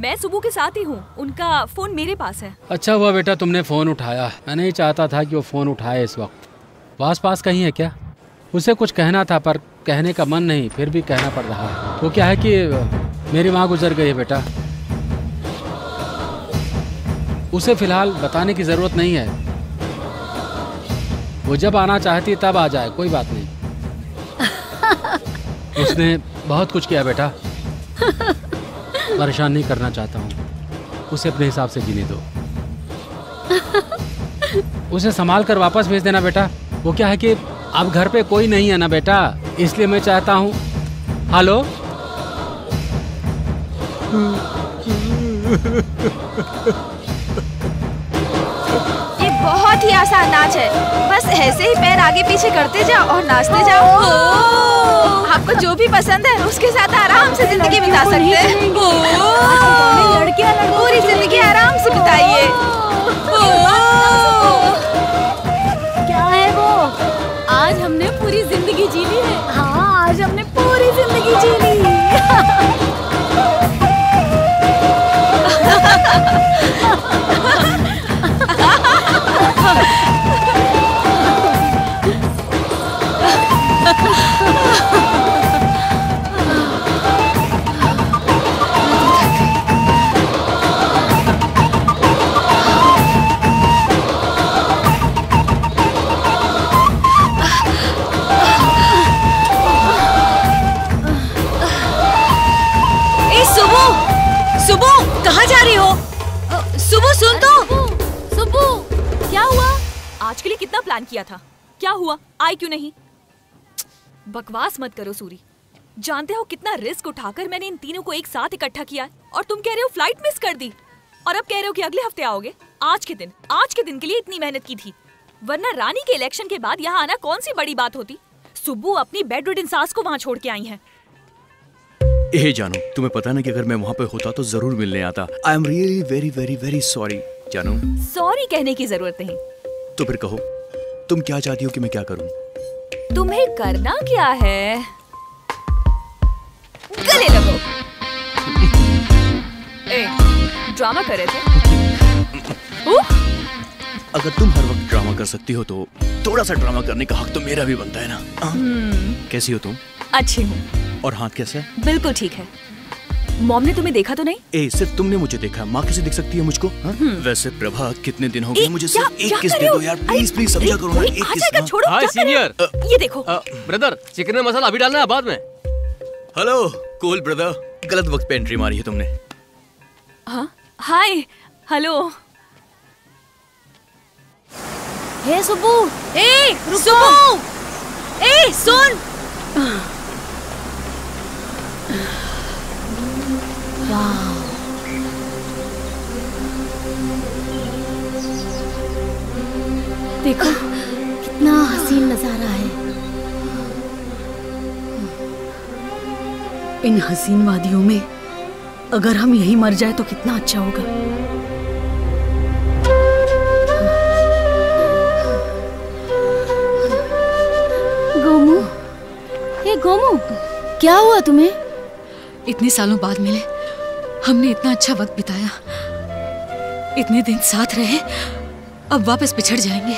मैं सुबह के साथ ही हूँ। उनका फ़ोन मेरे पास है। अच्छा हुआ बेटा तुमने फ़ोन उठाया। मैं नहीं चाहता था कि वो फ़ोन उठाए इस वक्त। पास पास कहीं है क्या? उसे कुछ कहना था पर कहने का मन नहीं फिर भी कहना पड़ रहा है। वो क्या है कि मेरी माँ गुजर गई है बेटा। उसे फ़िलहाल बताने की ज़रूरत नहीं है। वो जब आना चाहती तब आ जाए कोई बात नहीं। उसने बहुत कुछ किया बेटा। परेशान नहीं करना चाहता हूँ। उसे अपने हिसाब से जीने दो। उसे संभाल कर वापस भेज देना बेटा। वो क्या है कि अब घर पे कोई नहीं है ना बेटा। इसलिए मैं चाहता हूँ। हेलो? बहुत ही आसान नाच है। बस ऐसे ही पैर आगे पीछे करते जाओ और नाचते जाओ। आपको जो भी पसंद है उसके साथ आराम से ज़िंदगी बिता सकते हैं। लड़कियाँ पूरी ज़िंदगी आराम से बिताइए। क्या है वो? आज हमने पूरी ज़िंदगी जी ली है। हाँ आज हमने पूरी ज़िंदगी जी ली। किया था। क्या हुआ? आई क्यों नहीं? बकवास मत करो सूरी। जानते हो कितना रिस्क उठाकर मैंने इन तीनों को एक साथ इकट्ठा किया और तुम कह रहे हो फ़्लाइट मिस कर दी। और अब कह रहे हो कि अगले हफ़्ते आओगे। आज के दिन आज के दिन के लिए इतनी मेहनत की थी। वरना रानी के इलेक्शन के बाद यहाँ आना कौन सी बड़ी बात होती? सुब्बू अपनी बेड रिडन सास को वहाँ छोड़ के आई है। ए जानू तुम्हें पता ना कि अगर मैं वहाँ पे होता तो ज़रूर मिलने आता। I am really very very very sorry जानू। सॉरी कहने की ज़रूरत नहीं। तो फिर कहो। तुम क्या चाहती हो कि मैं क्या करूँ? तुम्हें करना क्या है? गले लगो। ए, ड्रामा कर रहे थे? अगर तुम हर वक्त ड्रामा कर सकती हो तो थोड़ा सा ड्रामा करने का हक तो मेरा भी बनता है ना। हाँ? हम्म, कैसी हो तुम? अच्छी हूँ। और हाथ कैसा है? बिल्कुल ठीक है। मॉम ने तुम्हें देखा तो नहीं? ए सिर्फ़ तुमने मुझे देखा। माँ कैसे दिख सकती है मुझको हाँ? वैसे प्रभा कितने दिन हो गए मुझे सिर्फ़ एक किस दे दो यार प्लीज़ प्लीज़ समझा करो एक किस हाँ? छोड़ो, हाय? सीनियर। ये देखो। ब्रदर चिकन में मसाला अभी डालना है बाद में। हेलो कूल ब्रदर गलत वक्त पे एंट्री मारी है तुमने। हाँ हाय हेलो। हे सुबु ए सुबु ए सुन। देखो, कितना हसीन नज़ारा है। इन हसीन वादियों में अगर हम यहीं मर जाए तो कितना अच्छा होगा। गोमू गोमू, क्या हुआ तुम्हें? इतने सालों बाद मिले। हमने इतना अच्छा वक्त बिताया। इतने दिन साथ रहे, अब वापस बिछड़ जाएँगे।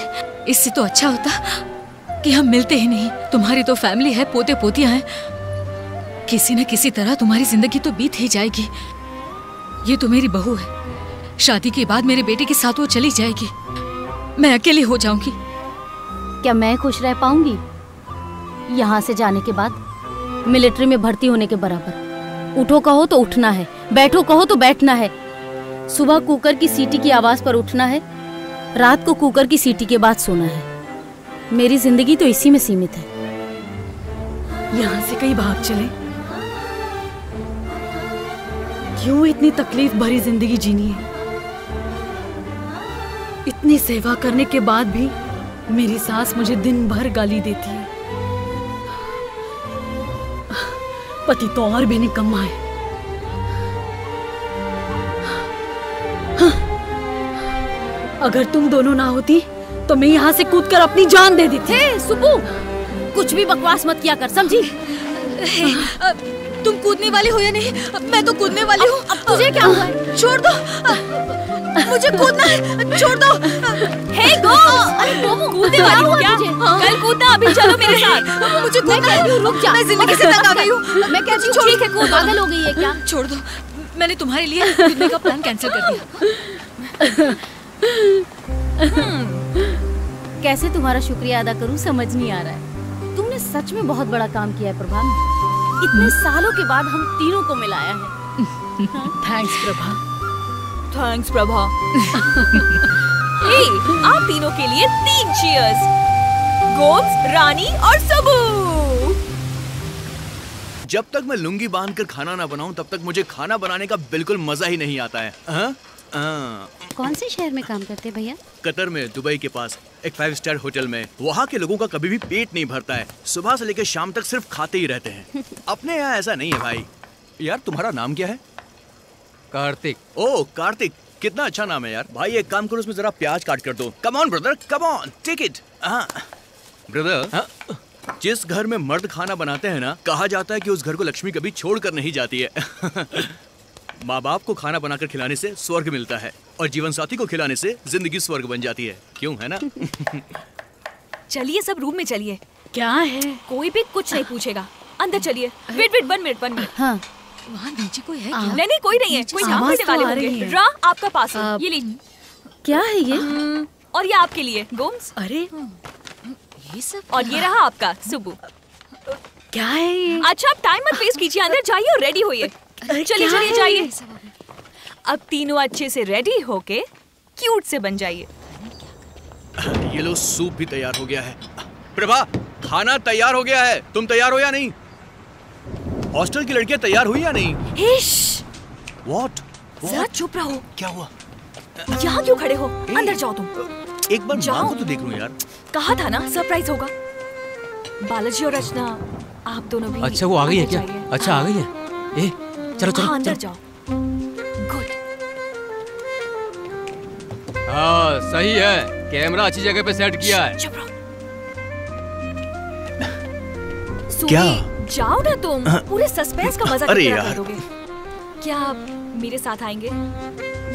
इससे तो अच्छा होता कि हम मिलते ही नहीं। तुम्हारी तो फैमिली है पोते पोतियाँ हैं। किसी न किसी तरह तुम्हारी ज़िंदगी तो बीत ही जाएगी। ये तो मेरी बहू है। शादी के बाद मेरे बेटे के साथ वो चली जाएगी। मैं अकेली हो जाऊँगी। क्या मैं खुश रह पाऊँगी? यहाँ से जाने के बाद मिलिट्री में भर्ती होने के बराबर। उठो कहो तो उठना है, बैठो कहो तो बैठना है। सुबह कुकर की सीटी की आवाज़ पर उठना है, रात को कुकर की सीटी के बाद सोना है। मेरी ज़िंदगी तो इसी में सीमित है। यहाँ से कहीं भाग चले? क्यों इतनी तकलीफ़ भरी ज़िंदगी जीनी है? इतनी सेवा करने के बाद भी मेरी सास मुझे दिन भर गाली देती है। पति तो और भी निकम्मा है। हाँ, अगर तुम दोनों ना होती तो मैं यहाँ से कूदकर अपनी जान दे देती। हे सुबू कुछ भी बकवास मत किया कर समझी? तुम कूदने वाली हो या नहीं? मैं तो कूदने वाली हूँ। तुझे क्या हुआ छोड़ दो। मुझे कूदना है। छोड़ दो। हे गो अरे कूदने वाली हो। क्या कल कूदना अभी चलो मेरे साथ। मुझे कूदना हूँ। रुक जा। मैं ज़िंदगी से तंग आ गई हूँ। मैं कहती हूँ ठीक है कूद। पागल हो गई है क्या? छोड़ दो। मैंने तुम्हारे लिए कूदने का प्लान कैंसिल कर दिया। कैसे तुम्हारा शुक्रिया अदा करूँ समझ नहीं आ रहा है। तुमने सच में बहुत बड़ा काम किया है प्रभा इतने सालों के बाद हम तीनों को मिलाया है। Thanks Prabha thanks Prabha hey आप तीनों के लिए तीन चीयर्स गोम्स रानी और सबू जब तक मैं लुंगी बाँध कर खाना ना बनाऊँ तब तक मुझे खाना बनाने का बिल्कुल मज़ा ही नहीं आता है। हाँ? हाँ। कौन से शहर में काम करते भैया? कतर में दुबई के पास। एक फाइव स्टार होटल में। वहाँ के लोगों का कभी भी पेट नहीं भरता है। सुबह से लेकर शाम तक सिर्फ़ खाते ही रहते हैं। अपने यहाँ ऐसा नहीं है भाई। यार तुम्हारा नाम क्या है? कार्तिक। ओ कार्तिक कितना अच्छा नाम है यार। भाई एक काम करो उसमें जरा प्याज काट कर दो। Come on brother come on take it brother जिस घर में मर्द खाना बनाते हैं ना कहा जाता है कि उस घर को लक्ष्मी कभी छोड़ कर नहीं जाती है। माँ बाप को खाना बनाकर खिलाने से स्वर्ग मिलता है। और जीवन साथी को खिलाने से ज़िंदगी स्वर्ग बन जाती है। क्यों है ना? चलिए सब रूम में चलिए। क्या है? कोई भी कुछ नहीं पूछेगा। अंदर चलिए। Wait wait one minute one minute. हाँ। वहाँ नीचे कोई है क्या? नहीं नहीं कोई नहीं है। कोई यहाँ आवाज़ तो वाले आ रही होंगे। है। रा आपका पास है। ये लीजिए। क्या है ये? और ये आपके लिए। गोम्स? अरे। ये सब और ये रहा आपका सुबू क्या है ये? अच्छा आप टाइम मत वेस्ट कीजिए। अंदर जाइए और रेडी होइए। चलिए चलिए जाइए? अब तीनों अच्छे से रेडी होके क्यूट से बन जाइए। ये लो सूप भी तैयार हो गया है। प्रभा खाना तैयार हो गया है। तुम तैयार हो या नहीं? हॉस्टल की लड़कियाँ तैयार हुई या नहीं? हिश व्हाट जरा चुप रहो। क्या हुआ? यहाँ क्यों खड़े हो? अंदर जाओ तुम। एक बार जाओ। को तो देख लूँ यार। कहा था ना सरप्राइज़ होगा। बालाजी और रचना आप दोनों भी अच्छा वो आ गई है क्या? अच्छा आ गई है। ए चलो चलो हाँ अंदर जाओ। गुड। हाँ सही है। कैमरा अच्छी जगह पे सेट किया है। क्या? जाओ ना तुम। पूरे सस्पेंस का मज़ा अरे यार। दोगे। क्या आप मेरे साथ आएँगे?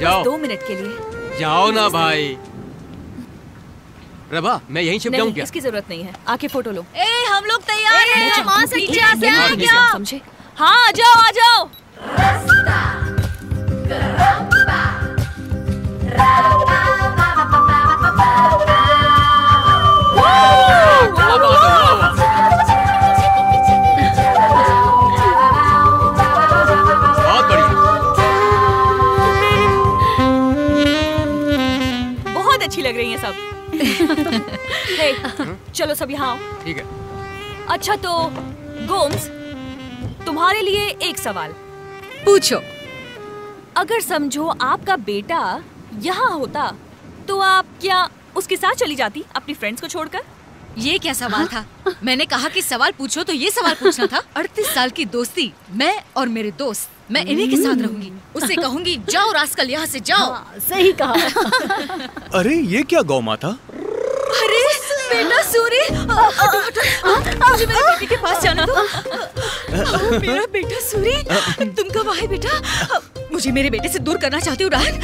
जाओ। दो मिनट के लिए। जाओ ना भाई। प्रभा मैं यहीं छिप जाऊँ क्या? इसकी ज़रूरत नहीं है। आके फ़ोटो लो। ए हम लोग तैयार हैं। से नीचे आ समझे? हाँ आ जाओ आ जाओ। लग रही हैं सब। हे, चलो सब यहाँ ठीक है। अच्छा तो गोम्स तुम्हारे लिए एक सवाल। पूछो। अगर समझो आपका बेटा यहाँ होता तो आप क्या उसके साथ चली जाती अपनी फ्रेंड्स को छोड़कर? ये क्या सवाल था? मैंने कहा कि सवाल पूछो तो ये सवाल पूछना था। अड़तीस साल की दोस्ती मैं और मेरे दोस्त मैं इन्हीं के साथ रहूँगी। उससे कहूँगी जाओ रास्कल यहाँ से जाओ। हाँ, सही कहा। अरे ये क्या गौ माता? अरे बेटा, सूरी। मुझे मेरे बेटे के पास जाना दो मेरा बेटा, सूरी, तुम कब आए बेटा? मुझे मेरे बेटे से दूर करना चाहती हूँ, राहत।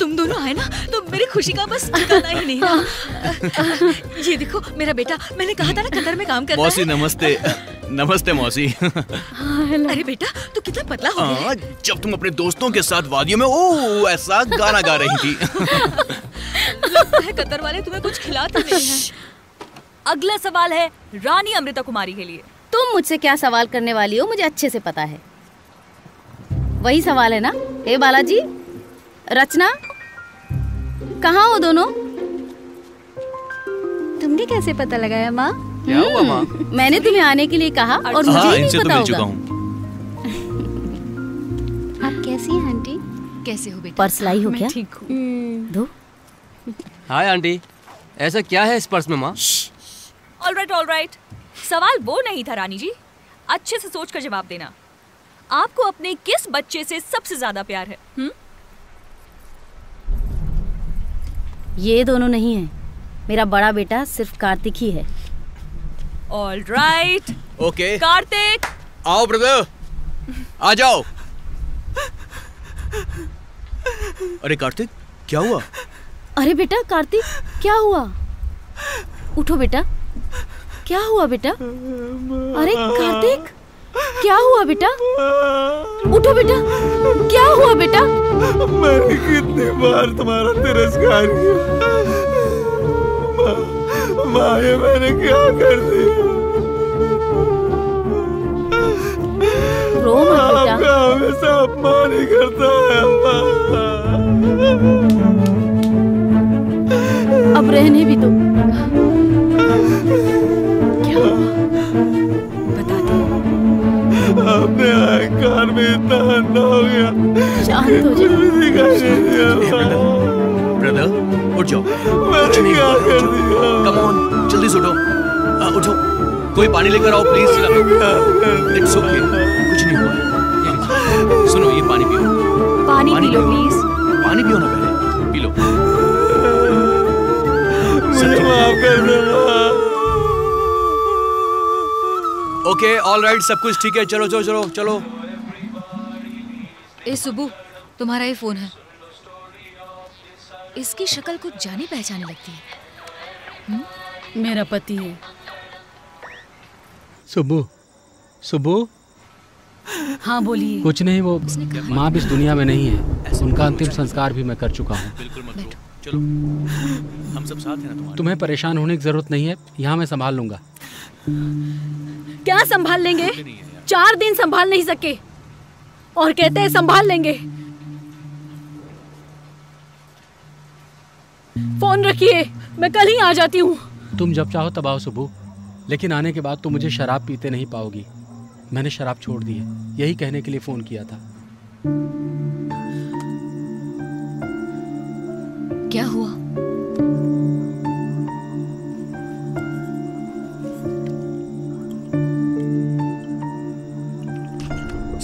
तुम दोनों आए ना तो मेरी खुशी का बस ठिकाना ही नहीं रहा ये देखो मेरा बेटा मैंने कहा था ना कतर में काम करना मौसी है। नमस्ते। नमस्ते मौसी। अरे बेटा तू कितना पतला हो गया हाँ, जब तुम अपने दोस्तों के साथ वादियों में ओ ऐसा गाना गा रही थी। लगता है कतर वाले तुम्हें कुछ खिलाते नहीं हैं। अगला सवाल है रानी अमृता कुमारी के लिए। तुम मुझसे क्या सवाल करने वाली हो मुझे अच्छे से पता है। वही सवाल है ना? हे बालाजी रचना? कहाँ हो दोनों? तुमने कैसे पता लगाया माँ? क्या हुआ माँ? मैंने तुम्हें आने के लिए कहा और मुझे हाँ ही नहीं तो पता होगा। आप कैसी हैं आंटी? कैसे हो बेटा? पर्स लाई हो क्या? ठीक हूँ। दो। Hi auntie. ऐसा क्या है इस पर्स में माँ? ऑल राइट ऑल राइट सवाल वो नहीं था रानी जी। अच्छे से सोच कर जवाब देना। आपको अपने किस बच्चे से सबसे ज़्यादा प्यार है हुँ? ये दोनों नहीं है। मेरा बड़ा बेटा सिर्फ़ कार्तिक ही है। All right okay Kartik! आओ ब्रदर। आ जाओ। अरे कार्तिक क्या हुआ? अरे बेटा कार्तिक क्या हुआ? उठो बेटा। क्या हुआ बेटा? अरे कार्तिक! क्या हुआ बेटा? उठो बेटा। क्या हुआ बेटा? मैंने कितनी बार तुम्हारा तिरस्कार किया। माँ, ये मैंने क्या कर दिया? रो मत बेटा। आपका हमेशा अपमान ही करता है अब रहने भी दो। क्या अपने अहंकार में इतना अंधा हो गया। शांत हो कुछ दिखाई नहीं दिया ब्रदर उठ जाओ। मैंने क्या कर दिया? कम ऑन जल्दी से उठो। उठो कोई पानी लेकर आओ प्लीज़ इट्स ओके कुछ नहीं हुआ। सुनो ये पानी पियो। पानी पी लो प्लीज़ पानी पियो ना पहले पी लो। मुझे माफ़ कर दे ओके ऑल राइट सब कुछ ठीक है। चलो चलो चलो चलो। ए सुबू तुम्हारा ये फ़ोन है। इसकी शक्ल कुछ जानी पहचानी लगती है। मेरा पति है। सुबू सुबू हाँ बोलिए। कुछ नहीं वो माँ भी इस दुनिया में नहीं है। उनका अंतिम संस्कार भी मैं कर चुका हूँ। बिल्कुल मत चलो हम सब साथ हैं ना तुम्हारे। तुम्हें परेशान होने की ज़रूरत नहीं है। यहाँ मैं संभाल लूँगा। क्या संभाल लेंगे? चार दिन संभाल नहीं सके। और कहते हैं संभाल लेंगे। फ़ोन रखिए मैं कल ही आ जाती हूँ। तुम जब चाहो तब आओ सुबू लेकिन आने के बाद तुम मुझे शराब पीते नहीं पाओगी। मैंने शराब छोड़ दी है यही कहने के लिए फ़ोन किया था। क्या हुआ?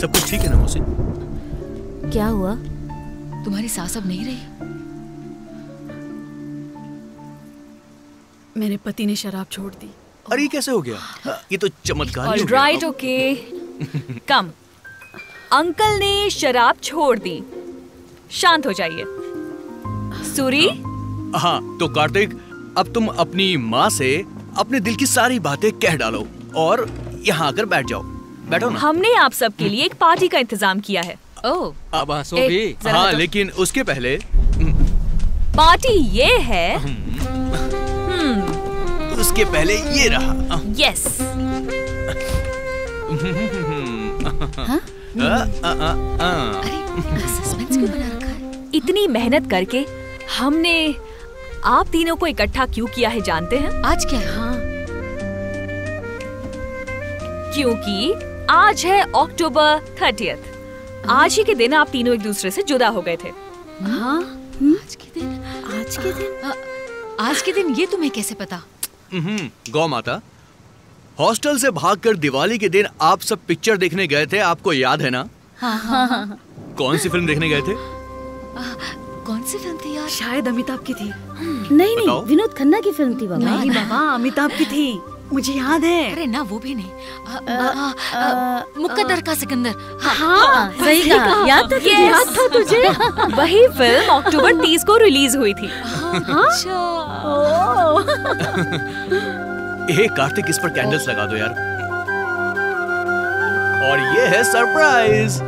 सब कुछ ठीक है ना मौसी? क्या हुआ? तुम्हारी सास अब नहीं रही। मेरे पति ने शराब छोड़ दी। अरे कैसे हो गया? ये तो चमत्कार ही हो राइट ओके कम अंकल ने शराब छोड़ दी। शांत हो जाइए। सूरी? हाँ तो कार्तिक अब तुम अपनी माँ से अपने दिल की सारी बातें कह डालो और यहाँ आकर बैठ जाओ। बैठो ना। हमने आप सबके लिए एक पार्टी का इंतज़ाम किया है। ओह अब हंसो भी। हाँ। लेकिन उसके पहले पार्टी ये है। उसके पहले ये रहा। यस बना रखा है? इतनी मेहनत करके हमने आप तीनों को इकट्ठा क्यों किया है जानते हैं? आज क्या है? हाँ। क्योंकि आज है अक्टूबर थर्टियथ आज ही के दिन आप तीनों एक दूसरे से जुदा हो गए थे। हाँ? आज के दिन? आज के दिन? आज के दिन ये तुम्हें कैसे पता? हम्म, गौ माता हॉस्टल से भागकर दिवाली के दिन आप सब पिक्चर देखने गए थे आपको याद है ना? हाँ हाँ हाँ कौन सी फ़िल्म देखने गए थे? कौन सी फ़िल्म थी यार? शायद अमिताभ की थी। नहीं नहीं विनोद खन्ना की फ़िल्म थी बाबा। नहीं बाबा अमिताभ की थी। मुझे याद है। अरे ना वो भी नहीं। मुकद्दर का सिकंदर। हाँ, सही कहा। याद था तुझे? याद था तुझे। वही फ़िल्म अक्टूबर 30 को रिलीज़ हुई थी। ए कार्तिक इस पर कैंडल्स लगा दो यार। और ये है सरप्राइज़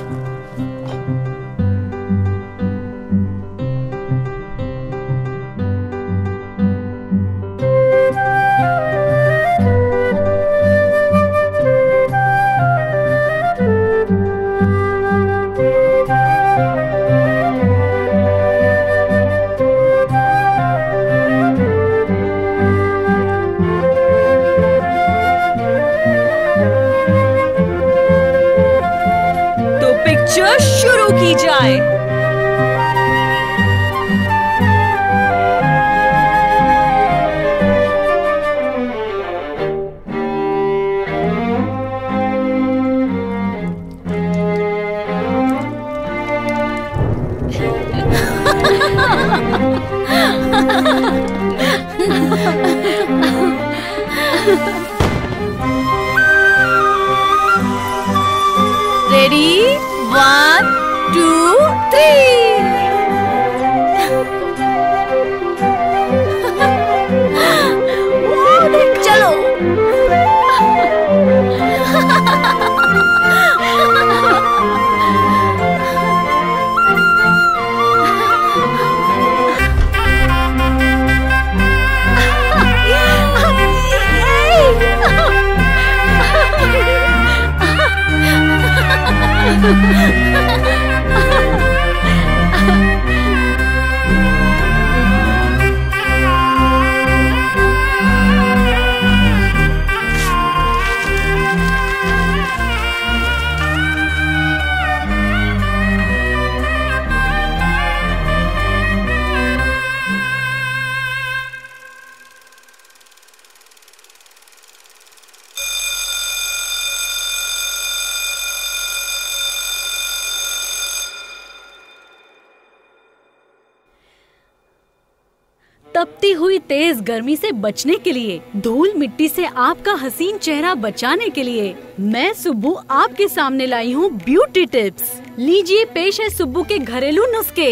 गर्मी से बचने के लिए धूल मिट्टी से आपका हसीन चेहरा बचाने के लिए मैं सुब्बू आपके सामने लाई हूँ ब्यूटी टिप्स लीजिए पेश है सुब्बू के घरेलू नुस्खे।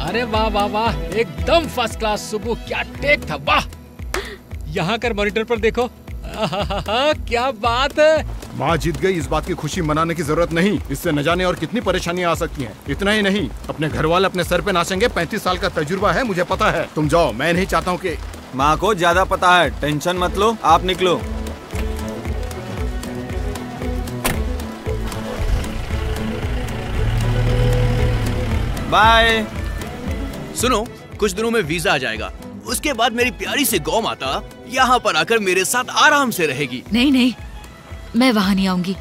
अरे वाह वाह वाह एकदम फ़र्स्ट क्लास सुबह क्या टेक था वाह। यहाँ कर मॉनिटर पर देखो। आहाहा, क्या बात है। माँ जीत गई इस बात की खुशी मनाने की ज़रूरत नहीं। इससे न जाने और कितनी परेशानियाँ आ सकती हैं। इतना ही नहीं अपने घर वाले अपने सर पे नाचेंगे पैंतीस साल का तजुर्बा है मुझे पता है। तुम जाओ मैं नहीं चाहता हूँ की माँ को ज़्यादा पता है टेंशन मत लो आप निकलो। बाय। सुनो कुछ दिनों में वीज़ा आ जाएगा। उसके बाद मेरी प्यारी सी गौ माता यहाँ पर आकर मेरे साथ आराम से रहेगी। नहीं नहीं मैं वहाँ नहीं आऊँगी।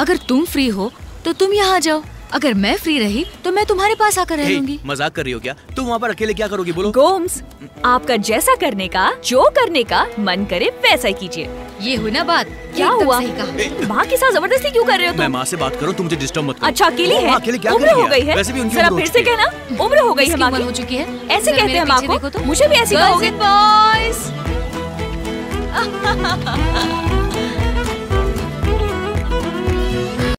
अगर तुम फ्री हो तो तुम यहाँ जाओ। अगर मैं फ्री रही तो मैं तुम्हारे पास आकर रह लूँगी। मज़ाक कर रही हो क्या? तुम वहाँ पर अकेले क्या करोगी बोलो। गोम्स आपका जैसा करने का जो करने का मन करे वैसा ही कीजिए। ये हुई ना बात? क्या हुआ। माँ के साथ ज़बरदस्ती क्यों कर रहे हो तुम? मैं माँ से बात करो तुम मुझे डिस्टर्ब मत करो। अच्छा अकेली है? अकेले क्या उम्र हो गई है? वैसे भी उनकी उम्र फिर से कहना उम्र हो गई है माँ हो चुकी है? ऐसे कहते हैं माँ को? तो। मुझे भी ऐसी